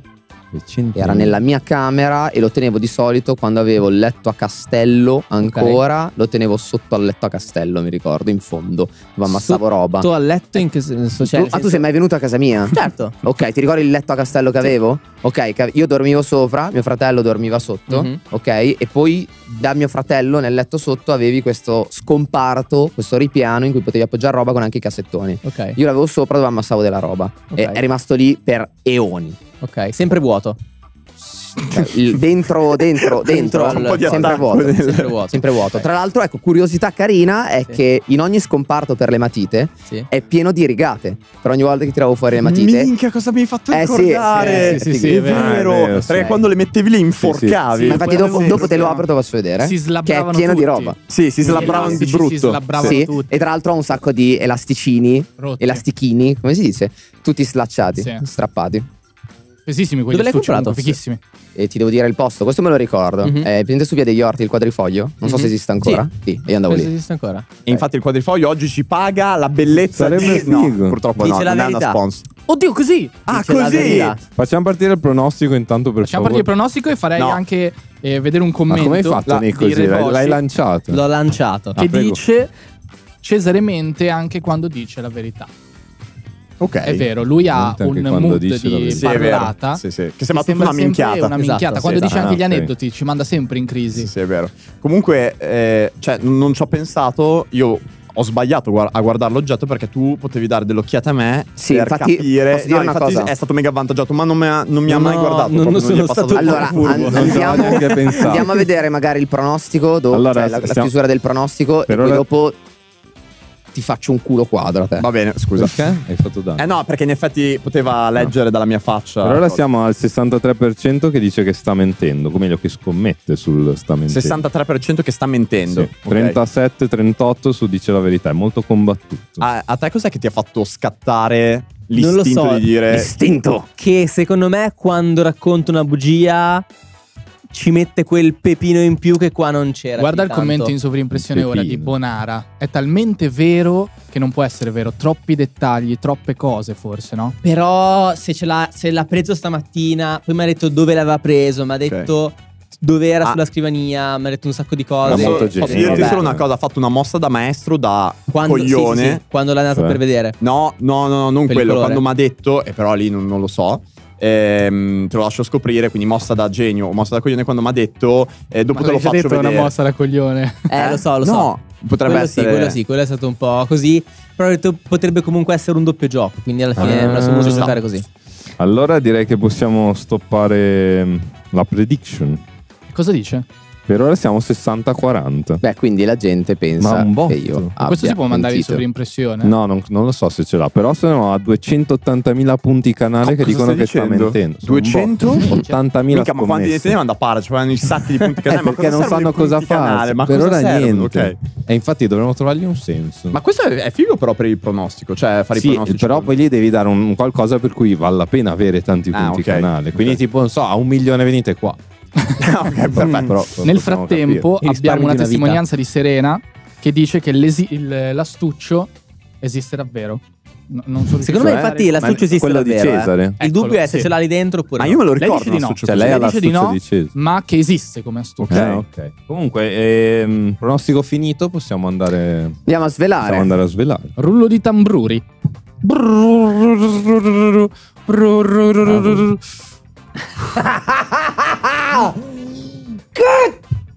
Speaker 2: Era nella mia camera e lo tenevo di solito quando avevo il letto a castello ancora. Lo tenevo sotto al letto a castello, mi ricordo, in fondo. Dove ammassavo roba.
Speaker 4: Tu a letto in che senso? Cioè,
Speaker 2: Tu-
Speaker 4: nel
Speaker 2: ah, tu
Speaker 4: senso-
Speaker 2: sei mai venuto a casa mia?
Speaker 4: Certo.
Speaker 2: Ok, ti ricordi il letto a castello che avevo? Ok, io dormivo sopra, mio fratello dormiva sotto,
Speaker 4: Mhm.
Speaker 2: ok? E poi da mio fratello nel letto sotto avevi questo scomparto, questo ripiano in cui potevi appoggiare roba con anche i cassettoni.
Speaker 4: Ok.
Speaker 2: Io l'avevo sopra dove ammassavo della roba. E
Speaker 4: Ok.
Speaker 2: è rimasto lì per eoni.
Speaker 4: Ok. Sempre vuoto.
Speaker 2: Cioè, il *laughs* dentro, dentro, dentro,
Speaker 4: po'
Speaker 1: di
Speaker 2: sempre vuoto.
Speaker 1: nel- *laughs*
Speaker 4: Sempre vuoto.
Speaker 2: Sempre vuoto. Tra l'altro, ecco, curiosità carina è
Speaker 4: Sì.
Speaker 2: che in ogni scomparto per le matite
Speaker 4: Sì.
Speaker 2: è pieno di rigate. Per ogni volta che tiravo fuori le matite.
Speaker 1: Minchia, cosa mi hai fatto
Speaker 2: Eh, sì,
Speaker 1: ricordare?
Speaker 3: sì, sì, sì,
Speaker 1: è
Speaker 3: vero.
Speaker 5: è vero.
Speaker 1: Perché quando le mettevi lì inforcavi.
Speaker 2: infatti, dopo, dopo te lo apro e te lo faccio vedere.
Speaker 3: Si
Speaker 2: che è pieno di
Speaker 3: tutti.
Speaker 2: roba.
Speaker 1: Sì, si slabbravano di brutto.
Speaker 3: Si slabbravano
Speaker 2: Sì,
Speaker 3: tutti.
Speaker 2: e tra l'altro ha un sacco di elasticini,
Speaker 3: Rotti.
Speaker 2: elastichini, come si dice? Tutti slacciati,
Speaker 3: Sì.
Speaker 2: strappati.
Speaker 3: Pesissimi quelli
Speaker 4: Dove l'hai comprato?
Speaker 3: comunque, fighissimi.
Speaker 2: E ti devo dire il posto, questo me lo ricordo.
Speaker 4: Mhm.
Speaker 2: È presente su via degli Orti, il quadrifoglio. Non so
Speaker 4: Mhm.
Speaker 2: se esiste ancora. Sì, e io andavo
Speaker 4: Questo
Speaker 2: lì.
Speaker 4: esiste ancora?
Speaker 1: E infatti il quadrifoglio oggi ci paga la bellezza
Speaker 5: Sarebbe
Speaker 1: di... No,
Speaker 5: figo.
Speaker 1: purtroppo
Speaker 4: Dice
Speaker 1: no,
Speaker 4: la
Speaker 1: non è una
Speaker 4: verità.
Speaker 1: sponsor.
Speaker 3: Oddio, così!
Speaker 1: Ah,
Speaker 4: Dice
Speaker 1: così?
Speaker 5: Facciamo partire il pronostico intanto per
Speaker 3: Facciamo partire il
Speaker 5: favore.
Speaker 3: pronostico e farei
Speaker 1: No.
Speaker 3: anche eh, vedere un
Speaker 5: Ma
Speaker 3: commento
Speaker 5: come hai fatto
Speaker 3: la-
Speaker 5: Nick
Speaker 3: di
Speaker 5: così? L'hai, l'hai lanciato?
Speaker 4: L'ho lanciato.
Speaker 3: che
Speaker 5: Ah, prego.
Speaker 3: dice Cesare mente anche quando dice la verità.
Speaker 1: Ok.
Speaker 3: È vero, lui ha un mood di.
Speaker 1: Sì,
Speaker 3: parlata.
Speaker 1: Sì, sì. Che sembra
Speaker 3: che
Speaker 1: tutta una minchiata.
Speaker 3: Una minchiata.
Speaker 4: Esatto,
Speaker 3: Quando
Speaker 4: sì,
Speaker 3: dice
Speaker 5: esatto.
Speaker 3: anche gli
Speaker 5: Ah,
Speaker 3: aneddoti ci manda sempre in crisi.
Speaker 1: Sì, sì, è vero. Comunque, eh, cioè, non ci ho pensato. Io ho sbagliato a guardare l'oggetto perché tu potevi dare delle occhiate a me
Speaker 2: Sì,
Speaker 1: per
Speaker 2: infatti,
Speaker 1: capire.
Speaker 2: posso dire
Speaker 1: No,
Speaker 2: una
Speaker 1: infatti
Speaker 2: cosa?
Speaker 1: è stato mega avvantaggiato, ma non mi ha, non mi ha
Speaker 4: No,
Speaker 1: mai guardato.
Speaker 4: non-
Speaker 1: proprio,
Speaker 4: non sono
Speaker 1: passato
Speaker 4: stato-
Speaker 2: Allora,
Speaker 1: furbo.
Speaker 5: Non
Speaker 2: andiamo,
Speaker 5: avevo neanche pensato.
Speaker 2: andiamo a vedere magari il pronostico, do-
Speaker 5: Allora,
Speaker 2: cioè la, la chiusura del pronostico e poi
Speaker 5: ora-
Speaker 2: dopo ti faccio un culo quadro a te.
Speaker 1: Va bene, scusa.
Speaker 5: Perché? Hai fatto danno.
Speaker 1: Eh no, perché in effetti poteva leggere dalla mia faccia.
Speaker 5: Per ora siamo al 63% che dice che sta mentendo, o meglio che scommette sul sta mentendo.
Speaker 1: 63% che sta mentendo.
Speaker 5: Sì,
Speaker 1: Ok.
Speaker 5: 37-38 su dice la verità, è molto combattuto.
Speaker 1: A, a te cos'è che ti ha fatto scattare
Speaker 4: Non lo
Speaker 1: l'istinto
Speaker 4: so.
Speaker 1: di dire
Speaker 2: Istinto.
Speaker 4: Che secondo me quando racconto una bugia ci mette quel pepino in più che qua non c'era.
Speaker 3: Guarda il commento
Speaker 4: tanto.
Speaker 3: in sovrimpressione ora di. Bonara. È talmente vero che non può essere vero. Troppi dettagli, troppe cose, forse, no?
Speaker 4: Però se, ce l'ha, se l'ha preso stamattina, poi mi ha detto dove l'aveva preso, mi ha detto dove era
Speaker 1: Ah.
Speaker 4: sulla scrivania, mi ha detto un sacco di cose.
Speaker 5: Era molto
Speaker 1: posso
Speaker 5: gentile.
Speaker 1: dirti solo una cosa, ha fatto una mossa da maestro da
Speaker 4: Quando, sì,
Speaker 1: coglione.
Speaker 4: sì, sì, quando l'ha andato
Speaker 5: Cioè?
Speaker 4: per vedere.
Speaker 1: No, no, no, non
Speaker 4: Per
Speaker 1: quello. Quando mi ha detto, e però lì non, non lo so. Ehm, te lo lascio scoprire, quindi mossa da genio o mossa da coglione quando mi ha detto, eh, dopo
Speaker 3: Ma
Speaker 1: te lo faccio
Speaker 3: detto, è
Speaker 1: vedere.
Speaker 3: una mossa da coglione.
Speaker 4: Eh, lo so, lo
Speaker 1: no,
Speaker 4: so.
Speaker 1: potrebbe
Speaker 4: quello
Speaker 1: essere.
Speaker 4: sì, quello sì, quello è stato un po' così. Però ho detto potrebbe comunque essere un doppio gioco, quindi alla fine
Speaker 5: Ah,
Speaker 4: me la sono voluto giocare così.
Speaker 5: Allora direi che possiamo stoppare mm, la prediction.
Speaker 3: Cosa dice?
Speaker 5: Per ora siamo 60-40.
Speaker 2: Beh, quindi la gente pensa
Speaker 5: Ma un botto.
Speaker 2: che io
Speaker 3: Questo si può mandare in sovrimpressione?
Speaker 5: No, non, non lo so se ce l'ha, però sono a 280.000 punti canale che
Speaker 1: Cosa
Speaker 5: dicono che sta
Speaker 1: dicendo?
Speaker 5: mentendo. Sono un
Speaker 1: 200?
Speaker 5: botto. 80.000
Speaker 1: Minchia, ma quanti ne
Speaker 5: scommesse.
Speaker 1: tenevano da parte? Cioè, i sacchi di punti canale.
Speaker 5: Eh,
Speaker 1: ma
Speaker 5: perché
Speaker 1: cosa
Speaker 5: non sanno
Speaker 1: i
Speaker 5: cosa fare.
Speaker 1: Ma
Speaker 5: per
Speaker 1: cosa
Speaker 5: ora
Speaker 1: servono?
Speaker 5: niente.
Speaker 1: Ok.
Speaker 5: E infatti dovremmo trovargli un senso.
Speaker 1: Ma questo è, figo però per il pronostico, cioè fare i
Speaker 5: sì,
Speaker 1: pronostici.
Speaker 5: però poi lì devi dare un, un qualcosa per cui vale la pena avere tanti
Speaker 1: Ah,
Speaker 5: punti
Speaker 1: ok,
Speaker 5: canale. Quindi,
Speaker 1: ok.
Speaker 5: tipo, non so, a un milione venite qua. *laughs*
Speaker 1: Ah, ok, perfetto.
Speaker 5: Però,
Speaker 3: Nel
Speaker 5: possiamo
Speaker 3: frattempo
Speaker 5: capire.
Speaker 3: Abbiamo una testimonianza di Serena che dice che il- l'astuccio esiste davvero. No- non sono
Speaker 4: Secondo me, infatti, l'astuccio esiste
Speaker 5: quello di
Speaker 4: davvero. eh.
Speaker 5: Cesare.
Speaker 4: Il
Speaker 3: Eccolo,
Speaker 4: dubbio è se
Speaker 3: sì.
Speaker 4: ce l'ha lì dentro oppure
Speaker 1: Ma
Speaker 4: no.
Speaker 1: io me lo
Speaker 3: Lei
Speaker 1: ricordo.
Speaker 3: dice di no.
Speaker 5: Cioè, lei
Speaker 3: Lei dice di no.
Speaker 5: di Cesare.
Speaker 3: ma che esiste come astuccio.
Speaker 1: Ok.
Speaker 5: Ah, ok. Comunque, ehm, pronostico finito, possiamo andare,
Speaker 2: Andiamo a
Speaker 5: possiamo
Speaker 2: svelare.
Speaker 5: andare a svelare.
Speaker 3: Rullo di tambruri.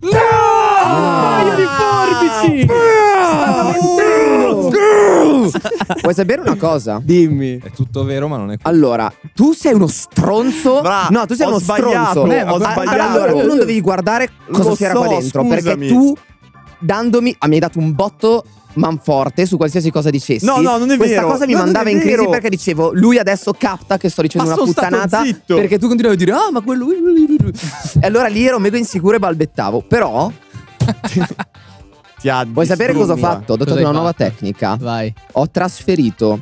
Speaker 3: Paio di forbici!
Speaker 2: Vuoi sapere una cosa?
Speaker 4: Dimmi.
Speaker 5: È tutto vero, ma non è così.
Speaker 2: Allora, tu sei uno stronzo.
Speaker 1: Bra,
Speaker 2: no, tu sei uno
Speaker 1: sbagliato,
Speaker 2: stronzo.
Speaker 1: eh, ho
Speaker 2: Ah,
Speaker 1: sbagliato.
Speaker 2: Allora, tu non dovevi guardare cosa
Speaker 1: Lo
Speaker 2: c'era
Speaker 1: so,
Speaker 2: qua dentro.
Speaker 1: scusami.
Speaker 2: Perché tu, dandomi, ah, mi hai dato un botto manforte su qualsiasi cosa dicessi.
Speaker 1: No, no, non è
Speaker 2: Questa
Speaker 1: vero.
Speaker 2: cosa mi
Speaker 1: No,
Speaker 2: mandava in crisi perché dicevo, lui adesso capta che sto dicendo
Speaker 1: Ma
Speaker 2: una puttanata.
Speaker 1: zitto.
Speaker 2: Perché tu continuavi a dire, ah, ma quello. e allora lì ero mega insicuro e balbettavo. Però,
Speaker 1: Ti ha
Speaker 2: vuoi sapere cosa ho fatto? Ho adottato
Speaker 4: hai
Speaker 2: una nuova tecnica.
Speaker 4: Vai.
Speaker 2: Ho trasferito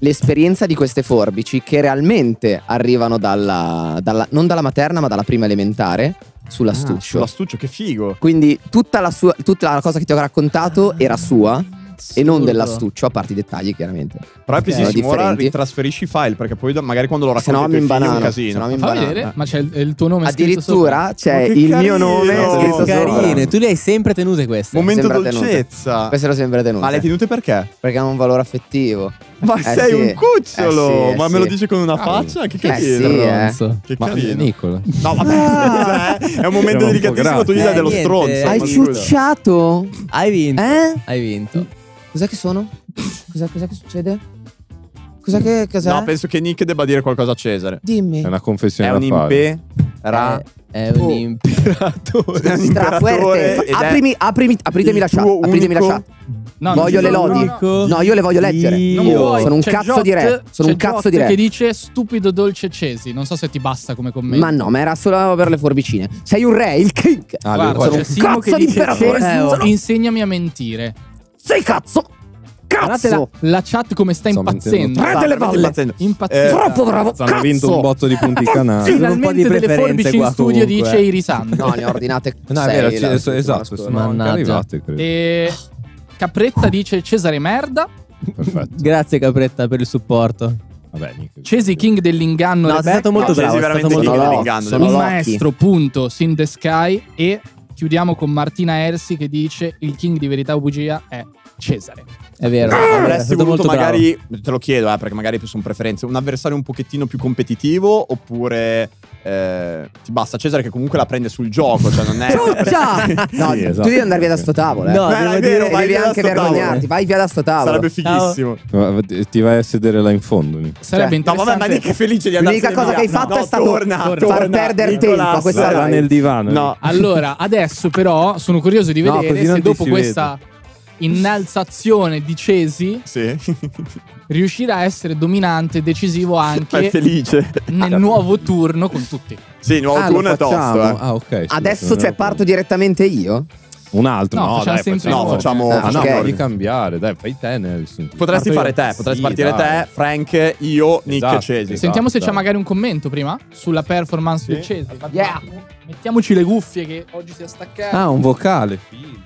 Speaker 2: l'esperienza di queste forbici che realmente arrivano dalla, dalla- non dalla materna ma dalla prima elementare
Speaker 1: Ah,
Speaker 2: sull'astuccio.
Speaker 1: sull'astuccio, che figo.
Speaker 2: Quindi tutta la, sua, tutta la cosa che ti ho raccontato era sua e non
Speaker 4: Assurdo.
Speaker 2: dell'astuccio, a parte i dettagli chiaramente.
Speaker 1: Però è
Speaker 2: Ok.
Speaker 1: pesissimo. Ora ritrasferisci i file perché poi da- magari quando lo
Speaker 2: Se no
Speaker 1: racconti ai
Speaker 2: mi
Speaker 1: figli è un
Speaker 2: imbanano.
Speaker 1: casino.
Speaker 2: Se no mi
Speaker 3: Fa
Speaker 2: imbanano.
Speaker 3: vedere, ma c'è il, il tuo nome
Speaker 2: Addirittura c'è il mio
Speaker 1: carino!
Speaker 2: nome scritto.
Speaker 4: Carine, tu le hai sempre tenute queste.
Speaker 1: Momento
Speaker 2: tenute.
Speaker 1: dolcezza.
Speaker 2: Queste le ho sempre tenute.
Speaker 1: Ma le hai tenute perché?
Speaker 2: Perché hanno un valore affettivo.
Speaker 1: Ma
Speaker 2: Eh
Speaker 1: sei
Speaker 2: sì.
Speaker 1: un cucciolo!
Speaker 2: Eh sì, eh
Speaker 1: Ma me lo
Speaker 2: sì.
Speaker 1: dici con una faccia? Che
Speaker 2: Eh
Speaker 1: carino.
Speaker 2: sì, eh.
Speaker 1: Che carino. No, vabbè, scusa, *laughs* eh. è un momento
Speaker 5: un
Speaker 1: delicatissimo. Tu gli dai dello
Speaker 4: Eh,
Speaker 1: stronzo.
Speaker 2: Hai ciucciato?
Speaker 4: Hai vinto.
Speaker 2: Eh?
Speaker 4: Hai vinto.
Speaker 2: Cos'è che sono? Cos'è, cos'è che succede? Cos'è che. Cos'è?
Speaker 1: No, penso che Nick debba dire qualcosa a Cesare.
Speaker 2: Dimmi.
Speaker 5: È una confessione
Speaker 1: È
Speaker 5: da
Speaker 1: un
Speaker 5: fare.
Speaker 1: impè. Ra.
Speaker 4: È un
Speaker 1: Oh.
Speaker 4: imperatore.
Speaker 1: È un
Speaker 2: Strafuerte.
Speaker 1: imperatore ed è
Speaker 2: Aprimi, aprimi, apritemi
Speaker 1: il
Speaker 2: la chat.
Speaker 1: tuo
Speaker 2: Apritemi la
Speaker 1: unico-
Speaker 2: chat.
Speaker 3: No, non
Speaker 2: Voglio le
Speaker 3: sono-
Speaker 2: lodi.
Speaker 3: no, no.
Speaker 2: Io le voglio leggere.
Speaker 4: Io-
Speaker 3: Non vuoi.
Speaker 2: Sono un
Speaker 3: C'è
Speaker 2: cazzo
Speaker 3: Jot-
Speaker 2: di re. Sono un
Speaker 3: c'è
Speaker 2: cazzo
Speaker 3: Jot
Speaker 2: di re.
Speaker 3: che dice stupido dolce Cesi. Non so se ti basta come commento.
Speaker 2: Ma no, ma era solo per le forbicine. Sei un re, il king.
Speaker 5: Ah,
Speaker 3: Guarda,
Speaker 2: sono
Speaker 3: c'è
Speaker 2: un
Speaker 3: Simo
Speaker 2: cazzo
Speaker 3: che
Speaker 2: di
Speaker 3: dice
Speaker 2: imperatore.
Speaker 3: Cesu,
Speaker 2: Eh, oh.
Speaker 3: insegnami a mentire.
Speaker 2: Sei cazzo.
Speaker 3: Guardate la,
Speaker 2: Cazzo.
Speaker 3: la chat come sta
Speaker 5: Sto
Speaker 3: impazzendo.
Speaker 5: mentendo.
Speaker 2: Prende le
Speaker 1: Sta
Speaker 2: balle.
Speaker 1: impazzendo. Eh,
Speaker 2: Troppo bravo.
Speaker 5: Hanno
Speaker 2: cazzo.
Speaker 5: vinto un botto di punti canali.
Speaker 3: Finalmente
Speaker 4: un po' di
Speaker 3: delle
Speaker 4: preferenze
Speaker 3: forbici in studio
Speaker 4: comunque.
Speaker 3: dice Irisando.
Speaker 2: No, ne ho ordinate *laughs*
Speaker 5: No, è
Speaker 2: sei
Speaker 5: vero,
Speaker 2: la
Speaker 5: ci-
Speaker 2: settimana
Speaker 5: esatto, sono anche
Speaker 4: Mannaggia.
Speaker 5: arrivate, credo.
Speaker 3: E Capretta dice Cesare merda.
Speaker 5: Perfetto.
Speaker 4: Grazie Capretta per il supporto.
Speaker 5: Vabbè, Nick.
Speaker 3: Cesi King dell'inganno.
Speaker 4: No,
Speaker 3: Rebecca.
Speaker 4: stato molto
Speaker 1: No,
Speaker 4: bravo.
Speaker 1: Cesi
Speaker 4: È
Speaker 1: veramente king dell'inganno.
Speaker 2: Sono
Speaker 3: il
Speaker 2: Locchi.
Speaker 3: maestro punto Sin the Sky e chiudiamo con Martina Ersi che dice il king di verità o bugia è Cesare.
Speaker 4: È vero. è
Speaker 1: Avresti voluto
Speaker 4: molto bravo.
Speaker 1: magari, te lo chiedo, eh, perché magari sono preferenze, un avversario un pochettino più competitivo oppure eh, ti basta Cesare che comunque la prende sul gioco, cioè non è...
Speaker 2: Ciuccia! *laughs* No,
Speaker 5: Sì,
Speaker 2: tu
Speaker 5: esatto.
Speaker 2: devi andare via da sto tavolo. Eh.
Speaker 4: No,
Speaker 1: Beh,
Speaker 4: devo dire-
Speaker 1: vero, vai
Speaker 2: devi anche vergognarti. Vai via da sto tavolo.
Speaker 1: Sarebbe fighissimo.
Speaker 5: Ma Ti vai a sedere là in fondo.
Speaker 3: Sarebbe
Speaker 2: Cioè,
Speaker 1: No,
Speaker 3: interessante.
Speaker 1: vabbè, ma è felice di andare
Speaker 2: L'unica cosa che hai fatto
Speaker 1: no,
Speaker 2: è stato
Speaker 1: torna,
Speaker 2: far
Speaker 1: torna,
Speaker 2: perdere
Speaker 1: Nicolas.
Speaker 2: tempo a questa live.
Speaker 5: nel divano.
Speaker 1: No,
Speaker 3: Allora, adesso però sono curioso di
Speaker 5: No,
Speaker 3: vedere se dopo questa innalzazione di Cesi
Speaker 1: sì, *laughs*
Speaker 3: riuscirà a essere dominante e decisivo anche *laughs*
Speaker 1: felice.
Speaker 3: nel nuovo turno con tutti.
Speaker 1: Sì, il nuovo
Speaker 5: Ah,
Speaker 1: turno è tosto,
Speaker 5: facciamo?
Speaker 1: eh.
Speaker 5: Ah, ok. sì,
Speaker 2: Adesso, cioè, parto direttamente io?
Speaker 5: Un altro?
Speaker 3: No,
Speaker 5: No,
Speaker 3: facciamo
Speaker 5: dai,
Speaker 3: sempre
Speaker 1: No,
Speaker 3: noi.
Speaker 1: facciamo...
Speaker 2: Ah,
Speaker 1: facciamo
Speaker 5: no,
Speaker 2: ok.
Speaker 5: devi cambiare. Dai, fai te Nelson.
Speaker 1: Potresti
Speaker 5: Parto
Speaker 1: fare
Speaker 5: io.
Speaker 1: te, potresti
Speaker 5: Sì,
Speaker 1: partire
Speaker 5: dai.
Speaker 1: te, Frank, io, Nick
Speaker 5: Esatto,
Speaker 1: e Cesi.
Speaker 5: esatto.
Speaker 3: Sentiamo se c'è magari un commento prima sulla performance
Speaker 1: Sì.
Speaker 3: del Cesi.
Speaker 2: Yeah.
Speaker 3: Mettiamoci le cuffie che oggi si è staccato.
Speaker 5: Ah, un vocale. Non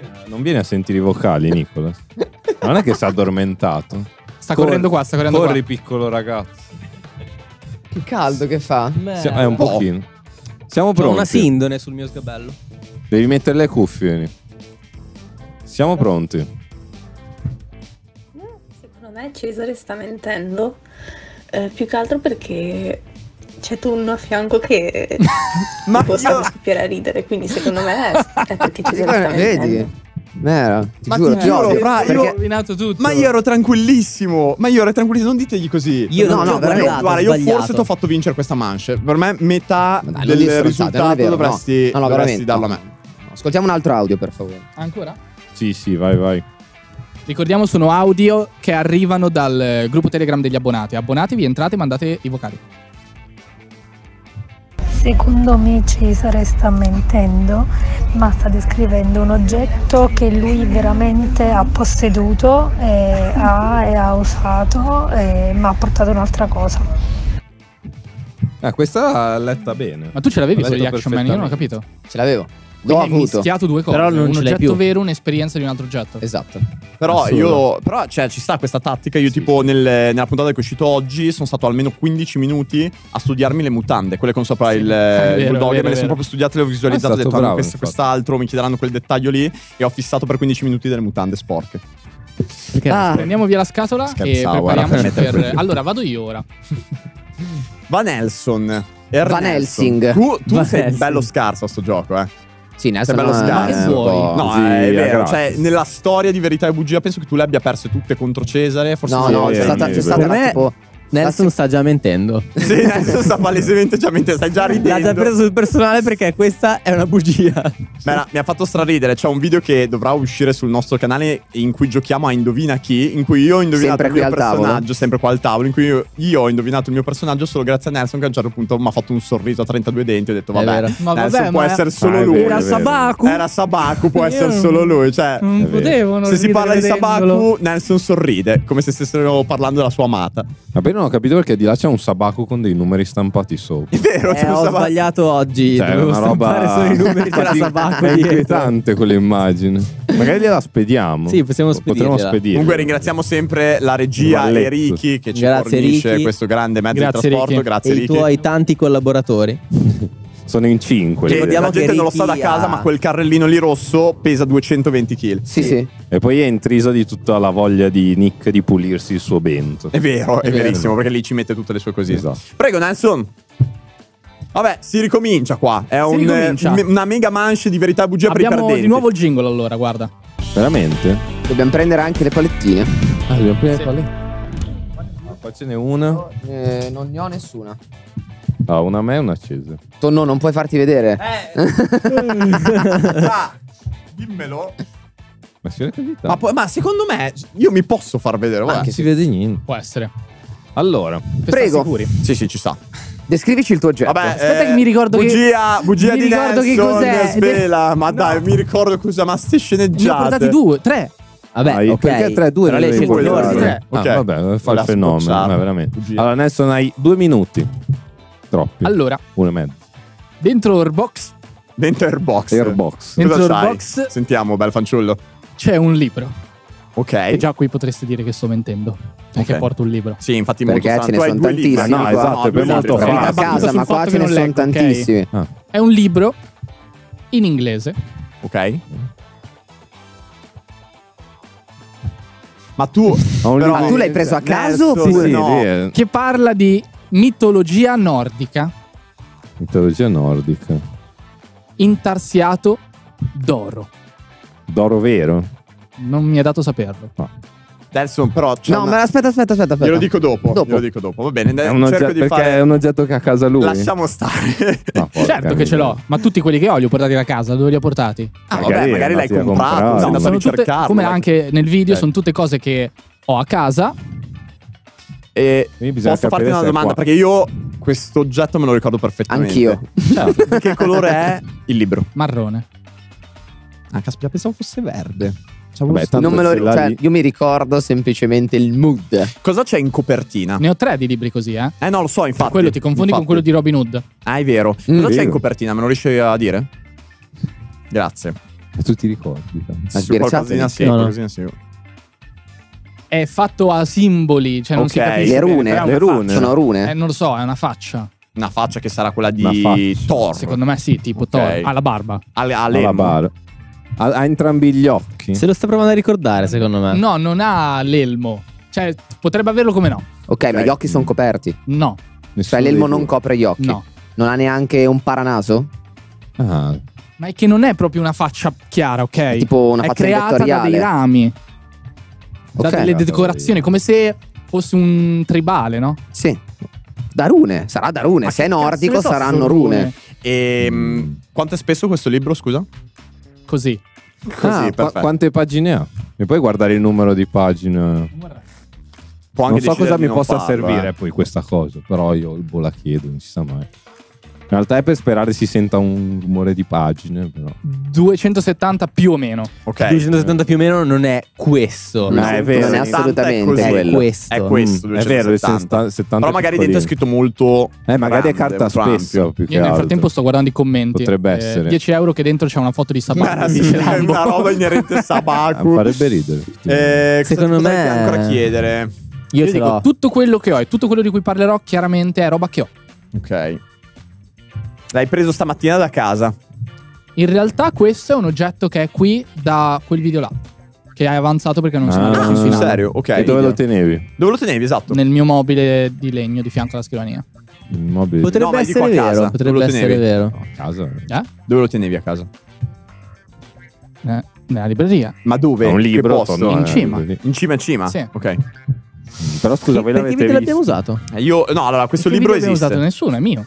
Speaker 5: viene, non viene a sentire i vocali, Nicolas. Non è che si è addormentato.
Speaker 3: sta
Speaker 5: Corri-
Speaker 3: correndo qua, sta correndo
Speaker 5: Corri,
Speaker 3: qua.
Speaker 5: piccolo ragazzo.
Speaker 2: Che caldo che fa.
Speaker 5: Si- È un
Speaker 1: po'.
Speaker 5: pochino. Siamo
Speaker 4: Ho
Speaker 5: pronti.
Speaker 4: una sindone sul mio sgabello.
Speaker 5: Devi mettere le cuffie. Nick. Siamo pronti.
Speaker 7: Secondo me Cesare sta mentendo, eh, più che altro perché c'è Tunno a fianco che *laughs*
Speaker 1: Ma
Speaker 7: può
Speaker 1: io-
Speaker 7: scoppiare a ridere, quindi secondo me è, *laughs* è perché
Speaker 2: Guarda,
Speaker 7: mentendo.
Speaker 2: vedi? Vero, ti
Speaker 1: Ma
Speaker 2: giuro,
Speaker 1: ti giuro,
Speaker 2: odio,
Speaker 1: fra, io-
Speaker 3: rovinato tutto.
Speaker 1: Ma io ero tranquillissimo. Ma io ero tranquillissimo. Non ditegli così.
Speaker 4: Io
Speaker 2: No,
Speaker 4: non
Speaker 2: no,
Speaker 4: ho
Speaker 2: veramente.
Speaker 4: guardato,
Speaker 1: Guarda, io forse ti ho fatto vincere questa manche. Per me, metà
Speaker 2: dai, non
Speaker 1: del risultato
Speaker 2: vero, no.
Speaker 1: dovresti,
Speaker 2: No, no,
Speaker 1: dovresti
Speaker 2: veramente,
Speaker 1: darlo
Speaker 2: no.
Speaker 1: a me.
Speaker 2: Ascoltiamo un altro audio, per favore.
Speaker 3: Ancora?
Speaker 5: Sì, sì, vai, vai.
Speaker 3: Ricordiamo sono audio che arrivano dal eh, gruppo Telegram degli abbonati. Abbonatevi, entrate e mandate i vocali.
Speaker 8: Secondo me Cesare sta mentendo, ma sta descrivendo un oggetto che lui veramente ha posseduto, e ha, e ha usato, e- ma ha portato un'altra cosa.
Speaker 5: Ah, questa l'ha letta bene.
Speaker 3: Ma tu ce l'avevi con gli Action Man? Io non ho capito.
Speaker 2: Ce l'avevo. L'ho
Speaker 3: Quindi
Speaker 2: avuto.
Speaker 3: mischiato due cose.
Speaker 4: Però non
Speaker 3: un
Speaker 4: ce l'hai
Speaker 3: oggetto
Speaker 4: più.
Speaker 3: vero, un'esperienza di un altro oggetto.
Speaker 2: Esatto.
Speaker 1: Però
Speaker 5: Assurdo.
Speaker 1: io. Però, cioè, ci sta questa tattica. Io, tipo, nel- nella puntata che è uscito oggi, sono stato almeno 15 minuti a studiarmi le mutande. Quelle con sopra il, *laughs* il
Speaker 3: vero,
Speaker 1: bulldog.
Speaker 3: vero,
Speaker 1: me le sono proprio studiate, le ho visualizzate.
Speaker 5: Ah,
Speaker 1: Ho detto, ah,
Speaker 5: bravo,
Speaker 1: questo,
Speaker 5: infatti.
Speaker 1: quest'altro, mi chiederanno quel dettaglio lì. E ho fissato per 15 minuti delle mutande sporche.
Speaker 3: Perché
Speaker 2: Ah.
Speaker 3: prendiamo via la scatola
Speaker 1: Scherzavo,
Speaker 3: e prepariamoci
Speaker 1: era per
Speaker 3: per...
Speaker 1: mettere-
Speaker 3: Allora, vado io ora.
Speaker 1: Van Helsing. Er
Speaker 2: Van
Speaker 1: Nelson.
Speaker 2: Helsing.
Speaker 1: Tu, tu
Speaker 4: Van
Speaker 1: sei
Speaker 4: Helsing.
Speaker 1: bello scarso a sto gioco, eh.
Speaker 2: Sì, è-
Speaker 1: scarso.
Speaker 2: è
Speaker 3: Che vuoi?
Speaker 1: No,
Speaker 5: Sì,
Speaker 1: è vero.
Speaker 5: grazie.
Speaker 1: Cioè, nella storia di verità e bugia, penso che tu le abbia perse tutte contro Cesare. Forse
Speaker 2: No, no, c'è stata, c'è stata
Speaker 4: me-
Speaker 2: tipo...
Speaker 4: Nelson sta già mentendo. *laughs*
Speaker 1: Sì, adesso sta palesemente già mente, stai già
Speaker 4: L'ha
Speaker 1: ridendo.
Speaker 4: già preso sul personale perché questa è una bugia.
Speaker 1: Beh, no, mi ha fatto straridere. C'è un video che dovrà uscire sul nostro canale in cui giochiamo a Indovina chi. In cui io ho indovinato
Speaker 2: Sempre
Speaker 1: il mio
Speaker 2: al tavolo?
Speaker 1: personaggio, sempre qua al tavolo. In cui io, io ho indovinato il mio personaggio solo grazie a Nelson, che a un certo punto mi ha fatto un sorriso a 32 denti. Ho detto,
Speaker 4: È
Speaker 1: vabbè.
Speaker 3: Ma
Speaker 1: Nelson
Speaker 3: vabbè,
Speaker 1: può
Speaker 3: ma-
Speaker 1: essere solo
Speaker 5: Ah,
Speaker 1: lui.
Speaker 3: Era. Sabaku.
Speaker 1: Era Sabaku, può essere solo lui. Cioè,
Speaker 3: Non non
Speaker 1: se si parla di. Sabaku, Nelson sorride, come se stessero parlando della sua amata.
Speaker 5: Vabbè, non ho capito perché di là c'è un sabaco con dei numeri stampati sopra.
Speaker 1: È vero,
Speaker 4: Eh,
Speaker 1: c'è un
Speaker 4: ho
Speaker 1: Sabaku.
Speaker 4: sbagliato oggi.
Speaker 5: Cioè,
Speaker 4: Dovevo
Speaker 5: una roba.
Speaker 4: solo i numeri della *laughs* Sabaco
Speaker 5: È inquietante quell'immagine. Magari gliela spediamo.
Speaker 4: Sì, possiamo
Speaker 5: spedirla.
Speaker 1: Comunque ringraziamo sempre la regia e. Ricky che ci
Speaker 4: Grazie,
Speaker 1: fornisce
Speaker 4: Ricky.
Speaker 1: questo grande mezzo
Speaker 3: Grazie,
Speaker 1: di trasporto.
Speaker 3: Ricky.
Speaker 1: Grazie
Speaker 4: E i
Speaker 1: Ricky.
Speaker 4: tuoi tanti collaboratori. *laughs*
Speaker 5: Sono in cinque.
Speaker 1: Che
Speaker 5: li
Speaker 4: Ricordiamo
Speaker 1: la gente
Speaker 4: che
Speaker 1: non lo sa da casa, ma quel carrellino lì rosso pesa 220 kg.
Speaker 2: Sì, sì.
Speaker 5: E poi è intrisa di tutta la voglia di Nick di pulirsi il suo bento.
Speaker 1: È vero, è,
Speaker 2: È vero.
Speaker 1: verissimo, perché lì ci mette tutte le sue cosine.
Speaker 5: Esatto.
Speaker 1: Prego, Nelson. Vabbè, si ricomincia qua. È un,
Speaker 3: ricomincia.
Speaker 1: eh, me- una mega manche di verità e bugia per i
Speaker 3: Abbiamo
Speaker 1: perdenti.
Speaker 3: di nuovo il jingle allora, guarda.
Speaker 5: Veramente?
Speaker 2: Dobbiamo prendere anche le palettine.
Speaker 5: Ah, dobbiamo prendere
Speaker 3: Sì.
Speaker 5: è? Ah, Poi ce n'è una.
Speaker 2: Eh, non ne ho nessuna.
Speaker 5: Ah, una a me e una accesa.
Speaker 2: Tonno, non puoi farti vedere. *laughs*
Speaker 1: Ah, dimmelo.
Speaker 5: Ma?
Speaker 1: Ma, poi- ma secondo me io mi posso far vedere. guarda.
Speaker 5: Anche si vede niente.
Speaker 3: Può essere.
Speaker 5: Allora,
Speaker 2: Prego.
Speaker 3: sicuri.
Speaker 1: Sì, sì, ci sta.
Speaker 2: Descrivici il tuo oggetto.
Speaker 1: Vabbè,
Speaker 3: Aspetta
Speaker 1: eh,
Speaker 3: che mi ricordo che-
Speaker 1: bugia, bugia
Speaker 3: mi
Speaker 1: di
Speaker 3: ricordo che
Speaker 1: Nelson,
Speaker 3: cos'è.
Speaker 1: svela, ma dai, mi ricordo cosa, ma ste
Speaker 3: Ne ho
Speaker 1: sceneggiate.
Speaker 3: portati due, tre.
Speaker 4: Vabbè,
Speaker 5: Dai,
Speaker 4: ok.
Speaker 5: perché 3 2
Speaker 4: Però lei
Speaker 5: devi
Speaker 4: sceglie
Speaker 1: quello,
Speaker 5: guardare.
Speaker 1: tre.
Speaker 5: Ah,
Speaker 1: Ok.
Speaker 5: vabbè, fa il fenomeno, ma veramente.
Speaker 1: Bugia.
Speaker 5: Allora, Nelson hai due minuti. Troppi.
Speaker 3: Allora,
Speaker 5: Uno e mezzo.
Speaker 3: dentro Airbox
Speaker 1: Dentro Airbox.
Speaker 5: Airbox.
Speaker 3: Dentro
Speaker 1: Cosa c'hai?
Speaker 3: Airbox
Speaker 1: Sentiamo, bel fanciullo.
Speaker 3: c'è un libro.
Speaker 1: Ok.
Speaker 3: E già qui potreste dire che sto mentendo. Perché
Speaker 1: Ok.
Speaker 3: porto un libro.
Speaker 1: Sì, infatti
Speaker 2: Perché
Speaker 1: molto
Speaker 2: ce ne sono tantissimi
Speaker 5: No,
Speaker 2: qua.
Speaker 5: esatto, è
Speaker 1: due
Speaker 5: molto facile.
Speaker 2: a casa, ma qua ce ne sono
Speaker 3: leggo, ok?
Speaker 2: tantissimi.
Speaker 3: È un libro in inglese.
Speaker 1: Ok. Ma tu...
Speaker 5: Ma
Speaker 2: tu l'hai preso a caso
Speaker 5: Sì,
Speaker 2: oppure
Speaker 5: sì,
Speaker 1: no.
Speaker 5: è
Speaker 3: Che parla di mitologia nordica
Speaker 5: mitologia nordica.
Speaker 3: intarsiato d'oro.
Speaker 5: D'oro vero?
Speaker 3: Non mi è dato saperlo.
Speaker 1: Nelson, però... c'è
Speaker 2: No,
Speaker 1: una-
Speaker 2: ma aspetta, aspetta, aspetta. aspetta.
Speaker 1: Glielo dico dopo.
Speaker 2: Dopo.
Speaker 1: Glielo dico dopo. Va bene.
Speaker 5: È
Speaker 1: eh,
Speaker 5: un
Speaker 1: cerco
Speaker 5: oggetto,
Speaker 1: di
Speaker 5: perché
Speaker 1: fare...
Speaker 5: è un oggetto che ha a casa lui.
Speaker 1: Lasciamo stare. *laughs*
Speaker 5: Porca
Speaker 3: certo che ce l'ho, ma tutti quelli che ho li ho portati da casa. Dove li ho portati?
Speaker 1: Ah,
Speaker 5: Magari
Speaker 1: vabbè, magari l'hai comprato,
Speaker 5: comprare.
Speaker 1: sei
Speaker 5: No,
Speaker 3: sono tutte, come anche nel video,
Speaker 1: Ok.
Speaker 3: sono tutte cose che ho a casa.
Speaker 1: E posso farti una domanda?
Speaker 5: qua.
Speaker 1: Perché io questo oggetto me lo ricordo perfettamente.
Speaker 2: Anch'io.
Speaker 1: Certo. Che colore è il libro?
Speaker 3: Marrone.
Speaker 1: Ah, caspita, pensavo fosse verde. Cioè,
Speaker 5: Vabbè, tanto
Speaker 2: Non me lo cioè, io mi ricordo semplicemente il mood.
Speaker 1: Cosa c'è in copertina?
Speaker 3: Ne ho tre di libri così, eh.
Speaker 1: Eh no, lo so, infatti.
Speaker 3: quello ti confondi
Speaker 1: infatti.
Speaker 3: con quello di Robin Hood.
Speaker 1: Ah, è vero.
Speaker 2: Mm,
Speaker 1: Cosa c'è in copertina? Me lo riesci a dire? *laughs* Grazie.
Speaker 5: E tu ti ricordi?
Speaker 1: Sì,
Speaker 2: sbirciate?
Speaker 1: qualcosina sì,
Speaker 4: No, no.
Speaker 1: qualcosina sì.
Speaker 3: È fatto a simboli, cioè non si
Speaker 1: Ok.
Speaker 3: capisce.
Speaker 2: Le rune,
Speaker 3: è
Speaker 5: le rune.
Speaker 3: faccia.
Speaker 2: Sono rune?
Speaker 3: Eh, non lo so, è una faccia.
Speaker 1: Una faccia che sarà quella di. Thor.
Speaker 3: Secondo me sì, tipo
Speaker 1: Ok.
Speaker 3: Thor. Ha la barba.
Speaker 1: Ale,
Speaker 5: Alla
Speaker 1: Alemo.
Speaker 5: bar. Ha, ha entrambi gli occhi.
Speaker 4: Se lo sta provando a ricordare, secondo me.
Speaker 3: No, non ha l'elmo. Cioè, potrebbe averlo come no.
Speaker 2: Ok, ma gli occhi sono coperti.
Speaker 3: No,
Speaker 2: Cioè
Speaker 5: Nessuno
Speaker 2: l'elmo
Speaker 5: dei
Speaker 2: non copre gli occhi.
Speaker 3: no.
Speaker 2: Non ha neanche un paranaso?
Speaker 5: Ah,
Speaker 3: Ma è che non è proprio una faccia chiara, ok?
Speaker 2: Tipo una
Speaker 3: è
Speaker 2: faccia
Speaker 3: creata da
Speaker 2: vettoriale.
Speaker 3: dei rami, da
Speaker 2: Ok.
Speaker 3: delle decorazioni, come se fosse un tribale, no?
Speaker 2: Sì. Da rune, sarà da rune.
Speaker 3: Ma
Speaker 2: Se è nordico
Speaker 3: so
Speaker 2: saranno
Speaker 3: sono
Speaker 2: rune.
Speaker 1: E mm, quanto è spesso questo libro, scusa?
Speaker 3: Così.
Speaker 1: Così,
Speaker 5: Ah,
Speaker 1: perfetto.
Speaker 5: quante pagine ha? Mi puoi guardare il numero di pagine?
Speaker 1: Può anche
Speaker 5: non so cosa mi
Speaker 1: non
Speaker 5: possa
Speaker 1: farlo,
Speaker 5: servire
Speaker 1: eh.
Speaker 5: poi questa cosa, però io boh, la chiedo, non si sa mai. In realtà è per sperare si senta un rumore di pagine, però.
Speaker 3: 270 più o meno.
Speaker 1: Ok.
Speaker 4: 270 più o meno non è questo.
Speaker 2: No,
Speaker 5: è vero.
Speaker 2: non è
Speaker 1: 270
Speaker 2: assolutamente
Speaker 1: così.
Speaker 4: È
Speaker 2: quello.
Speaker 4: questo.
Speaker 1: È questo,
Speaker 5: Mm, è vero,
Speaker 1: 270.
Speaker 5: il 70
Speaker 1: Però magari dentro è scritto molto.
Speaker 5: Eh, magari è
Speaker 1: grande,
Speaker 5: carta spesso. Più che
Speaker 3: Io nel
Speaker 5: altro.
Speaker 3: frattempo sto guardando i commenti.
Speaker 5: Potrebbe
Speaker 3: Eh,
Speaker 5: essere.
Speaker 3: 10 euro che dentro c'è una foto di Sabato.
Speaker 1: Ma sì, è una roba inerente a
Speaker 5: Ah,
Speaker 1: Sabaku.
Speaker 5: farebbe ridere.
Speaker 1: Eh, cosa-
Speaker 4: Secondo
Speaker 1: cosa
Speaker 4: me-
Speaker 1: devi ancora chiedere?
Speaker 4: Io
Speaker 3: Io dico, tutto quello che ho e tutto quello di cui parlerò chiaramente è roba che ho.
Speaker 1: Ok. L'hai preso stamattina da casa.
Speaker 3: In realtà questo è un oggetto che è qui da quel video là. Che hai avanzato perché non sono
Speaker 5: Ah,
Speaker 3: arrivato in finale.
Speaker 1: serio? Ok.
Speaker 5: E dove lo tenevi?
Speaker 1: Dove lo tenevi, esatto?
Speaker 3: Nel mio mobile di legno di fianco alla scrivania.
Speaker 5: Il mobile
Speaker 4: Potrebbe
Speaker 1: No,
Speaker 4: essere
Speaker 1: a casa.
Speaker 4: vero.
Speaker 1: Dove
Speaker 4: Potrebbe
Speaker 1: lo
Speaker 4: essere vero.
Speaker 5: No, a casa.
Speaker 3: Eh?
Speaker 1: Dove lo tenevi a casa?
Speaker 3: Eh, nella libreria.
Speaker 1: Ma dove?
Speaker 5: Ma un
Speaker 1: Che
Speaker 5: libro
Speaker 1: posto?
Speaker 3: In
Speaker 5: eh,
Speaker 3: cima.
Speaker 1: In cima in cima?
Speaker 3: Sì.
Speaker 1: Ok.
Speaker 5: Però scusa, voi
Speaker 4: Perché
Speaker 5: l'avete
Speaker 4: vi l'abbiamo
Speaker 5: visto?
Speaker 4: usato?
Speaker 1: Eh, Io, no, allora, questo libro
Speaker 3: video abbiamo
Speaker 1: esiste.
Speaker 3: usato nessuno, è mio.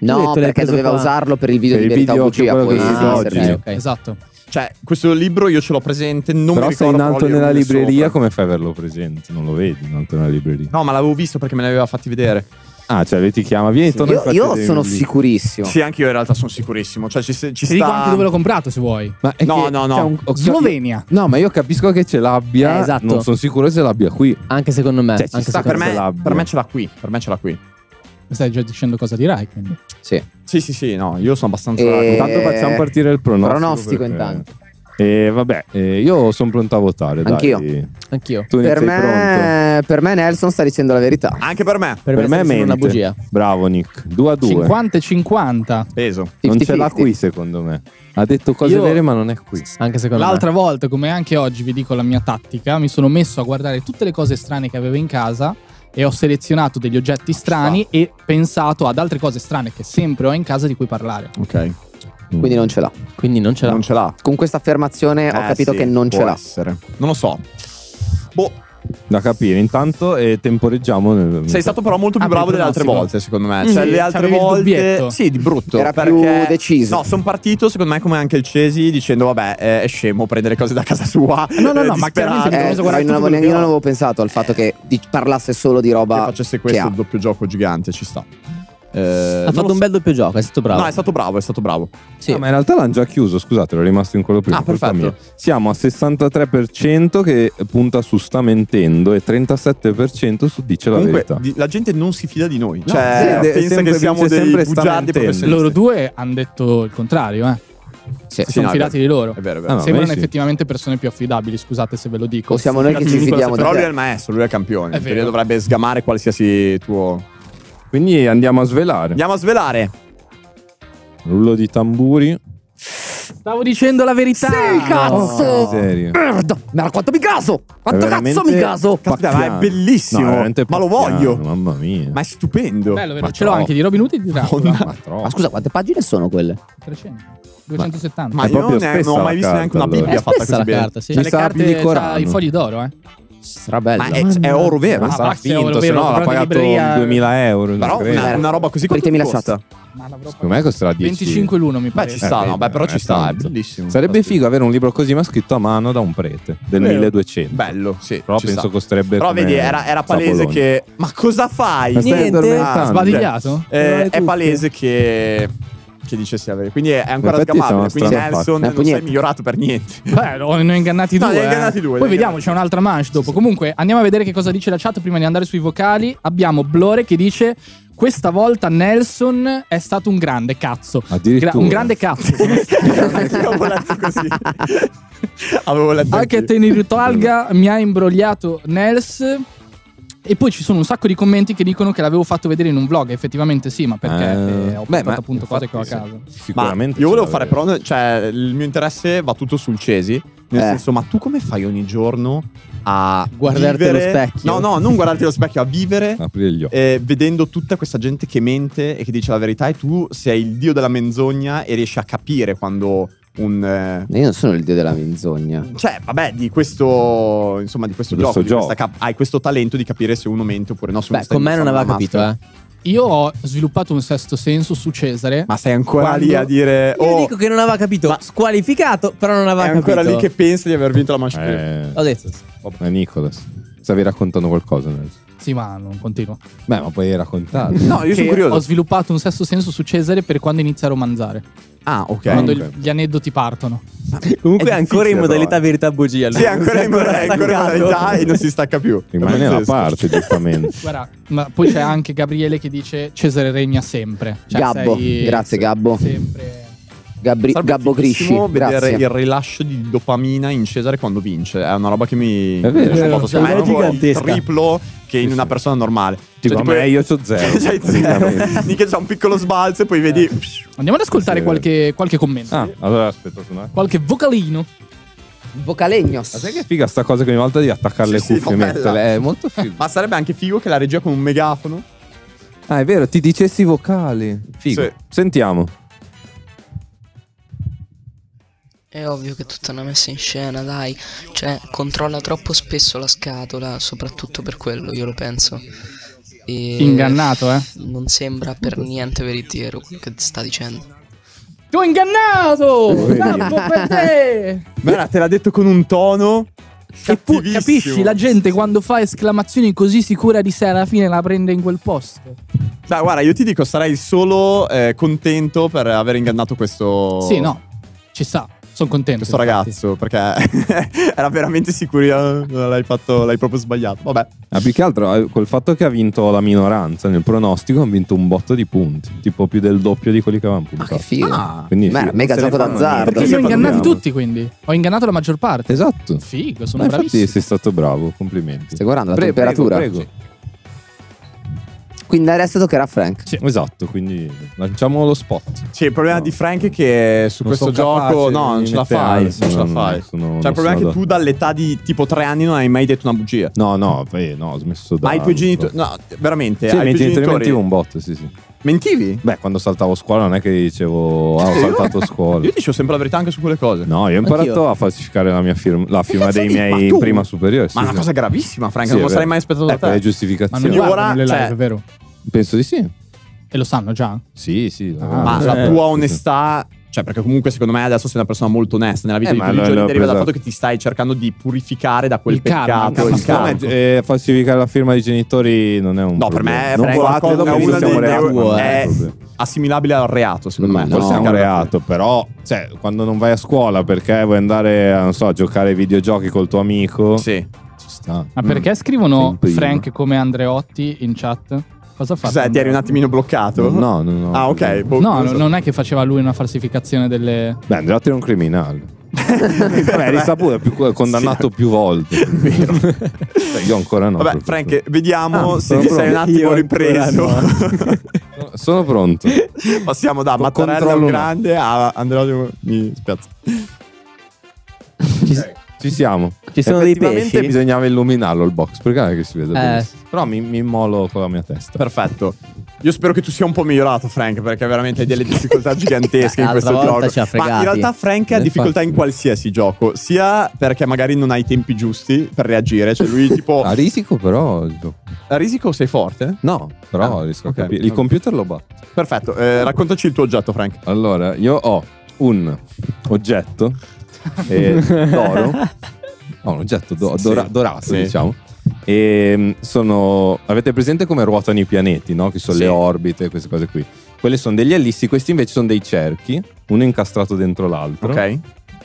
Speaker 2: No, perché doveva
Speaker 4: qua.
Speaker 2: usarlo per il video
Speaker 5: Per
Speaker 2: di
Speaker 5: il
Speaker 2: verità
Speaker 5: video,
Speaker 2: bugia.
Speaker 5: quello
Speaker 2: Poi
Speaker 5: fa
Speaker 2: serve.
Speaker 5: oggi.
Speaker 3: ok,
Speaker 2: più.
Speaker 3: esatto.
Speaker 1: Cioè, questo libro io ce l'ho presente, non
Speaker 5: Però
Speaker 1: mi
Speaker 5: sei
Speaker 1: ricordo
Speaker 5: in alto
Speaker 1: però le
Speaker 5: nella libreria,
Speaker 1: sopra.
Speaker 5: come fai a averlo presente? Non lo vedi in alto nella libreria.
Speaker 1: No, ma l'avevo visto perché me l'aveva fatti vedere.
Speaker 5: Ah, cioè lui ti chiama, vieni, torna
Speaker 2: Io, io sono
Speaker 5: lì.
Speaker 2: sicurissimo.
Speaker 1: Sì, anche io in realtà sono sicurissimo. Cioè, ci, ci
Speaker 3: Ti
Speaker 1: sta.
Speaker 3: dico anche dove l'ho comprato se vuoi.
Speaker 5: Ma è
Speaker 1: No,
Speaker 5: che
Speaker 1: no, no.
Speaker 5: c'è un-
Speaker 3: Slovenia.
Speaker 5: No, ma io capisco che ce l'abbia.
Speaker 4: Eh, esatto.
Speaker 5: Non sono sicuro se l'abbia qui.
Speaker 4: Anche secondo me.
Speaker 5: Cioè, ci
Speaker 4: anche
Speaker 5: sta
Speaker 1: Per me, per me ce l'ha qui. Per me ce l'ha qui.
Speaker 3: Stai già dicendo cosa dirai, quindi.
Speaker 2: Sì.
Speaker 1: Sì, sì, sì, no, io sono abbastanza.
Speaker 2: E-
Speaker 5: Intanto facciamo partire il pronostico.
Speaker 2: Pronostico
Speaker 5: perché-
Speaker 2: intanto.
Speaker 5: E vabbè, eh, io sono pronto a votare. dai.
Speaker 2: Anch'io.
Speaker 4: Anch'io.
Speaker 5: Tu
Speaker 2: Per me, per me Nelson sta dicendo la verità.
Speaker 1: Anche per me.
Speaker 4: Per,
Speaker 5: Per me è
Speaker 4: sembra una
Speaker 5: mente.
Speaker 4: bugia.
Speaker 5: Bravo Nick. 2 a 2.
Speaker 3: 50 e 50.
Speaker 1: Peso.
Speaker 5: Non ce l'ha
Speaker 2: 50-50.
Speaker 5: qui secondo me. Ha detto cose
Speaker 3: Io-
Speaker 5: vere ma non è qui.
Speaker 4: Anche secondo
Speaker 3: L'altra
Speaker 4: me.
Speaker 3: volta, come anche oggi, vi dico la mia tattica. Mi sono messo a guardare tutte le cose strane che avevo in casa e ho selezionato degli oggetti strani e pensato ad altre cose strane che sempre ho in casa di cui parlare.
Speaker 1: Ok.
Speaker 2: Quindi non ce l'ha.
Speaker 4: Quindi non ce l'ha.
Speaker 1: Non ce l'ha.
Speaker 2: Con questa affermazione ho
Speaker 1: Eh,
Speaker 2: capito
Speaker 1: sì,
Speaker 2: che non ce
Speaker 1: può
Speaker 2: l'ha.
Speaker 1: essere. Non lo so. Boh.
Speaker 5: Da capire. Intanto eh, temporeggiamo. nel-
Speaker 1: Sei stato però molto più
Speaker 3: Apri
Speaker 1: bravo delle altre volte, secondo me.
Speaker 3: Sì,
Speaker 1: Cioè, le altre volte. Sì, di brutto.
Speaker 2: Era più
Speaker 1: perché-
Speaker 2: deciso.
Speaker 1: No, sono partito, secondo me, come anche il Cesi, dicendo: Vabbè, eh, è scemo prendere cose da casa sua.
Speaker 3: No, no,
Speaker 1: eh,
Speaker 3: no, ma chiaramente mi
Speaker 2: Eh,
Speaker 3: sono
Speaker 2: però
Speaker 3: guardato
Speaker 2: io, non avevo io non avevo pensato al fatto che parlasse solo di
Speaker 1: Che
Speaker 2: roba
Speaker 1: facesse
Speaker 2: che
Speaker 1: questo
Speaker 2: ha.
Speaker 1: il doppio gioco gigante, ci sta. Eh,
Speaker 4: Ha fatto un bel doppio gioco, è stato bravo.
Speaker 1: No, è stato bravo, è stato bravo.
Speaker 4: Sì.
Speaker 5: Ah, ma in realtà l'hanno già chiuso, scusate, ero rimasto in quello prima.
Speaker 1: Ah, perfetto.
Speaker 5: mia. Siamo a 63% che punta su sta mentendo e 37% su dice la
Speaker 1: Comunque,
Speaker 5: verità.
Speaker 1: di- la gente non si fida di noi.
Speaker 5: No,
Speaker 1: cioè,
Speaker 5: sì,
Speaker 1: pensa
Speaker 5: sempre-
Speaker 1: che siamo dei
Speaker 5: sempre sta
Speaker 1: bugiardi
Speaker 5: mentendo.
Speaker 1: professionisti.
Speaker 3: Loro due hanno detto il contrario, eh.
Speaker 2: Sì.
Speaker 3: Si sono
Speaker 1: no, è
Speaker 3: fidati di loro.
Speaker 1: È vero, è vero.
Speaker 5: Ah, no,
Speaker 3: Sembrano
Speaker 5: sì.
Speaker 3: effettivamente persone più affidabili, scusate se ve lo dico.
Speaker 2: O siamo noi che ci
Speaker 3: di
Speaker 2: fidiamo
Speaker 3: cose,
Speaker 1: Però
Speaker 2: di
Speaker 1: lui è il maestro, lui è il campione.
Speaker 3: È
Speaker 1: dovrebbe sgamare qualsiasi tuo.
Speaker 5: Quindi andiamo a svelare.
Speaker 1: Andiamo a svelare.
Speaker 5: Rullo di tamburi.
Speaker 3: Stavo dicendo la verità.
Speaker 2: Sì, cazzo!
Speaker 5: Miseria.
Speaker 2: Merda! Ma quanto mi caso? Quanto
Speaker 5: È
Speaker 2: cazzo mi caso?
Speaker 1: Caspita, ma è bellissimo.
Speaker 5: No, è veramente
Speaker 1: ma lo voglio.
Speaker 5: Mamma mia.
Speaker 1: Ma è stupendo.
Speaker 3: Bello, vero?
Speaker 5: Ma
Speaker 3: Ce l'ho anche di Robin Hood e di Dracula.
Speaker 5: Ma troppo.
Speaker 2: Ma scusa, quante pagine sono quelle?
Speaker 3: 300. 270.
Speaker 1: Ma
Speaker 5: È
Speaker 1: io non, ne- non ho mai visto neanche una Bibbia
Speaker 4: È
Speaker 1: fatta così
Speaker 4: la
Speaker 1: bene.
Speaker 4: carta, sì.
Speaker 5: Mi
Speaker 3: le carte,
Speaker 5: di Corano.
Speaker 3: i fogli d'oro, eh.
Speaker 2: Strabello.
Speaker 1: Ma è, è oro vero.
Speaker 5: Ma
Speaker 3: Ah,
Speaker 5: sarà finto, se no l'ha pagato
Speaker 3: libreria-
Speaker 5: 2000 euro.
Speaker 1: Però una, una roba così quanto costa?
Speaker 3: Ma l'avrò
Speaker 5: Secondo me costerà 10
Speaker 3: 25 l'uno, mi
Speaker 1: Beh,
Speaker 3: pare.
Speaker 1: ci sta,
Speaker 5: Eh,
Speaker 1: no, beh, però ci
Speaker 5: è
Speaker 1: sta, è
Speaker 5: tanto.
Speaker 1: bellissimo.
Speaker 5: Sarebbe figo avere un libro così ma scritto a mano da un prete del
Speaker 3: Vero.
Speaker 5: 1200.
Speaker 1: Bello, sì.
Speaker 5: Però penso
Speaker 1: sta.
Speaker 5: costerebbe
Speaker 1: Però vedi, era, era palese che. Ma cosa fai?
Speaker 4: Niente.
Speaker 1: Ah,
Speaker 3: Sbadigliato?
Speaker 1: Eh, è palese che. Che dicessi la verità. Quindi è ancora sgamabile. Quindi Nelson.
Speaker 2: Eh,
Speaker 1: non
Speaker 2: poi
Speaker 1: sei
Speaker 2: niente.
Speaker 1: migliorato per niente.
Speaker 3: Beh, no, ne ho ingannati
Speaker 1: No,
Speaker 3: due.
Speaker 1: ne hai
Speaker 3: eh.
Speaker 1: ingannati due,
Speaker 3: Poi
Speaker 1: ne
Speaker 3: vediamo,
Speaker 1: ingannati
Speaker 3: c'è un'altra manche dopo. Comunque, andiamo a vedere che cosa dice la chat prima di andare sui vocali. Abbiamo Blore che dice: Questa volta Nelson è stato un grande cazzo.
Speaker 5: Addirittura.
Speaker 3: Gra- un grande cazzo. *laughs*
Speaker 1: Avevo letto così. *laughs* Avevo letto
Speaker 3: Anche. Teneritalga mi ha imbrogliato Nels. E poi ci sono un sacco di commenti che dicono che l'avevo fatto vedere in un vlog. Effettivamente sì, ma perché
Speaker 5: Eh,
Speaker 3: eh, ho
Speaker 5: beh,
Speaker 3: portato
Speaker 5: ma
Speaker 3: appunto cose che ho a casa.
Speaker 5: Sicuramente.
Speaker 1: io volevo fare però, cioè, il mio interesse va tutto sul Cesi. Nel
Speaker 2: Eh.
Speaker 1: senso, ma tu come fai ogni giorno a
Speaker 4: Guardarti
Speaker 1: vivere-
Speaker 4: allo specchio?
Speaker 1: No, no, non guardarti allo specchio, a vivere
Speaker 5: Aprire gli occhi.
Speaker 1: eh, vedendo tutta questa gente che mente e che dice la verità e tu sei il dio della menzogna e riesci a capire quando un... eh,
Speaker 2: Io non sono il dio della menzogna.
Speaker 1: cioè, vabbè, di questo, insomma, di questo
Speaker 5: Di
Speaker 1: gioco,
Speaker 5: questo
Speaker 1: di questa
Speaker 5: gioco.
Speaker 1: cap- hai questo talento di capire se uno mente oppure no. se
Speaker 4: Beh, con me non aveva capito, eh.
Speaker 3: Io ho sviluppato un sesto senso su Cesare.
Speaker 1: Ma sei ancora
Speaker 3: Quando-
Speaker 1: lì a dire...
Speaker 4: Io
Speaker 1: Oh,
Speaker 4: dico che non aveva capito.
Speaker 1: Ma-
Speaker 4: Squalificato, però non
Speaker 1: è
Speaker 4: aveva capito.
Speaker 1: ancora lì che pensa di aver vinto la manche prima.
Speaker 5: Eh,
Speaker 4: Ho detto.
Speaker 5: eh, Nicolas. Stavi raccontando qualcosa, Nelson?
Speaker 3: Sì, ma non continuo.
Speaker 5: Beh, ma puoi raccontare.
Speaker 1: No, io sono curioso.
Speaker 3: Ho sviluppato un sesto senso su Cesare per quando inizia a romanzare.
Speaker 1: Ah, ok.
Speaker 3: Quando
Speaker 5: ok.
Speaker 3: il- gli aneddoti partono.
Speaker 4: Comunque
Speaker 1: È
Speaker 4: è ancora in modalità
Speaker 1: però, eh.
Speaker 4: verità bugia. lui.
Speaker 1: Sì, ancora in,
Speaker 4: Ancora
Speaker 1: è ancora in
Speaker 4: staccato.
Speaker 1: modalità e non si stacca più.
Speaker 5: Rimane nella parte, giustamente. *laughs*
Speaker 3: Guarda, ma poi c'è anche Gabriele che dice Cesare regna sempre. Cioè,
Speaker 2: Gabbo,
Speaker 3: sei-
Speaker 2: grazie Gabbo.
Speaker 3: Sempre.
Speaker 2: Gabri-
Speaker 1: Sarebbe
Speaker 2: Gabbo Grisci,
Speaker 1: fighissimo vedere
Speaker 2: grazie.
Speaker 1: il rilascio di dopamina in Cesare quando vince. È una roba che mi.
Speaker 5: È vero,
Speaker 1: mi. Secondo me
Speaker 4: vero.
Speaker 1: è
Speaker 4: gigantesca.
Speaker 1: triplo che in una persona normale.
Speaker 5: Tipo, *laughs*
Speaker 1: Cioè,
Speaker 5: a me io c'ho zero.
Speaker 1: C'hai zero. Mica c'è un piccolo sbalzo e poi vedi.
Speaker 3: Andiamo ad ascoltare
Speaker 5: Sì,
Speaker 3: qualche, qualche commento.
Speaker 5: Ah, allora aspetta un attimo.
Speaker 3: Qualche vocalino.
Speaker 2: Vocalegnos.
Speaker 5: Ma sai che figa sta cosa che ogni volta devi attaccare le
Speaker 1: Sì, sì,
Speaker 5: cuffie e
Speaker 1: bella.
Speaker 5: metterle? È molto figo.
Speaker 1: Ma sarebbe anche figo che la regia con un megafono.
Speaker 5: Ah, è vero, ti dicessi i vocali. Figo.
Speaker 1: Sì.
Speaker 5: Sentiamo.
Speaker 9: È ovvio che è tutta una messa in scena, dai. Cioè, controlla troppo spesso la scatola, soprattutto per quello, io lo penso. E
Speaker 3: Ingannato, eh.
Speaker 9: Non sembra per niente veritiero quello che sta dicendo.
Speaker 3: Ti ho ingannato! Bravo per te!
Speaker 1: Guarda, te l'ha detto con un tono.
Speaker 3: E poi
Speaker 1: cattivissimo.
Speaker 3: capisci la gente quando fa esclamazioni così sicura di sé alla fine la prende in quel posto.
Speaker 1: Dai, guarda, io ti dico, sarei solo eh, contento per aver ingannato questo.
Speaker 3: Sì, no, ci sta. Sono contento.
Speaker 1: questo
Speaker 3: infatti.
Speaker 1: ragazzo perché *laughs* era veramente sicuro eh, l'hai fatto l'hai proprio sbagliato vabbè
Speaker 5: Ah, più che altro, eh, col fatto che ha vinto la minoranza nel pronostico, ha vinto un botto di punti. Tipo più del doppio di quelli che avevano
Speaker 2: Ma
Speaker 5: puntato.
Speaker 2: che figo.
Speaker 1: Ah,
Speaker 5: Quindi,
Speaker 2: Beh,
Speaker 5: figo.
Speaker 2: mega
Speaker 5: se
Speaker 2: gioco d'azzardo.
Speaker 3: Perché li ho ingannati tutti, quindi. Ho ingannato la maggior parte.
Speaker 5: Esatto.
Speaker 3: Figo, sono
Speaker 5: Ma infatti
Speaker 3: bravissimo.
Speaker 5: sei stato bravo, complimenti.
Speaker 2: Stai guardando la
Speaker 5: Pre-
Speaker 2: temperatura?
Speaker 5: Prego, prego.
Speaker 2: Quindi adesso toccherà Frank.
Speaker 3: Sì.
Speaker 5: Esatto, quindi lanciamo lo spot.
Speaker 1: sì il problema
Speaker 5: No.
Speaker 1: di Frank è che su
Speaker 5: Non
Speaker 1: questo gioco no non ce la fai
Speaker 5: ansia,
Speaker 1: non ce la
Speaker 5: non-
Speaker 1: fai
Speaker 5: sono-
Speaker 1: cioè
Speaker 5: non
Speaker 1: il problema è che tu dall'età di tipo tre anni non hai mai detto una bugia
Speaker 5: No, no, poi no, ho smesso da.
Speaker 1: ma i tuoi genitori no veramente
Speaker 5: Sì, i
Speaker 1: ai
Speaker 5: miei
Speaker 1: tuoi
Speaker 5: genitori un botto, sì, sì.
Speaker 1: Mentivi?
Speaker 5: Beh, quando saltavo a scuola non è che dicevo, ah, ho saltato scuola.
Speaker 1: Io dicevo sempre la verità anche su quelle cose.
Speaker 5: No, io ho imparato
Speaker 4: Anch'io.
Speaker 5: a falsificare la mia firma, la firma dei miei
Speaker 1: Ma tu?
Speaker 5: prima superiore.
Speaker 1: Ma è
Speaker 5: sì,
Speaker 1: una
Speaker 5: sì.
Speaker 1: cosa gravissima, Frank.
Speaker 5: Sì,
Speaker 1: non
Speaker 5: è
Speaker 1: lo sarei
Speaker 5: vero.
Speaker 1: mai aspettato da
Speaker 5: Ecco, le
Speaker 1: te.
Speaker 3: Ma
Speaker 5: giustificazioni.
Speaker 3: non
Speaker 1: Io
Speaker 3: guardano
Speaker 1: ora,
Speaker 3: le live,
Speaker 1: cioè-
Speaker 3: vero?
Speaker 5: Penso di sì.
Speaker 3: E lo sanno già.
Speaker 5: Sì, sì.
Speaker 3: Ah,
Speaker 1: Ma
Speaker 5: Eh,
Speaker 1: la tua
Speaker 5: sì.
Speaker 1: onestà, cioè, perché comunque secondo me adesso sei una persona molto onesta nella vita
Speaker 5: Eh,
Speaker 1: di
Speaker 5: ma
Speaker 1: tutti i giorni, deriva dal
Speaker 5: presa-
Speaker 1: fatto che ti stai cercando di purificare da quel
Speaker 3: Il
Speaker 1: peccato.
Speaker 3: il karma
Speaker 1: il karma.
Speaker 5: Eh, falsificare la firma dei genitori non è un
Speaker 1: No, per
Speaker 5: problema.
Speaker 1: me
Speaker 5: non
Speaker 1: Frank,
Speaker 5: fatelo
Speaker 1: è una delle-
Speaker 5: reato, ma
Speaker 1: è assimilabile al reato, secondo
Speaker 2: Mm,
Speaker 1: me.
Speaker 2: no.
Speaker 5: Forse è un
Speaker 1: la
Speaker 5: reato, però cioè, quando non vai a scuola perché vuoi andare a, non so, a giocare ai videogiochi col tuo amico.
Speaker 1: Sì.
Speaker 5: ci sta.
Speaker 3: Ma perché scrivono
Speaker 5: Sì, prima.
Speaker 3: Frank come Andreotti in chat? Cosa fa?
Speaker 1: Cos'è? Ti eri un attimino bloccato?
Speaker 5: No, no, no.
Speaker 1: Ah, ok. boh,
Speaker 3: No,
Speaker 1: non so.
Speaker 3: non è che faceva lui una falsificazione delle.
Speaker 5: Beh, Andreotti era un criminale. *laughs* Vabbè, risaputo, è più, condannato più volte. *laughs* Cioè, io ancora no.
Speaker 1: Vabbè, Frank, vediamo
Speaker 5: Ah,
Speaker 1: se ti sei un attimo
Speaker 4: Io
Speaker 1: ripreso.
Speaker 4: ancora *laughs*
Speaker 5: Sono pronto.
Speaker 1: Passiamo da un grande a Andrea mi spiazza.
Speaker 5: Ci siamo.
Speaker 4: Ci sono dei
Speaker 5: Effettivamente
Speaker 4: pesci?
Speaker 5: bisognava illuminarlo il box, perché non è che si vede
Speaker 4: Eh.
Speaker 5: benissimo. Però mi, mi immolo con la mia testa.
Speaker 1: Perfetto. Io spero che tu sia un po' migliorato, Frank, perché veramente hai delle *laughs* difficoltà gigantesche in
Speaker 4: L'altra
Speaker 1: questo
Speaker 4: volta
Speaker 1: gioco.
Speaker 4: ci ha
Speaker 1: Ma
Speaker 4: fregati.
Speaker 1: in realtà Frank ha difficoltà in qualsiasi gioco, sia perché magari non hai i tempi giusti per reagire, cioè lui tipo *laughs*
Speaker 5: A risico però...
Speaker 1: a risico sei forte?
Speaker 5: No, però
Speaker 1: Ah,
Speaker 5: riesco
Speaker 1: ok.
Speaker 5: a capire. Il computer lo batte.
Speaker 1: Perfetto, eh, raccontaci il tuo oggetto, Frank.
Speaker 5: Allora, io ho un oggetto eh, *laughs* d'oro. No, un oggetto do-
Speaker 1: Sì,
Speaker 5: dora- dorato,
Speaker 1: sì.
Speaker 5: diciamo. E mm, sono. Avete presente come ruotano i pianeti, no? Che sono
Speaker 1: Sì.
Speaker 5: le orbite, queste cose qui. Quelle sono degli ellissi, questi invece sono dei cerchi, uno incastrato dentro l'altro.
Speaker 1: Ok?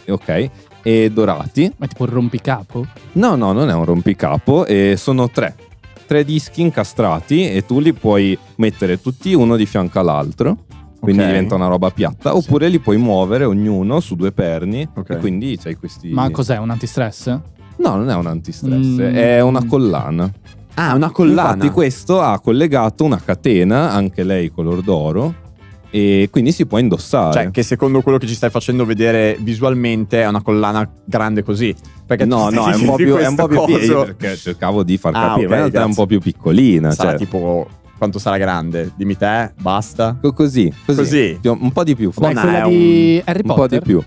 Speaker 5: Ok. E dorati.
Speaker 3: Ma tipo il rompicapo?
Speaker 5: No, no, non è un rompicapo, e sono tre. Tre dischi incastrati e tu li puoi mettere tutti uno di fianco all'altro. Quindi
Speaker 1: Ok.
Speaker 5: diventa una roba piatta. Oppure li puoi muovere ognuno su due perni.
Speaker 1: Ok.
Speaker 5: E quindi c'hai questi.
Speaker 3: Ma cos'è? Un antistress?
Speaker 5: No, non è un antistress,
Speaker 3: Mm.
Speaker 5: è una collana.
Speaker 1: Ah, una collana.
Speaker 5: Infatti, questo ha collegato una catena, anche lei color d'oro. E quindi si può indossare.
Speaker 1: Cioè, che secondo quello che ci stai facendo vedere visualmente è una collana grande così. Perché
Speaker 5: no, *laughs* no, è un po' più, è un po' più Perché cercavo di far
Speaker 1: Ah,
Speaker 5: capire,
Speaker 1: ok,
Speaker 5: ma in realtà è un
Speaker 1: grazie.
Speaker 5: po' più piccolina.
Speaker 1: Sarà
Speaker 5: cioè,
Speaker 1: tipo quanto sarà grande? Dimmi te, basta.
Speaker 5: co- così, così,
Speaker 1: Così?
Speaker 5: Un po' di più,
Speaker 3: Ma è
Speaker 5: forse.
Speaker 1: no,
Speaker 3: quella
Speaker 1: è
Speaker 3: di Harry
Speaker 5: un po'
Speaker 3: Potter?
Speaker 5: di più.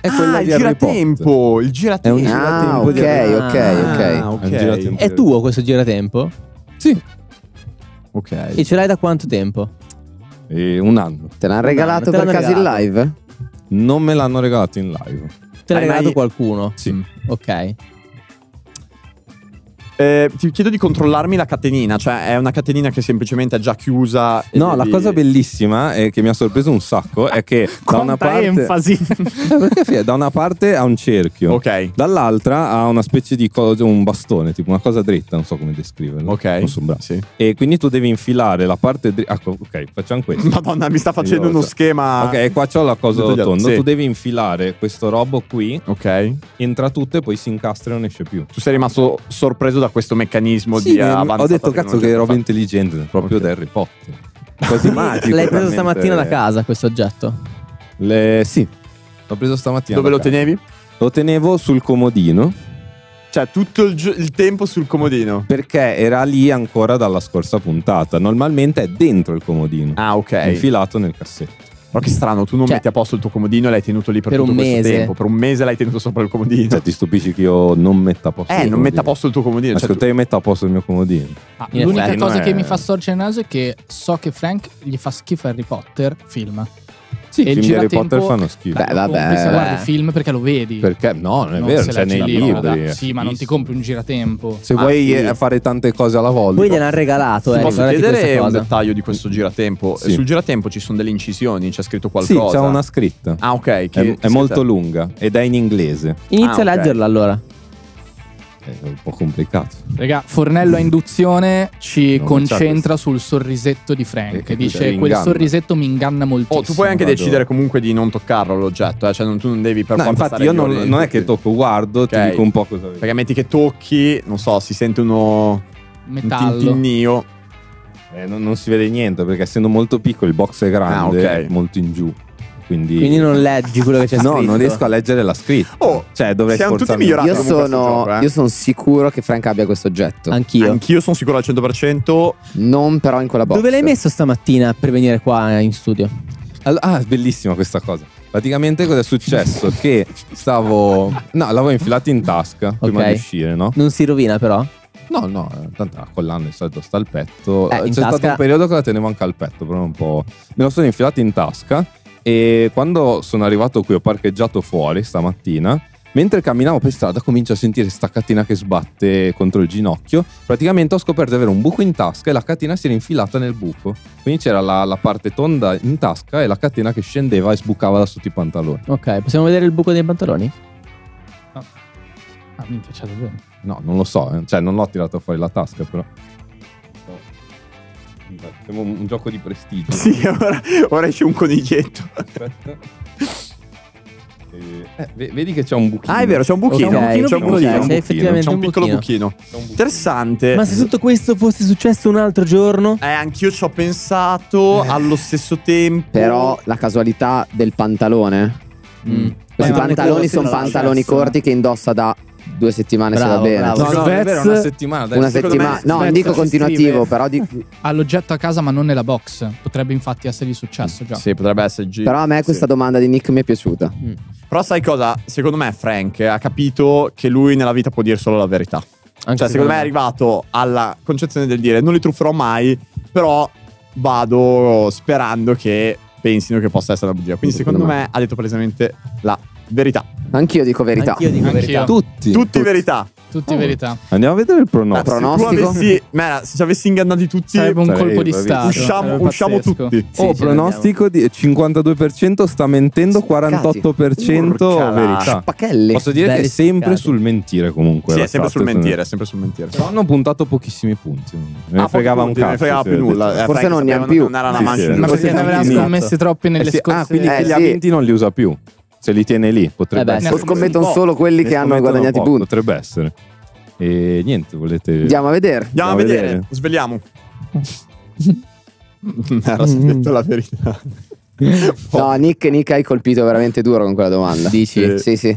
Speaker 5: È
Speaker 1: ah,
Speaker 5: quella
Speaker 1: il
Speaker 5: di Harry Potter.
Speaker 1: giratempo, il giratempo.
Speaker 5: È un
Speaker 2: Ah,
Speaker 5: giratempo
Speaker 2: ok,
Speaker 5: di Harry
Speaker 2: ok,
Speaker 4: Ah,
Speaker 2: ok.
Speaker 1: Ah, ok.
Speaker 5: È un giratempo.
Speaker 4: È tuo questo giratempo?
Speaker 5: Sì,
Speaker 1: Ok.
Speaker 4: E ce l'hai da quanto tempo?
Speaker 5: e un anno.
Speaker 2: Te l'hanno regalato per caso in live?
Speaker 5: Non me l'hanno regalato in live.
Speaker 4: Te l'ha regalato
Speaker 1: mai-
Speaker 4: qualcuno?
Speaker 5: Sì.
Speaker 1: Mm.
Speaker 4: Ok.
Speaker 1: Eh, ti chiedo di controllarmi la catenina, cioè è una catenina che semplicemente è già chiusa.
Speaker 5: No, la
Speaker 1: devi-
Speaker 5: cosa bellissima e che mi ha sorpreso un sacco è che *laughs* da una parte
Speaker 3: enfasi. *laughs*
Speaker 5: Da una parte ha un cerchio,
Speaker 1: Ok.
Speaker 5: dall'altra ha una specie di cosa, un bastone, tipo una cosa dritta, non so come descriverlo.
Speaker 1: Ok.
Speaker 5: Non so, bravo.
Speaker 1: Sì.
Speaker 5: E quindi tu devi infilare la parte dritta. ok, facciamo questo.
Speaker 1: Madonna, mi sta facendo uno schema.
Speaker 5: Ok, qua c'ho la cosa rotonda.
Speaker 1: sì.
Speaker 5: Tu devi infilare questo robo qui,
Speaker 1: Ok.
Speaker 5: entra tutto e poi si incastra e non esce più.
Speaker 1: Tu sei rimasto sorpreso da questo meccanismo
Speaker 5: Sì,
Speaker 1: di avanzata
Speaker 5: ho detto cazzo che roba intelligente, proprio
Speaker 1: Ok.
Speaker 5: da Harry Potter. Così *laughs* magico.
Speaker 4: L'hai preso stamattina da casa questo oggetto?
Speaker 5: Le- Sì, l'ho preso stamattina.
Speaker 1: Dove lo
Speaker 5: casa.
Speaker 1: tenevi?
Speaker 5: Lo tenevo sul comodino
Speaker 1: Cioè, tutto il, gio- il tempo sul comodino.
Speaker 5: perché era lì ancora dalla scorsa puntata. Normalmente è dentro il comodino,
Speaker 1: Ah, ok.
Speaker 5: infilato nel cassetto.
Speaker 1: Però che strano, tu non
Speaker 4: Cioè-
Speaker 1: metti a posto il tuo comodino e l'hai tenuto lì per,
Speaker 4: Per
Speaker 1: tutto
Speaker 4: un
Speaker 1: questo
Speaker 4: mese.
Speaker 1: tempo. Per un mese l'hai tenuto sopra il comodino.
Speaker 5: Cioè, ti stupisci che io non metta a posto
Speaker 1: eh,
Speaker 5: il
Speaker 1: non metta a posto il tuo comodino. Cioè,
Speaker 5: Ascolta, io metto a posto il mio comodino.
Speaker 3: Ah, l'unica cosa
Speaker 5: non
Speaker 3: che
Speaker 5: è-
Speaker 3: mi fa storcere il naso è che so che Frank gli fa schifo Harry Potter film.
Speaker 5: Sì,
Speaker 3: E
Speaker 5: i
Speaker 3: il
Speaker 5: film di Harry Potter fanno schifo.
Speaker 2: Beh, vabbè.
Speaker 3: Compri se guardi film perché lo vedi.
Speaker 5: Perché? No, non è
Speaker 3: Non
Speaker 5: vero, c'è nei
Speaker 3: il
Speaker 5: libri. è
Speaker 3: Sì, ma non ti compri un giratempo.
Speaker 5: Se
Speaker 1: Ah,
Speaker 5: vuoi
Speaker 1: sì.
Speaker 5: eh, fare tante cose alla volta.
Speaker 4: Poi gliel'hanno regalato, eh.
Speaker 1: Posso chiedere un
Speaker 4: cosa.
Speaker 1: dettaglio di questo giratempo?
Speaker 5: Sì.
Speaker 1: Sul giratempo ci sono delle incisioni, c'è scritto
Speaker 5: Sì,
Speaker 1: qualcosa.
Speaker 5: c'è una scritta.
Speaker 1: Ah, ok. Che,
Speaker 5: è
Speaker 1: che
Speaker 5: è molto lunga ed è in inglese.
Speaker 4: Inizia
Speaker 1: Ah,
Speaker 4: a leggerla allora.
Speaker 5: È un po' complicato.
Speaker 3: Raga, Fornello a induzione ci
Speaker 5: Non
Speaker 3: concentra sul sorrisetto di Frank.
Speaker 5: Eh, che
Speaker 3: Dice:
Speaker 5: ti
Speaker 3: Quel
Speaker 5: inganna."
Speaker 3: sorrisetto mi inganna moltissimo.
Speaker 1: Oh, tu puoi anche
Speaker 5: vado-
Speaker 1: decidere comunque di non toccarlo l'oggetto, eh? cioè non, tu non devi per
Speaker 5: No,
Speaker 1: forza
Speaker 5: infatti io non, non è che tocco, guardo, ti
Speaker 1: Ok.
Speaker 5: dico un po' cosa vedo.
Speaker 1: Perché metti che tocchi, non so, si sente uno un
Speaker 3: Metallo.
Speaker 1: tintinnio.
Speaker 5: Eh, non, non si vede niente perché essendo molto piccolo il box è grande,
Speaker 1: Ah, ok.
Speaker 5: è molto in giù. Quindi...
Speaker 4: Quindi non leggi quello che c'è
Speaker 5: No,
Speaker 4: scritto.
Speaker 5: non riesco a leggere la scritta.
Speaker 1: Oh,
Speaker 5: cioè, dovrei
Speaker 1: siamo tutti migliorati.
Speaker 2: Io sono,
Speaker 1: gioco, eh.
Speaker 2: io sono sicuro che Frank abbia questo oggetto.
Speaker 4: Anch'io.
Speaker 1: Anch'io sono sicuro al 100%.
Speaker 2: Non però in quella box.
Speaker 4: Dove l'hai messo stamattina per venire qua in studio?
Speaker 5: All- Ah, bellissima questa cosa. Praticamente cosa è successo? *laughs* che stavo... No, l'avevo infilato in tasca prima di uscire, no?
Speaker 4: Non si rovina però?
Speaker 5: No, no, eh, tanto ah, collando il solito sta al petto.
Speaker 4: Eh,
Speaker 5: C'è
Speaker 4: in
Speaker 5: stato
Speaker 4: tasca-
Speaker 5: un periodo che la tenevo anche al petto, però un po'. Me lo sono infilato in tasca e quando sono arrivato qui ho parcheggiato fuori stamattina. Mentre camminavo per strada comincio a sentire sta catena che sbatte contro il ginocchio. Praticamente ho scoperto di avere un buco in tasca e la catena si era infilata nel buco. Quindi c'era la, la parte tonda in tasca e la catena che scendeva e sbucava da sotto i pantaloni.
Speaker 4: Ok, possiamo vedere il buco dei pantaloni?
Speaker 3: Ah, minchia, c'è davvero.
Speaker 5: No, non lo so, eh. cioè non l'ho tirato fuori la tasca però. Siamo un, un gioco di prestigio.
Speaker 1: Sì, *laughs* ora, ora esce un coniglietto.
Speaker 5: Aspetta. Eh, eh, ve- vedi che c'è un buchino.
Speaker 1: Ah, è vero, c'è un buchino. C'è un buchino.
Speaker 4: c'è
Speaker 1: un
Speaker 4: un
Speaker 1: piccolo
Speaker 4: buchino.
Speaker 1: buchino. Interessante.
Speaker 4: Ma se tutto questo fosse successo un altro giorno?
Speaker 1: Eh, anch'io ci ho pensato allo stesso tempo.
Speaker 2: Però la casualità del pantalone.
Speaker 4: Mm.
Speaker 2: Questi
Speaker 3: Eh,
Speaker 2: pantaloni sono pantaloni corti che indossa da due settimane se
Speaker 4: Bravo,
Speaker 2: va bene.
Speaker 4: bravo.
Speaker 5: No, no,
Speaker 3: Svez-
Speaker 5: è vero, una settimana. Dai,
Speaker 2: Una settimana.
Speaker 1: me
Speaker 2: No, non dico continuativo, però di- *laughs*
Speaker 3: Ha l'oggetto a casa, ma non nella box. Potrebbe infatti essergli successo già.
Speaker 1: Sì, potrebbe esserci.
Speaker 2: Però a me questa
Speaker 1: Sì.
Speaker 2: domanda di Nick mi è piaciuta.
Speaker 1: Però sai cosa? Secondo me Frank ha capito che lui nella vita può dire solo la verità.
Speaker 4: Anche
Speaker 1: cioè, secondo me è arrivato alla concezione del dire non li trufferò mai, però vado sperando che pensino che possa essere una bugia. Quindi secondo
Speaker 2: Secondo
Speaker 1: me ha detto palesemente la verità.
Speaker 2: Anch'io dico verità.
Speaker 4: Anch'io dico
Speaker 3: Anch'io.
Speaker 4: verità.
Speaker 5: Tutti.
Speaker 1: Tutti verità.
Speaker 3: Tutti
Speaker 5: Oh.
Speaker 3: verità.
Speaker 5: Andiamo a vedere il pronostico.
Speaker 2: Ah,
Speaker 1: Se avessi, Mera, se ci avessi ingannati tutti,
Speaker 3: Sarebbe un colpo di stato.
Speaker 1: usciamo, usciamo tutti.
Speaker 2: Sì,
Speaker 5: oh, pronostico di 52% sta mentendo, 48%
Speaker 1: Urca la
Speaker 5: verità.
Speaker 2: Pachelli.
Speaker 5: Posso dire che è
Speaker 4: Belli
Speaker 5: sempre
Speaker 4: spiccati.
Speaker 5: sul mentire comunque.
Speaker 1: Sì, è sempre sul mentire, è sempre sul mentire.
Speaker 5: Però hanno puntato pochissimi punti. Ne
Speaker 1: Ah,
Speaker 5: fregava un cazzo.
Speaker 1: non ne fregava più nulla. Eh,
Speaker 2: Forse non ne hanno più.
Speaker 1: Non era una mancia.
Speaker 3: Ma perché ne avevamo
Speaker 5: finito.
Speaker 3: scommesse troppe
Speaker 5: Eh
Speaker 3: nelle
Speaker 5: sì,
Speaker 3: scorse
Speaker 5: ah, quindi
Speaker 2: Eh,
Speaker 5: chi li ha
Speaker 2: sì.
Speaker 5: vinti non li usa più. Se li tiene lì, potrebbe
Speaker 4: Eh beh,
Speaker 5: essere.
Speaker 2: Scommettono solo quelli che hanno guadagnato i punti.
Speaker 5: Potrebbe essere. E niente, volete.
Speaker 2: Andiamo a vedere.
Speaker 1: Andiamo a
Speaker 5: Andiamo a
Speaker 1: vedere.
Speaker 5: vedere.
Speaker 1: Sveliamo. Era *laughs* detto la verità.
Speaker 2: No, Nick, Nick hai colpito veramente duro con quella domanda.
Speaker 4: Dici?
Speaker 2: Sì, sì.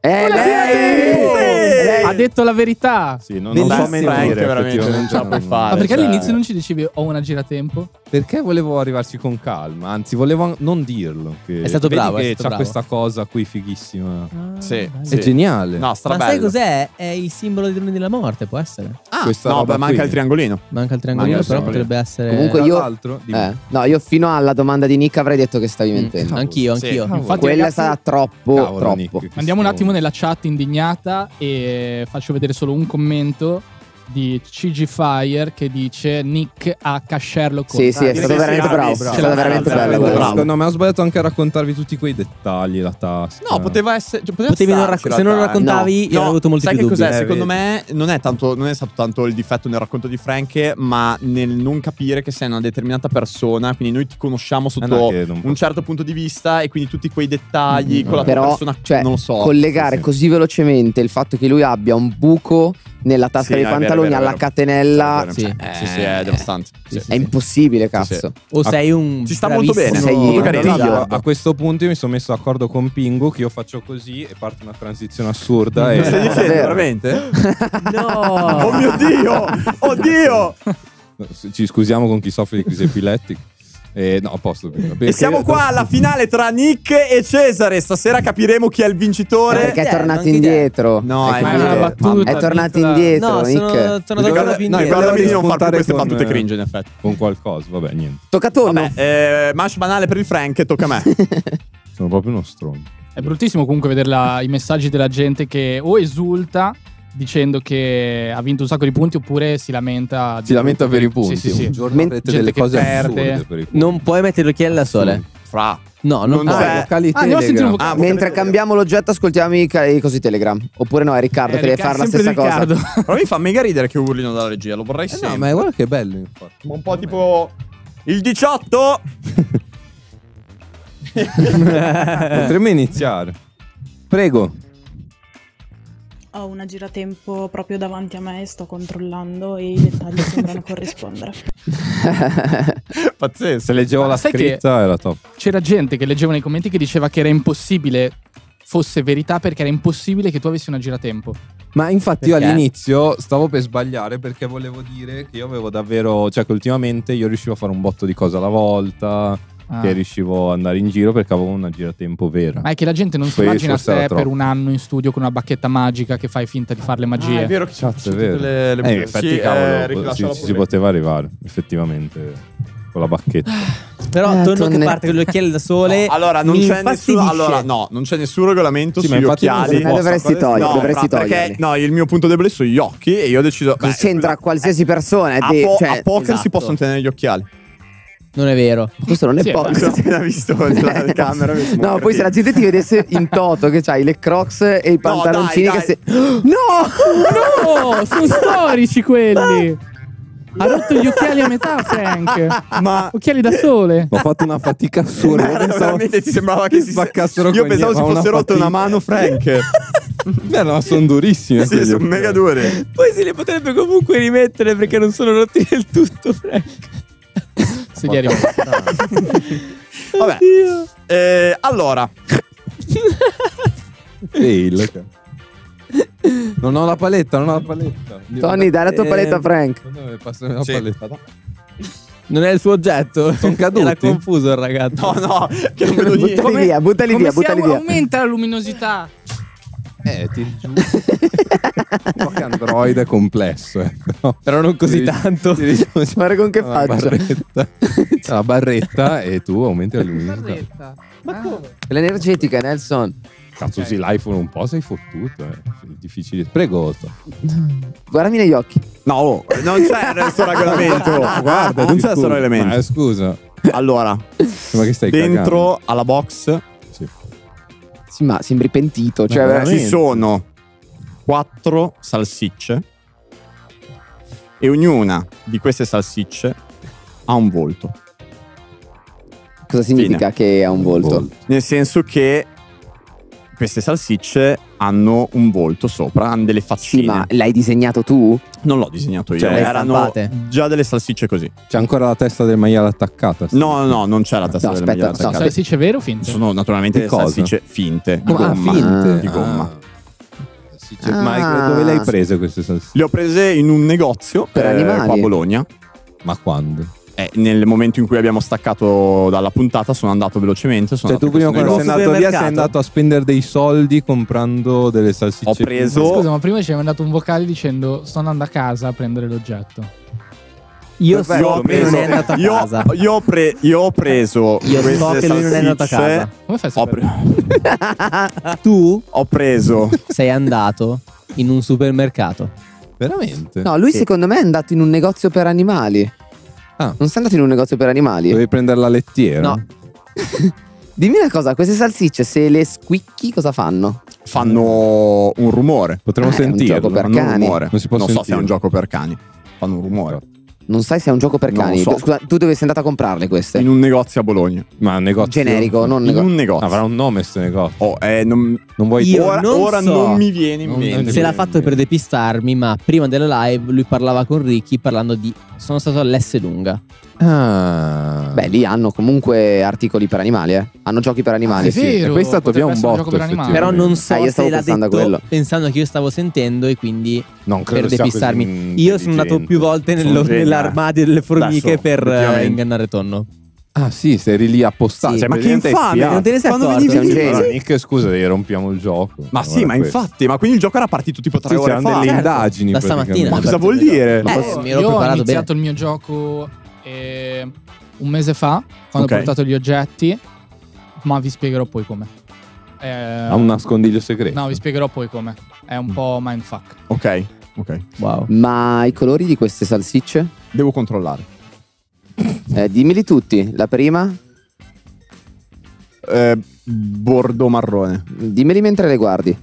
Speaker 2: Eh,
Speaker 1: Sì!
Speaker 2: lei!
Speaker 3: Ha detto la verità.
Speaker 5: Sì, non, non so mentire.
Speaker 1: Veramente non ce la puoi fare.
Speaker 3: Ma perché
Speaker 1: cioè-
Speaker 3: all'inizio non ci dicevi ho una giratempo?
Speaker 5: Perché volevo arrivarci con calma, anzi volevo non dirlo. Che
Speaker 4: È stato bravo, è
Speaker 5: che
Speaker 4: stato
Speaker 5: c'ha
Speaker 4: bravo.
Speaker 5: questa cosa qui fighissima.
Speaker 1: Sì,
Speaker 5: È
Speaker 1: sì.
Speaker 5: geniale.
Speaker 1: No,
Speaker 4: Ma
Speaker 1: strabello.
Speaker 4: sai cos'è? È il simbolo dei droni della morte, può essere.
Speaker 1: Ah,
Speaker 5: Questa
Speaker 1: no,
Speaker 5: roba
Speaker 1: beh, manca
Speaker 5: qui.
Speaker 1: il triangolino.
Speaker 4: Manca il triangolino,
Speaker 1: Manca il
Speaker 4: però
Speaker 1: triangolino.
Speaker 4: potrebbe essere.
Speaker 2: Comunque io-. Eh, no, io fino alla domanda di Nick avrei detto che stavi
Speaker 4: Mm,
Speaker 2: mentendo. *laughs*
Speaker 4: Anch'io,
Speaker 1: Sì.
Speaker 4: anch'io.
Speaker 3: Infatti,
Speaker 2: Quella
Speaker 3: ragazzi,
Speaker 2: sarà troppo,
Speaker 5: Cavolo,
Speaker 2: troppo.
Speaker 5: Nick,
Speaker 3: Andiamo un attimo nella chat indignata e faccio vedere solo un commento di CG Fire che dice Nick H. Sherlock
Speaker 2: Sì, sì, è stato veramente bravo.
Speaker 1: bravo.
Speaker 2: È stato veramente
Speaker 1: Bravo,
Speaker 2: bello.
Speaker 5: Secondo me ho sbagliato anche a raccontarvi tutti quei dettagli, la tasca.
Speaker 1: No, poteva essere. cioè, poteva
Speaker 4: Potevi non
Speaker 1: in
Speaker 4: se non
Speaker 1: eh.
Speaker 4: raccontavi, io avrei avuto molti
Speaker 1: sai
Speaker 4: più
Speaker 1: che
Speaker 4: dubbi.
Speaker 1: cos'è?
Speaker 5: Eh,
Speaker 1: Secondo
Speaker 5: vedi.
Speaker 1: me non è, tanto, non è stato tanto il difetto nel racconto di Frank, ma nel non capire che sei una determinata persona. Quindi noi ti conosciamo sotto
Speaker 5: Eh no, che
Speaker 1: un certo punto di vista, e quindi tutti quei dettagli
Speaker 5: Mm,
Speaker 1: con la tua
Speaker 2: Però,
Speaker 1: persona.
Speaker 2: cioè,
Speaker 1: non lo so.
Speaker 2: collegare
Speaker 5: sì, sì.
Speaker 2: così velocemente il fatto che lui abbia un buco nella tasca
Speaker 1: Sì,
Speaker 2: dei
Speaker 1: no,
Speaker 2: pantaloni
Speaker 1: è
Speaker 2: alla catenella.
Speaker 4: Sì.
Speaker 1: cioè, sì, sì, è devastante. Sì, sì,
Speaker 2: È impossibile, cazzo.
Speaker 4: O sei un.
Speaker 1: Ci sta molto bene,
Speaker 2: sei
Speaker 1: carino.
Speaker 5: a, questo punto io mi sono messo d'accordo con Pingu che io faccio così e parte una transizione assurda. e... *laughs*
Speaker 1: Stai *laughs* dicendo veramente?
Speaker 4: No! *laughs*
Speaker 1: Oh mio dio! Oddio!
Speaker 5: Ci scusiamo con chi soffre di crisi epilettica. Eh, no, a posto. Perché-
Speaker 1: E siamo qua alla finale tra Nick e Cesare. Stasera capiremo chi è il vincitore.
Speaker 2: Perché è
Speaker 4: te,
Speaker 2: tornato indietro.
Speaker 1: No, è una
Speaker 3: battuta,
Speaker 2: È tornato indietro,
Speaker 4: No, sono
Speaker 2: Nick.
Speaker 4: tornato
Speaker 1: Ricorda-
Speaker 4: ancora più
Speaker 1: no,
Speaker 4: indietro.
Speaker 1: ricordami di non fare queste
Speaker 5: con,
Speaker 1: battute
Speaker 5: eh,
Speaker 1: cringe, in effetti.
Speaker 5: Con qualcosa, vabbè, niente.
Speaker 2: Tocca a tonno.
Speaker 1: Vabbè, eh, manch banale per il Frank, tocca a me. *laughs*
Speaker 5: Sono proprio uno stronzo.
Speaker 3: È bruttissimo comunque vedere la- i messaggi della gente che o esulta dicendo che ha vinto un sacco di punti oppure si lamenta. di-
Speaker 5: Si lamenta per i punti.
Speaker 3: Sì, sì, sì.
Speaker 5: Un giorno
Speaker 2: Men-
Speaker 5: delle cose
Speaker 3: perde.
Speaker 5: assurde per i punti.
Speaker 4: Non puoi mettere gli occhiali da sole.
Speaker 1: Fra.
Speaker 4: No, non
Speaker 1: Non
Speaker 4: puoi.
Speaker 1: c'è.
Speaker 5: locali
Speaker 3: Ah, andiamo a sentire un
Speaker 5: Telegram.
Speaker 1: Ah,
Speaker 2: Mentre cambiamo l'oggetto, ascoltiamo i, ca- i cosi Telegram. Oppure no, è Riccardo
Speaker 3: Eh,
Speaker 2: che deve
Speaker 3: Riccardo-
Speaker 2: fare la stessa cosa.
Speaker 3: Riccardo. *laughs*
Speaker 1: Però mi fa mega ridere che urlino dalla regia, lo vorrei
Speaker 5: Eh
Speaker 1: sempre.
Speaker 5: no, ma guarda che bello, infatti.
Speaker 1: Un po' tipo il 18. *laughs* *laughs*
Speaker 5: Potremmo iniziare. Prego.
Speaker 10: Ho una giratempo proprio davanti a me e sto controllando e i dettagli sembrano *laughs* corrispondere. *laughs*
Speaker 1: Pazzesco.
Speaker 5: Se leggevo la scritta era top.
Speaker 3: C'era gente che leggeva nei commenti che diceva che era impossibile fosse verità perché era impossibile che tu avessi una giratempo.
Speaker 5: Ma infatti io
Speaker 4: Perché?
Speaker 5: all'inizio stavo per sbagliare perché volevo dire che io avevo davvero, cioè che ultimamente io riuscivo a fare un botto di cose alla volta,
Speaker 3: Ah.
Speaker 5: che riuscivo ad andare in giro perché avevo una giratempo vera.
Speaker 3: Ma è che la gente non si
Speaker 5: Poi
Speaker 3: immagina te per
Speaker 5: troppo.
Speaker 3: un anno in studio con una bacchetta magica che fai finta di fare le magie.
Speaker 1: Ah, è vero che c'è
Speaker 5: Cazzo, è vero.
Speaker 1: Le, le
Speaker 5: Eh, in effetti,
Speaker 1: sì,
Speaker 5: cavolo,
Speaker 1: eh,
Speaker 5: si- si, si poteva arrivare, effettivamente, con la bacchetta. *laughs*
Speaker 4: Però
Speaker 2: Eh,
Speaker 4: torno che parte con gli occhiali da sole.
Speaker 1: No, allora, non c'è, nessun,
Speaker 4: infastidisce.
Speaker 1: allora no, non c'è nessun regolamento
Speaker 5: Sì,
Speaker 1: sugli
Speaker 5: infatti
Speaker 1: occhiali.
Speaker 5: si
Speaker 2: Ne dovresti togliere,
Speaker 1: No,
Speaker 2: dovresti
Speaker 1: fra- perché no, il mio punto debole sono gli occhi e io ho deciso beh,
Speaker 2: c'entra
Speaker 1: scusa,
Speaker 2: qualsiasi persona?
Speaker 1: a, po-
Speaker 2: cioè,
Speaker 1: a poker si
Speaker 4: esatto.
Speaker 1: possono tenere gli occhiali.
Speaker 4: Non è vero.
Speaker 2: questo non è
Speaker 3: Sì,
Speaker 2: poco.
Speaker 1: Cosa ti ha visto nella *laughs* camera?
Speaker 2: No, poi se la gente ti vedesse in toto che c'hai le crocs e i pantaloncini
Speaker 1: dai,
Speaker 2: che se...
Speaker 1: dai. *gasps*
Speaker 2: No!
Speaker 3: No, sono storici quelli. *laughs* Ha rotto gli occhiali a metà, Frank.
Speaker 1: Ma
Speaker 3: Occhiali da sole.
Speaker 5: Ho fatto una fatica assurda. *laughs*
Speaker 1: Ma
Speaker 5: pensavo
Speaker 1: veramente ti sembrava che si
Speaker 5: spaccassero
Speaker 1: Io pensavo si
Speaker 5: ma una
Speaker 1: fosse rotta una mano, Frank.
Speaker 5: Beh, no, sono durissime.
Speaker 1: sì, sono
Speaker 5: occhiali.
Speaker 1: mega dure.
Speaker 4: Poi si le potrebbe comunque rimettere perché non sono rotti del tutto, Frank.
Speaker 3: Se li è rimesso.
Speaker 1: Vabbè. Eh, allora,
Speaker 5: Fail. Non ho la paletta, non ho la paletta.
Speaker 2: Tony, dai la tua
Speaker 4: Eh,
Speaker 2: paletta a Frank.
Speaker 5: Dove passami la
Speaker 1: Sì.
Speaker 5: paletta?
Speaker 4: Non è il suo oggetto.
Speaker 5: Sono *laughs* caduti?
Speaker 4: Era confuso il ragazzo.
Speaker 1: no, no, che non vedo niente.
Speaker 2: Buttali via, buttali
Speaker 3: Come
Speaker 2: via,
Speaker 3: si
Speaker 2: buttali
Speaker 3: au-
Speaker 2: via.
Speaker 3: aumenta la luminosità?
Speaker 5: Eh, ti giuro. Un po' che Android è complesso, ecco.
Speaker 4: Però non così
Speaker 5: Ti-
Speaker 4: tanto.
Speaker 5: ti diciamo, *laughs*
Speaker 2: Guarda con che
Speaker 5: una
Speaker 2: faccia.
Speaker 5: barretta. *laughs* La barretta e tu aumenti la luminosità.
Speaker 3: Barretta.
Speaker 4: Ma come?
Speaker 2: L'energetica, Nelson.
Speaker 5: Cazzo, usi l'iPhone un po', sei fottuto. Eh. È difficile. Prego. Sto.
Speaker 2: Guardami negli occhi.
Speaker 1: No, oh, non c'è questo *laughs* regolamento. Guarda, non c'è questo
Speaker 5: Ma,
Speaker 1: regolamento.
Speaker 5: eh, scusa,
Speaker 1: Allora,
Speaker 5: ma che stai
Speaker 1: dentro alla box
Speaker 2: Sì, ma sembri pentito. Cioè,
Speaker 1: ci sono quattro salsicce e ognuna di queste salsicce ha un volto.
Speaker 2: cosa significa che ha un volto?
Speaker 5: Volto.
Speaker 1: Nel senso che queste salsicce hanno un volto sopra, hanno delle
Speaker 2: Sì,
Speaker 1: faccine.
Speaker 2: ma l'hai disegnato tu?
Speaker 1: Non l'ho disegnato io,
Speaker 5: Cioè,
Speaker 4: le
Speaker 1: erano
Speaker 4: stampate?
Speaker 1: già delle salsicce così.
Speaker 5: C'è ancora la testa del maiale attaccata.
Speaker 1: No, no, no, non c'è la testa
Speaker 2: No,
Speaker 1: del
Speaker 2: aspetta,
Speaker 1: maiale attaccata.
Speaker 3: Salsicce vero o finte?
Speaker 1: Sono naturalmente
Speaker 5: Di
Speaker 1: delle
Speaker 5: cosa?
Speaker 1: salsicce finte, di
Speaker 5: Ah,
Speaker 1: gomma.
Speaker 5: finte.
Speaker 1: Di gomma.
Speaker 5: Ah.
Speaker 2: Ah.
Speaker 5: Ma dove le hai prese queste salsicce?
Speaker 1: Le ho prese in un negozio
Speaker 2: Per
Speaker 1: eh,
Speaker 2: animali?
Speaker 1: qua a Bologna.
Speaker 5: Ma quando?
Speaker 1: E nel momento in cui abbiamo staccato dalla puntata sono andato velocemente. Sono
Speaker 5: Cioè, tu
Speaker 1: andato
Speaker 5: prima quando sei andato via sei andato a spendere dei soldi comprando delle salsicce.
Speaker 1: Ho preso-
Speaker 3: Scusa, ma prima ci hai mandato un vocale dicendo sto andando a casa a prendere l'oggetto.
Speaker 4: Io so che non è andato a
Speaker 1: io,
Speaker 4: casa.
Speaker 1: io ho, pre- io ho preso
Speaker 4: Io
Speaker 1: queste
Speaker 4: so che lui non è andato a casa.
Speaker 3: Come fai a
Speaker 1: pre- *laughs*
Speaker 4: Tu
Speaker 1: ho preso
Speaker 4: sei andato in un supermercato.
Speaker 5: Veramente?
Speaker 2: No, lui
Speaker 4: Sì.
Speaker 2: secondo me è andato in un negozio per animali.
Speaker 5: Ah.
Speaker 2: Non sei andato in un negozio per animali?
Speaker 5: Dovevi prendere la lettiera?
Speaker 4: No. *laughs*
Speaker 2: Dimmi una cosa, queste salsicce se le squicchi cosa fanno?
Speaker 1: fanno un rumore.
Speaker 5: Potremmo
Speaker 2: Ah, è un
Speaker 5: sentirlo.
Speaker 2: gioco per cani.
Speaker 1: rumore.
Speaker 5: Non si può
Speaker 1: so se è un gioco per cani. Fanno un rumore.
Speaker 2: Non sai se è un gioco per cani.
Speaker 1: so.
Speaker 2: Scusa, tu dove sei andato a comprarle queste?
Speaker 1: In un negozio a Bologna.
Speaker 5: Ma un negozio.
Speaker 2: Generico, non
Speaker 1: In
Speaker 2: negozio.
Speaker 1: un negozio.
Speaker 5: Avrà un nome sto negozio.
Speaker 1: Oh, eh, non,
Speaker 5: Non vuoi
Speaker 4: Io
Speaker 1: ora
Speaker 4: non
Speaker 1: ora
Speaker 4: so.
Speaker 1: non mi viene in
Speaker 5: Non-
Speaker 1: mente.
Speaker 5: non
Speaker 4: Se l'ha fatto per depistarmi, ma prima della live lui parlava con Ricky parlando di sono stato all'S lunga.
Speaker 5: Ah.
Speaker 2: Beh, lì hanno comunque articoli per animali, eh. Hanno giochi per animali.
Speaker 3: Ah, è
Speaker 2: sì.
Speaker 3: vero.
Speaker 5: E è stato
Speaker 3: potrebbe
Speaker 5: via un botto,
Speaker 3: gioco per animali.
Speaker 4: Però non so
Speaker 2: Eh, io stavo
Speaker 4: se l'ha
Speaker 2: pensando a
Speaker 4: detto
Speaker 2: quello.
Speaker 4: pensando che io stavo sentendo e quindi
Speaker 5: Non
Speaker 4: per
Speaker 5: credo sia così
Speaker 4: depistarmi. Io sono andato più volte nello-
Speaker 1: geniale.
Speaker 4: Nell'armadio delle formiche
Speaker 1: Adesso,
Speaker 4: per eh,
Speaker 1: effettivamente.
Speaker 4: ingannare tonno.
Speaker 5: Ah, sì, sei eri lì appostato.
Speaker 4: Sì.
Speaker 5: Cioè,
Speaker 1: Ma che
Speaker 5: praticamente hai
Speaker 1: infame,
Speaker 5: spiato.
Speaker 4: non te ne sei
Speaker 1: Quando
Speaker 4: accorto?
Speaker 1: venivi lì-
Speaker 2: genio.
Speaker 5: Allora, Nick, scusa, gli rompiamo il gioco.
Speaker 1: Ma sì, ma
Speaker 5: questo.
Speaker 1: infatti, ma quindi il gioco era partito tipo tre
Speaker 5: Sì,
Speaker 1: ore
Speaker 5: c'erano
Speaker 1: fa.
Speaker 5: delle
Speaker 4: Certo,
Speaker 5: indagini.
Speaker 4: da stamattina.
Speaker 1: Ma cosa vuol dire?
Speaker 3: Eh,
Speaker 4: posso- mi ero
Speaker 3: io ho
Speaker 4: preparato
Speaker 3: iniziato
Speaker 4: bene.
Speaker 3: il mio gioco eh, un mese fa, quando
Speaker 1: Ok.
Speaker 3: ho portato gli oggetti, ma vi spiegherò poi come. Eh,
Speaker 5: Ha un nascondiglio segreto.
Speaker 3: No, vi spiegherò poi come. È un po' mindfuck.
Speaker 1: Ok, ok.
Speaker 4: Wow.
Speaker 2: Ma i colori di queste salsicce?
Speaker 1: Devo controllare.
Speaker 2: Eh, dimmeli tutti. La prima?
Speaker 1: Eh, bordo marrone.
Speaker 2: Dimmeli mentre le guardi.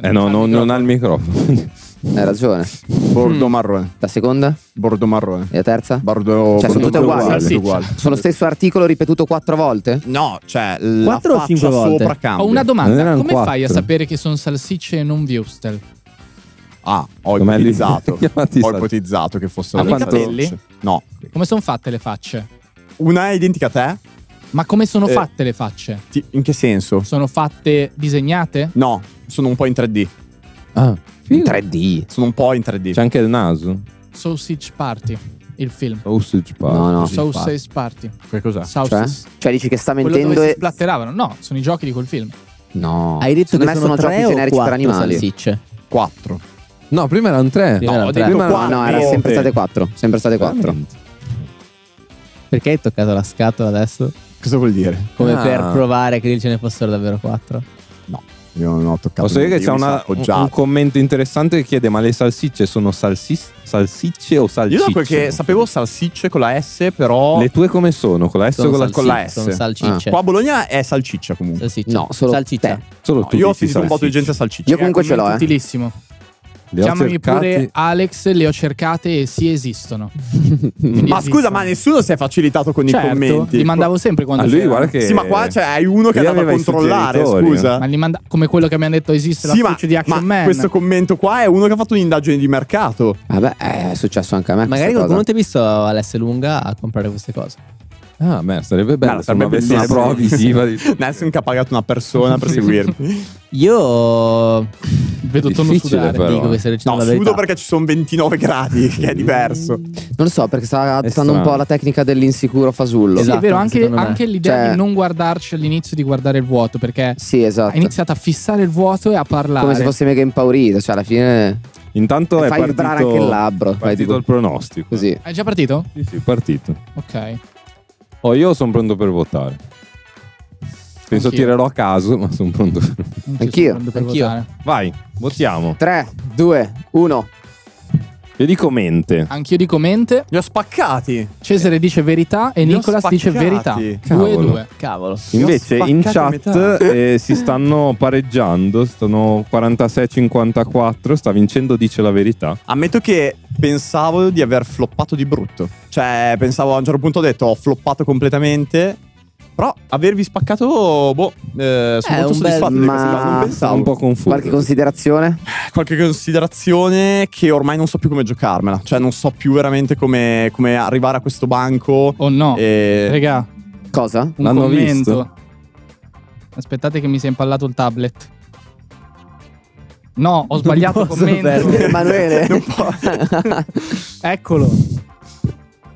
Speaker 5: Eh no, no, non ha il microfono. *laughs*
Speaker 2: Hai ragione.
Speaker 1: Bordo marrone.
Speaker 2: La seconda?
Speaker 1: Bordo marrone.
Speaker 2: E la terza?
Speaker 1: Bordo,
Speaker 2: Cioè, sono tutte uguali.
Speaker 3: Salsiccia.
Speaker 1: uguali.
Speaker 2: Sono lo stesso articolo ripetuto quattro volte?
Speaker 1: No, cioè la
Speaker 4: Quattro o cinque volte?
Speaker 1: sopra cambia.
Speaker 3: Ho una
Speaker 5: Non
Speaker 3: domanda. Come fai a sapere che sono salsicce e non Wustel?
Speaker 1: Ah, ho
Speaker 5: Come li-
Speaker 1: ipotizzato. *laughs* ho ipotizzato che fossero
Speaker 3: Hanno i
Speaker 1: le
Speaker 3: capelli?
Speaker 1: No.
Speaker 3: Come sono fatte le facce?
Speaker 1: Una è identica a te?
Speaker 3: Ma come sono
Speaker 1: Eh.
Speaker 3: fatte le facce?
Speaker 1: Ti- in che senso?
Speaker 3: Sono fatte disegnate?
Speaker 1: No, sono un po' in 3D.
Speaker 5: Ah,
Speaker 2: In 3D.
Speaker 1: Sono un po' in 3D.
Speaker 5: c'è anche il naso.
Speaker 3: Sausage Party, il film.
Speaker 5: Sausage Party.
Speaker 2: No, no.
Speaker 3: Sausage Party.
Speaker 1: Che cos'è?
Speaker 2: Cioè?
Speaker 3: Sausage.
Speaker 2: Cioè dici che sta
Speaker 3: Quello
Speaker 2: mentendo
Speaker 3: dove si
Speaker 2: e...
Speaker 3: splatteravano? No, sono i giochi di quel film.
Speaker 2: No.
Speaker 4: Hai detto
Speaker 2: Secondo
Speaker 4: che
Speaker 2: me
Speaker 4: sono,
Speaker 2: sono
Speaker 4: tre
Speaker 2: giochi
Speaker 4: o
Speaker 2: generici per
Speaker 4: quattro
Speaker 2: animali.
Speaker 4: salsicce?
Speaker 1: 4.
Speaker 5: No, prima erano tre.
Speaker 4: Prima
Speaker 1: No,
Speaker 4: erano
Speaker 1: ho
Speaker 4: tre.
Speaker 1: detto
Speaker 5: Prima-
Speaker 1: quattro.
Speaker 2: No, era sempre state 4. Sempre state 4.
Speaker 5: Veramente.
Speaker 4: Perché hai toccato la scatola adesso?
Speaker 1: Cosa vuol dire?
Speaker 4: Come
Speaker 5: Ah.
Speaker 4: per provare che ce ne fossero davvero quattro?
Speaker 1: Io non ho toccato.
Speaker 5: Posso dire che
Speaker 1: niente,
Speaker 5: c'è
Speaker 1: io mi
Speaker 5: una-
Speaker 1: sono
Speaker 5: un,
Speaker 1: appoggiato.
Speaker 5: un commento interessante che chiede: ma le salsicce sono salsis- salsicce o salsicce?
Speaker 1: Io da quel che sapevo salsicce con la S, però
Speaker 5: Le tue come sono? Con la S
Speaker 4: Sono
Speaker 5: o con la
Speaker 1: con la
Speaker 4: salsicce,
Speaker 1: S.
Speaker 4: Sono salsicce.
Speaker 1: qua a Bologna è salsiccia comunque.
Speaker 4: Salsicce.
Speaker 2: No, solo
Speaker 4: salsiccia.
Speaker 2: te.
Speaker 5: Solo
Speaker 1: No,
Speaker 5: tu
Speaker 1: io ho
Speaker 5: dici
Speaker 1: sentito un botto di
Speaker 5: salsicce.
Speaker 1: gente salsiccia.
Speaker 2: Io comunque ce l'ho, eh.
Speaker 3: Utilissimo.
Speaker 5: Le ho
Speaker 3: Chiamami
Speaker 5: cercate-
Speaker 3: pure Alex, le ho cercate e sì esistono. *laughs*
Speaker 1: Ma
Speaker 3: esistono.
Speaker 1: scusa, ma nessuno si è facilitato con
Speaker 3: certo,
Speaker 1: i commenti.
Speaker 3: li mandavo sempre quando
Speaker 5: Ah, lui guarda che.
Speaker 1: Sì, ma qua c'è hai uno che andava a controllare, scusa.
Speaker 3: Ma li manda- come quello che mi hanno detto esiste
Speaker 1: Sì,
Speaker 3: la succe di Action
Speaker 1: ma
Speaker 3: Man.
Speaker 1: questo commento qua è uno che ha fatto un'indagine di mercato.
Speaker 2: Vabbè, è successo anche a me.
Speaker 4: Magari qualcuno ti ha visto all'S lunga a comprare queste cose.
Speaker 5: Ah, beh, sarebbe bello se
Speaker 1: sarebbe
Speaker 5: non avessi una
Speaker 1: bellissimo.
Speaker 5: prova visiva di *laughs*
Speaker 1: Nelson che ha pagato una persona per seguirmi.
Speaker 4: Io
Speaker 3: Vedo tonno sudare.
Speaker 5: però.
Speaker 4: dico che stai dicendo
Speaker 1: No,
Speaker 4: la
Speaker 1: sudo perché ci sono 29 gradi, che è diverso.
Speaker 2: Non lo so, perché sta adottando un po' la tecnica dell'insicuro fasullo.
Speaker 3: Sì,
Speaker 4: Esatto,
Speaker 3: è vero, anche,
Speaker 4: secondo me.
Speaker 3: anche l'idea
Speaker 2: Cioè-
Speaker 3: di non guardarci all'inizio di guardare il vuoto, perché
Speaker 2: Sì, esatto.
Speaker 3: ha iniziato a fissare il vuoto e a parlare.
Speaker 2: Come se fosse mega impaurito. Cioè, alla fine.
Speaker 5: Intanto è
Speaker 2: fai
Speaker 5: partito,
Speaker 2: vibrare anche il labbro.
Speaker 5: è
Speaker 2: Fai
Speaker 5: partito
Speaker 2: tipo
Speaker 5: il pronostico.
Speaker 2: così.
Speaker 3: È già partito?
Speaker 5: Sì, sì, è partito.
Speaker 3: Ok.
Speaker 5: Oh, io sono pronto per votare. Penso
Speaker 3: Anch'io.
Speaker 5: tirerò a caso, ma sono pronto. per-
Speaker 2: Anch'io,
Speaker 3: sono pronto per
Speaker 4: anch'io.
Speaker 3: votare.
Speaker 5: Vai, votiamo.
Speaker 2: 3, 2, 1.
Speaker 5: Io dico mente.
Speaker 3: Anch'io dico mente.
Speaker 1: Li ho spaccati.
Speaker 3: Cesare dice verità e
Speaker 1: Li ho
Speaker 3: Nicolas dice verità.
Speaker 1: spaccati.
Speaker 3: 2
Speaker 5: Cavolo.
Speaker 3: 2.
Speaker 4: Cavolo.
Speaker 5: Invece in
Speaker 1: spaccati
Speaker 5: chat
Speaker 1: metà.
Speaker 5: eh, si stanno pareggiando, stanno 46-54, sta vincendo dice la verità.
Speaker 1: Ammetto che pensavo di aver floppato di brutto. Cioè, pensavo a un certo punto ho detto ho floppato completamente. Però avervi spaccato, boh, eh, sono
Speaker 4: È
Speaker 1: molto
Speaker 4: bel-
Speaker 1: soddisfatto di
Speaker 2: ma-.
Speaker 1: Non pensavo.
Speaker 5: un po' confuso.
Speaker 2: Qualche considerazione?
Speaker 1: Qualche considerazione che ormai non so più come giocarmela. Cioè, non so più veramente come, come arrivare a questo banco.
Speaker 3: Oh no.
Speaker 1: E...
Speaker 3: Regà,
Speaker 2: Cosa?
Speaker 3: un
Speaker 5: L'hanno
Speaker 3: commento.
Speaker 5: visto?
Speaker 3: Aspettate che mi si è impallato il tablet. No, ho sbagliato il commento. *laughs*
Speaker 2: Emanuele?
Speaker 3: Eccolo.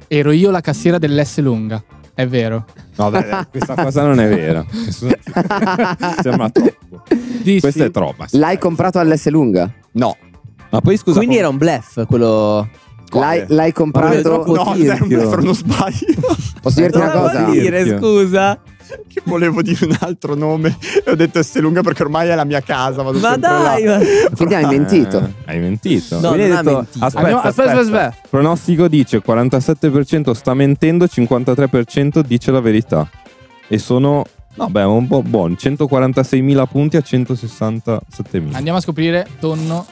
Speaker 3: Ero io la cassiera dell'S lunga. È vero.
Speaker 5: No, dai, dai, *laughs* questa cosa non è vera. *laughs* Sembra troppo.
Speaker 3: Dici?
Speaker 5: Questa è troppa. sì.
Speaker 2: L'hai comprato all'S lunga?
Speaker 1: No.
Speaker 5: Ma poi scusa,
Speaker 4: Quindi era un bluff quello.
Speaker 2: L'hai, l'hai
Speaker 5: Ma
Speaker 2: comprato?
Speaker 5: troppo
Speaker 1: No, era un era uno sbaglio.
Speaker 2: Posso dirti una
Speaker 5: Cosa dire?
Speaker 4: scusa. *laughs*
Speaker 1: che volevo dire un altro nome. E ho detto S lunga perché ormai è la mia casa. Vado
Speaker 4: Ma dai,
Speaker 1: là.
Speaker 4: ma... *laughs*
Speaker 2: Quindi hai mentito.
Speaker 5: Eh, hai mentito.
Speaker 4: No,
Speaker 5: Quindi
Speaker 4: non
Speaker 5: hai
Speaker 4: ha
Speaker 5: detto,
Speaker 4: mentito.
Speaker 5: Aspetta,
Speaker 3: Andiamo- aspetta,
Speaker 5: aspetta,
Speaker 3: aspetta, aspetta.
Speaker 5: Pronostico dice 47% sta mentendo, 53% dice la verità. E sono, no beh, un po' buoni, 146.000 punti a 167.000.
Speaker 3: Andiamo a scoprire tonno.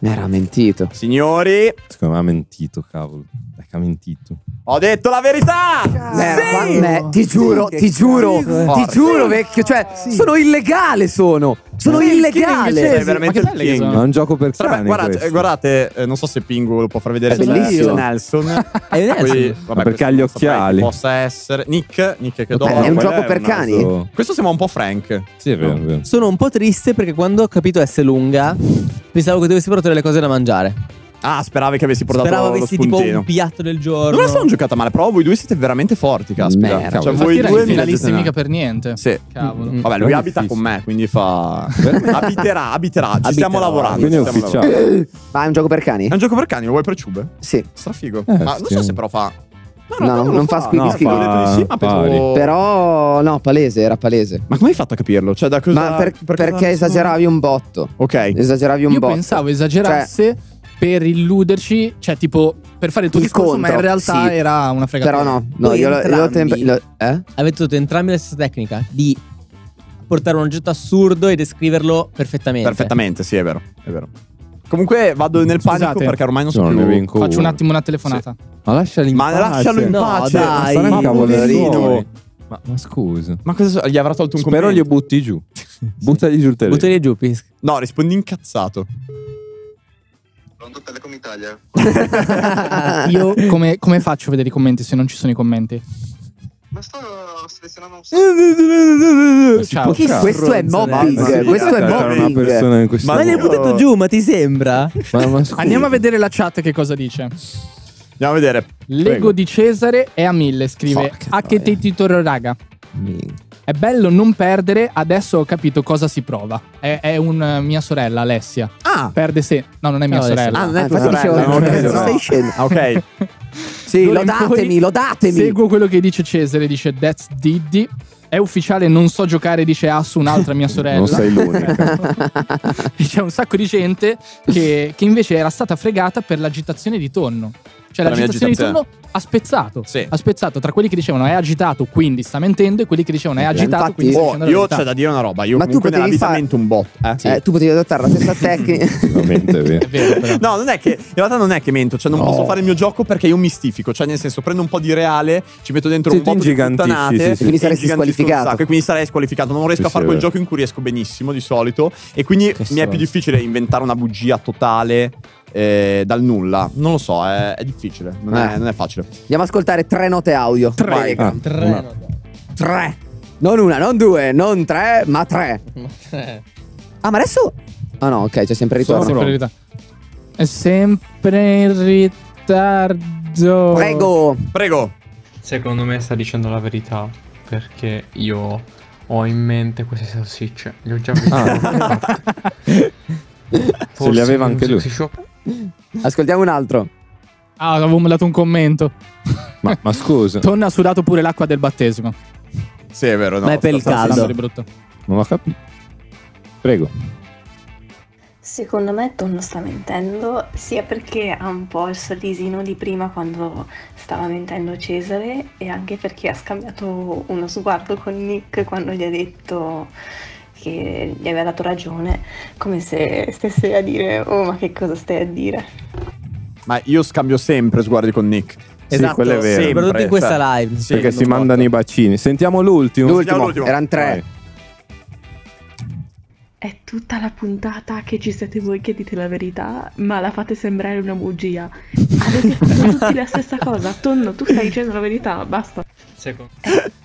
Speaker 2: Era mentito.
Speaker 1: Signori,
Speaker 5: Secondo me ha mentito, cavolo. Dai, che ha mentito.
Speaker 1: ho detto la verità.
Speaker 2: Ma- eh, ti giuro,
Speaker 1: Che
Speaker 2: ti giuro,
Speaker 1: cazzo.
Speaker 2: ti giuro, vecchio. Cioè, sono illegale, sono. Sono
Speaker 1: Sei
Speaker 2: illegale.
Speaker 1: veramente
Speaker 3: Ma che
Speaker 1: il king.
Speaker 3: sono.
Speaker 5: È un gioco per
Speaker 1: Vabbè,
Speaker 5: cani
Speaker 1: guardate, guardate eh, non so se Pingu lo può far vedere
Speaker 2: È bellissimo.
Speaker 1: Nelson. *laughs*
Speaker 4: È Nelson.
Speaker 1: Poi, vabbè,
Speaker 5: perché ha gli occhiali.
Speaker 1: chi Possa essere Nick, Nick che do.
Speaker 2: è un gioco per cani?
Speaker 5: naso-
Speaker 1: Questo sembra un po' Frank.
Speaker 5: Sì, è vero, è vero.
Speaker 4: Sono un po' triste perché quando ho capito S lunga, pensavo che dovessi portare le cose da mangiare.
Speaker 1: Ah, speravi che avessi portato
Speaker 4: Speravo
Speaker 1: lo
Speaker 4: avessi tipo
Speaker 1: spuntino.
Speaker 4: un piatto del giorno.
Speaker 1: Non la sono giocata male, però voi due siete veramente forti, caspita.
Speaker 2: Merda.
Speaker 1: Cioè,
Speaker 3: Infatti
Speaker 1: voi due leggete
Speaker 3: mica per niente.
Speaker 1: Sì.
Speaker 3: Cavolo.
Speaker 4: Mm.
Speaker 1: Vabbè, lui abita
Speaker 5: difficile.
Speaker 1: con me, quindi fa. *laughs* abiterà, abiterà. Ci
Speaker 4: Abiterà.
Speaker 1: stiamo lavorando.
Speaker 5: Quindi è ufficiale.
Speaker 2: Ma è un gioco per cani?
Speaker 1: È un gioco per cani, lo vuoi per ciube?
Speaker 2: Sì.
Speaker 1: Strafigo.
Speaker 5: Eh,
Speaker 1: ma non so se però fa.
Speaker 2: No,
Speaker 1: in realtà
Speaker 2: non
Speaker 1: lo
Speaker 2: fa squeaky
Speaker 1: No, sì, ma
Speaker 5: Pari.
Speaker 1: pensavo.
Speaker 2: Però, no, palese, era palese.
Speaker 1: Ma come hai fatto a capirlo? Cioè, da cosa.
Speaker 2: Ma per- perché
Speaker 1: cosa-
Speaker 2: esageravi un botto.
Speaker 1: Ok.
Speaker 2: Esageravi un
Speaker 3: Io
Speaker 2: botto.
Speaker 3: pensavo esagerasse per illuderci, cioè tipo per fare il tuo
Speaker 2: Il
Speaker 3: discorso, ma in
Speaker 2: contro,
Speaker 3: realtà
Speaker 2: sì.
Speaker 3: era una fregatura.
Speaker 2: Però no, no, io, lo
Speaker 4: entrambi-
Speaker 2: temp- lo- eh?
Speaker 4: Avete usato entrambi la stessa tecnica di portare un oggetto assurdo e descriverlo perfettamente.
Speaker 1: Perfettamente, sì, è vero. È vero. Comunque vado nel
Speaker 3: Scusate.
Speaker 1: panico perché ormai non so
Speaker 5: No,
Speaker 1: più.
Speaker 5: vinco
Speaker 3: Faccio un attimo una telefonata.
Speaker 5: Ma lasciali in
Speaker 1: Ma
Speaker 5: pace.
Speaker 1: lascialo in
Speaker 4: No,
Speaker 1: pace.
Speaker 4: dai.
Speaker 5: Ma
Speaker 1: Ma.
Speaker 5: Ma, ma scusa.
Speaker 1: Ma cosa gli avrà tolto un
Speaker 5: Spero
Speaker 1: commento?
Speaker 5: gli butti giù. *laughs* Buttagli giù il telefono.
Speaker 4: Buttali giù, Pis.
Speaker 1: No, rispondi incazzato.
Speaker 11: Pronto Telecom Italia? *laughs*
Speaker 3: Io come, come faccio a vedere i commenti se non ci sono i commenti?
Speaker 11: Ma sto selezionando un
Speaker 3: Ciao.
Speaker 2: Chi- questo è mobbing,
Speaker 4: Ma sì,
Speaker 2: questo è
Speaker 5: C'era una
Speaker 2: mobbing.
Speaker 5: persona in questa
Speaker 4: Ma l'hai buttato giù, ma ti sembra?
Speaker 5: Ma, ma scusa.
Speaker 3: Andiamo a vedere la chat che cosa dice.
Speaker 1: Andiamo a vedere.
Speaker 3: Lego
Speaker 1: Prego.
Speaker 3: di Cesare è a mille, scrive.
Speaker 2: Fuck,
Speaker 3: A che te titolo raga. È bello non perdere, adesso ho capito cosa si prova. È, è un mia sorella, Alessia.
Speaker 1: Ah!
Speaker 3: Perde se. No, non è mia
Speaker 4: Ciao,
Speaker 3: sorella.
Speaker 2: Ah, non è
Speaker 1: Ah,
Speaker 2: tua
Speaker 1: infatti
Speaker 2: sorella, no,
Speaker 1: ok,
Speaker 2: cazzo
Speaker 1: no.
Speaker 2: stai dicendo?
Speaker 1: Ah, ok. *laughs*
Speaker 2: Sì,
Speaker 3: in
Speaker 2: lodatemi, lodatemi.
Speaker 3: Seguo quello che dice Cesare, dice That's Diddy. È ufficiale, non so giocare, dice Assu, un'altra mia *laughs* sorella.
Speaker 5: Non sei l'unica. *laughs*
Speaker 3: C'è un sacco di gente che, che invece era stata fregata per l'agitazione di tonno. Cioè
Speaker 1: la mia
Speaker 3: l'agitazione di
Speaker 1: agitazione.
Speaker 3: tonno ha spezzato.
Speaker 1: Sì.
Speaker 3: Ha spezzato tra quelli che dicevano è agitato, quindi sta mentendo, e quelli che dicevano è agitato,
Speaker 2: infatti-
Speaker 3: quindi sta
Speaker 1: Oh,
Speaker 3: dicendo la
Speaker 1: io c'è da dire una roba. Io
Speaker 2: Ma tu
Speaker 1: comunque nella
Speaker 2: potevi fare-
Speaker 1: mento un bot. Eh?
Speaker 2: Eh, tu potevi adottare la stessa tecnica. *laughs*
Speaker 1: No, non è che in realtà non è che mento, cioè non
Speaker 5: No.
Speaker 1: posso fare il mio gioco perché io mistifico, cioè nel senso prendo un po' di reale, ci metto dentro
Speaker 5: Sì,
Speaker 1: un po' di puttanate
Speaker 5: sì, sì.
Speaker 1: e
Speaker 2: Quindi saresti squalificato.
Speaker 1: E quindi sarei squalificato, non riesco
Speaker 5: Sì,
Speaker 1: a fare
Speaker 5: sì,
Speaker 1: quel gioco in cui riesco benissimo di solito e quindi mi è più difficile inventare una bugia totale eh, dal nulla. Non lo so, è, è difficile, non, è,
Speaker 2: Eh.
Speaker 1: non è facile.
Speaker 2: Andiamo ad ascoltare tre note audio.
Speaker 3: Tre.
Speaker 2: Vai.
Speaker 5: Ah, una-
Speaker 2: Tre. Non una, non due, non tre, ma tre. Ah, ma adesso. Ah, no, ok, c'è sempre il
Speaker 5: Sono
Speaker 2: ritorno.
Speaker 3: Sempre in verità. È sempre in ritardo.
Speaker 2: Prego.
Speaker 1: Prego.
Speaker 12: Secondo me sta dicendo la verità perché io ho in mente queste salsicce. Le ho già viste.
Speaker 5: Ah. *laughs* Se li aveva anche lui.
Speaker 12: shop.
Speaker 2: Ascoltiamo un altro.
Speaker 3: Ah, avevo dato un commento.
Speaker 5: Ma, ma scusa,
Speaker 3: Tonna ha sudato pure l'acqua del battesimo.
Speaker 1: Sì, è vero, no.
Speaker 4: Ma è per il caldo.
Speaker 5: Non ho capito. Prego.
Speaker 7: Secondo me Tonno sta mentendo sia perché ha un po' il sorrisino di prima quando stava mentendo Cesare e anche perché ha scambiato uno sguardo con Nick quando gli ha detto che gli aveva dato ragione, come se stesse a dire oh ma che cosa stai a dire?
Speaker 1: Ma io scambio sempre sguardi con Nick.
Speaker 5: Sì, quello è vero.
Speaker 4: Soprattutto in questa live.
Speaker 1: sì,
Speaker 5: Perché si mandano i bacini. Sentiamo l'ultimo.
Speaker 2: L'ultimo,
Speaker 1: l'ultimo.
Speaker 2: erano tre.
Speaker 5: Vai.
Speaker 10: È tutta la puntata che ci siete voi che dite la verità, ma la fate sembrare una bugia. Avete fatto tutti la stessa cosa. Tonno, tu stai dicendo la verità, basta.
Speaker 12: Secondo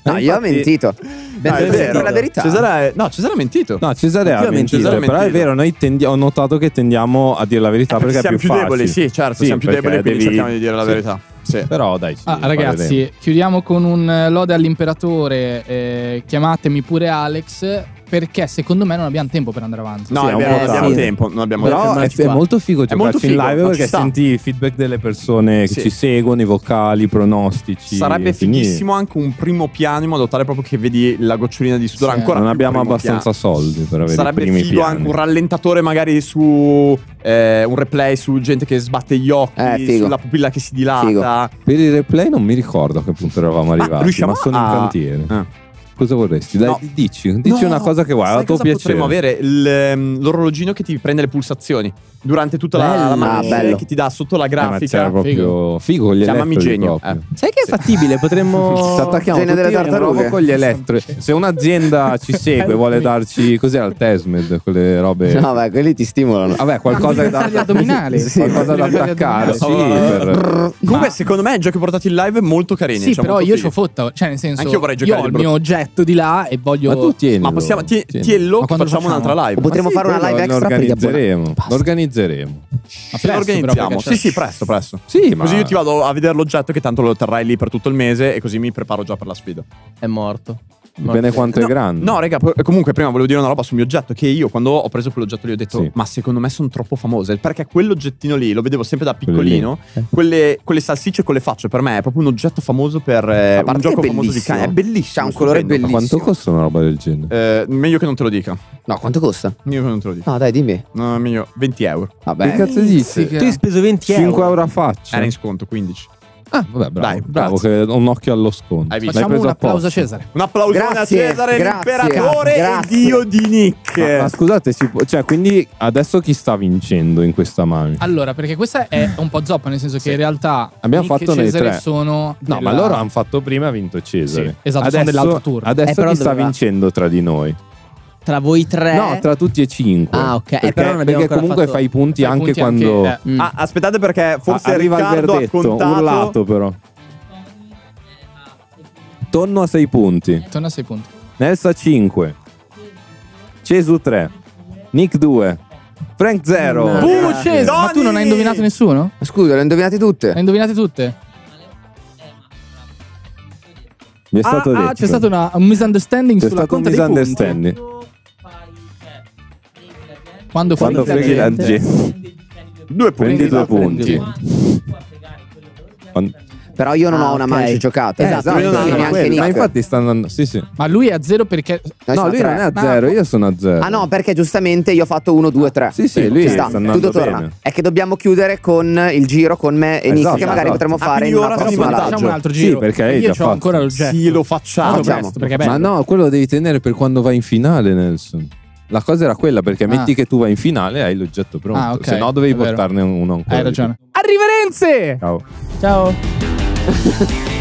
Speaker 2: No, io ho mentito.
Speaker 1: No, è vero.
Speaker 2: la verità.
Speaker 1: Cesare è- no, Cesare ha mentito.
Speaker 5: No, Cesare ha mentito,
Speaker 1: Cesare ha
Speaker 5: però è
Speaker 1: mentito.
Speaker 5: vero, noi tendi- ho notato che tendiamo a dire la verità perché,
Speaker 1: siamo
Speaker 5: è più,
Speaker 1: più
Speaker 5: facile.
Speaker 1: deboli, sì, certo,
Speaker 5: Sì,
Speaker 1: siamo più
Speaker 5: perché
Speaker 1: deboli, quindi
Speaker 5: devi-
Speaker 1: cerchiamo di dire la
Speaker 5: sì.
Speaker 1: verità. Sì.
Speaker 5: Però dai, sì,
Speaker 3: Ah, ragazzi, chiudiamo con un eh, lode all'imperatore. eh, chiamatemi pure Alex. Perché secondo me non abbiamo tempo per andare avanti.
Speaker 1: No,
Speaker 5: Sì,
Speaker 1: è vero, non abbiamo
Speaker 5: tardi.
Speaker 1: tempo, non abbiamo
Speaker 5: Però è, è molto figo
Speaker 1: È molto
Speaker 5: giocarci in
Speaker 1: figo,
Speaker 5: live
Speaker 1: ma
Speaker 5: perché senti i feedback delle persone che
Speaker 1: Sì.
Speaker 5: ci seguono, i vocali, i pronostici.
Speaker 1: Sarebbe fighissimo anche un primo piano in modo tale proprio che vedi la gocciolina di sudore
Speaker 3: Sì.
Speaker 1: ancora
Speaker 5: Non abbiamo abbastanza
Speaker 1: piano.
Speaker 5: soldi per avere
Speaker 1: Sarebbe
Speaker 5: i primi
Speaker 1: figo
Speaker 5: piani.
Speaker 1: anche un rallentatore magari su eh, un replay su gente che sbatte gli occhi,
Speaker 2: Eh, figo.
Speaker 1: sulla pupilla che si dilata.
Speaker 5: Per il replay non mi ricordo a che punto eravamo arrivati, ma,
Speaker 1: riusciamo
Speaker 5: sono
Speaker 1: a-
Speaker 5: in cantiere.
Speaker 1: Ah.
Speaker 5: Cosa vorresti? Dai,
Speaker 1: No.
Speaker 5: dici, dici
Speaker 1: No,
Speaker 5: una cosa che vuoi,
Speaker 1: sai
Speaker 5: a tuo piacere.
Speaker 1: potremmo avere l'orologino che ti prende le pulsazioni durante tutta la,
Speaker 4: Bello.
Speaker 1: la
Speaker 2: Ah,
Speaker 1: che ti dà sotto la
Speaker 5: Eh,
Speaker 1: grafica.
Speaker 5: c'era proprio figo con gli
Speaker 1: Chiamami genio, eh.
Speaker 4: Sai che è fattibile? Potremmo.
Speaker 5: Ci attacchiamo
Speaker 2: Genio delle tartarughe.
Speaker 5: con gli elettro. Se un'azienda ci segue, vuole darci cos'era il Tesmed, quelle robe.
Speaker 2: No, beh, quelli ti stimolano.
Speaker 5: Vabbè, qualcosa da
Speaker 3: addominali. *laughs*
Speaker 5: Sì, qualcosa da attaccare, sì, per-
Speaker 1: Comunque, secondo me, i giochi portati in live molto carini.
Speaker 3: Sì,
Speaker 1: cioè,
Speaker 3: però io
Speaker 1: fighi.
Speaker 3: c'ho fotta. Cioè, nel senso,
Speaker 1: Anch'io vorrei giocare
Speaker 3: ho il mio oggetto di là e voglio.
Speaker 5: Ma tu tieni.
Speaker 1: Ma possiamo. Ti, tiello,
Speaker 3: Ma
Speaker 1: che
Speaker 3: quando
Speaker 1: facciamo, un'altra live.
Speaker 2: Potremmo fare una live extra per gli abbonati.
Speaker 5: Organizzeremo. Organizzeremo.
Speaker 3: Ma presto, però,
Speaker 1: organizziamo.
Speaker 3: perché
Speaker 1: Sì, sì, presto, presto.
Speaker 5: Sì, ma
Speaker 1: Così io ti vado a vedere l'oggetto che tanto lo terrai lì per tutto il mese e così mi preparo già per la sfida.
Speaker 4: È morto.
Speaker 5: Dipende quanto è
Speaker 1: No,
Speaker 5: grande.
Speaker 1: No, raga, comunque prima volevo dire una roba sul mio oggetto che io quando ho preso quell'oggetto lì ho detto
Speaker 5: Sì.
Speaker 1: "Ma secondo me sono troppo famose", perché quell'oggettino lì lo vedevo sempre da piccolino,
Speaker 5: lì.
Speaker 1: quelle, quelle salsicce con le facce per me è proprio un oggetto famoso per eh, un gioco
Speaker 2: è
Speaker 1: famoso di
Speaker 2: bellissimo.
Speaker 1: cane, è bellissimo.
Speaker 2: C'ha un colore
Speaker 1: stupendo.
Speaker 5: Ma quanto
Speaker 2: bellissimo.
Speaker 5: costa una roba del genere?
Speaker 1: Eh, meglio che non te lo dica.
Speaker 2: No, quanto costa?
Speaker 1: Meglio che non te lo dica.
Speaker 2: No, dai, dimmi.
Speaker 1: No, meglio 20 euro.
Speaker 2: Vabbè.
Speaker 5: che cazzo dici?
Speaker 4: Tu hai speso 20 euro.
Speaker 5: 5 euro a faccia.
Speaker 1: Era in sconto 15.
Speaker 5: Ah, vabbè, bravo.
Speaker 1: Dai,
Speaker 5: bravo, che ho un occhio allo sconto.
Speaker 1: Hai visto?
Speaker 3: Facciamo
Speaker 5: preso
Speaker 3: un applauso a. Cesare.
Speaker 1: Un applauso a
Speaker 2: Grazie,
Speaker 1: Cesare,
Speaker 2: grazie,
Speaker 1: l'imperatore e
Speaker 2: grazie.
Speaker 1: dio di Nick.
Speaker 5: Ma, ma scusate, si può- cioè, quindi adesso chi sta vincendo in questa mano?
Speaker 3: Allora, perché questa è un po' zoppa, nel senso che in realtà
Speaker 5: Abbiamo
Speaker 3: Nick
Speaker 5: fatto
Speaker 3: e
Speaker 5: noi
Speaker 3: Cesare
Speaker 5: tre.
Speaker 3: sono
Speaker 5: No,
Speaker 3: della-
Speaker 5: ma loro hanno fatto prima e ha vinto Cesare.
Speaker 3: Sì, esatto, sono
Speaker 5: adesso,
Speaker 3: dell'altro turno.
Speaker 5: Adesso
Speaker 4: Eh,
Speaker 5: chi sta
Speaker 4: doveva-
Speaker 5: vincendo tra di noi?
Speaker 4: Tra voi tre.
Speaker 5: No, tra tutti e cinque.
Speaker 4: Ah, ok. Eh,
Speaker 5: Perché,
Speaker 4: però non
Speaker 5: perché comunque
Speaker 4: fatto-
Speaker 5: fai i punti
Speaker 3: Fai
Speaker 5: anche
Speaker 3: punti
Speaker 5: quando
Speaker 3: anche- eh.
Speaker 4: Mm.
Speaker 1: Ah, aspettate perché forse
Speaker 5: arriva il
Speaker 1: Riccardo ha
Speaker 5: verdetto,
Speaker 1: contato
Speaker 5: urlato però. Tonno a 6 punti,
Speaker 3: Torna a 6 punti.
Speaker 5: Nelsa 5, Cesu 3, Nick 2, Frank 0.
Speaker 4: No.
Speaker 3: Uh, ma tu non hai indovinato nessuno?
Speaker 2: Scusa, le ho indovinate tutte.
Speaker 3: Le hai indovinate tutte?
Speaker 5: Mi è
Speaker 3: Ah,
Speaker 5: stato
Speaker 3: ah,
Speaker 5: detto.
Speaker 3: c'è stato una- un misunderstanding
Speaker 5: C'è
Speaker 3: sulla
Speaker 5: stato un
Speaker 3: conta dei punti.
Speaker 5: misunderstanding.
Speaker 3: Quando,
Speaker 5: Quando
Speaker 3: freghi la gente.
Speaker 5: gente.
Speaker 1: due punti.
Speaker 5: Due punti.
Speaker 2: Però io non
Speaker 4: Ah,
Speaker 2: ho una
Speaker 4: ok.
Speaker 2: mancia giocata.
Speaker 5: Eh, esatto,
Speaker 1: lui non
Speaker 2: sì, neanche.
Speaker 5: Ma infatti sta andando. Sì, sì.
Speaker 3: Ma lui è a zero perché...
Speaker 2: Noi
Speaker 5: No, lui
Speaker 2: tre.
Speaker 5: non è a
Speaker 3: Ma-
Speaker 5: zero, io sono a zero.
Speaker 2: Ah no, perché giustamente io ho fatto 1, 2, 3.
Speaker 5: Sì, sì, lui
Speaker 2: Ci
Speaker 5: sta
Speaker 2: sta,
Speaker 5: andando
Speaker 2: tutto torna.
Speaker 5: bene.
Speaker 2: È che dobbiamo chiudere con il giro con me e Nick,
Speaker 5: Esatto,
Speaker 2: che magari
Speaker 5: esatto.
Speaker 2: potremmo
Speaker 1: Ah,
Speaker 2: fare in
Speaker 1: quindi
Speaker 2: una prossima live.
Speaker 3: Facciamo un altro
Speaker 5: Sì,
Speaker 3: giro.
Speaker 5: perché hai
Speaker 3: io ho
Speaker 5: fatto.
Speaker 3: ancora l'oggetto.
Speaker 1: Sì, lo facciamo.
Speaker 3: Facciamo
Speaker 2: Facciamo.
Speaker 3: questo, perché è
Speaker 5: Ma no, quello lo devi tenere per quando vai in finale, Nelson. La cosa era quella, perché
Speaker 3: Ah.
Speaker 5: metti che tu vai in finale e hai l'oggetto pronto.
Speaker 3: Ah, ok,
Speaker 5: Se no dovevi
Speaker 3: è vero.
Speaker 5: portarne uno ancora.
Speaker 3: Hai ragione. Arriverenze!
Speaker 5: Ciao.
Speaker 4: Ciao. *laughs*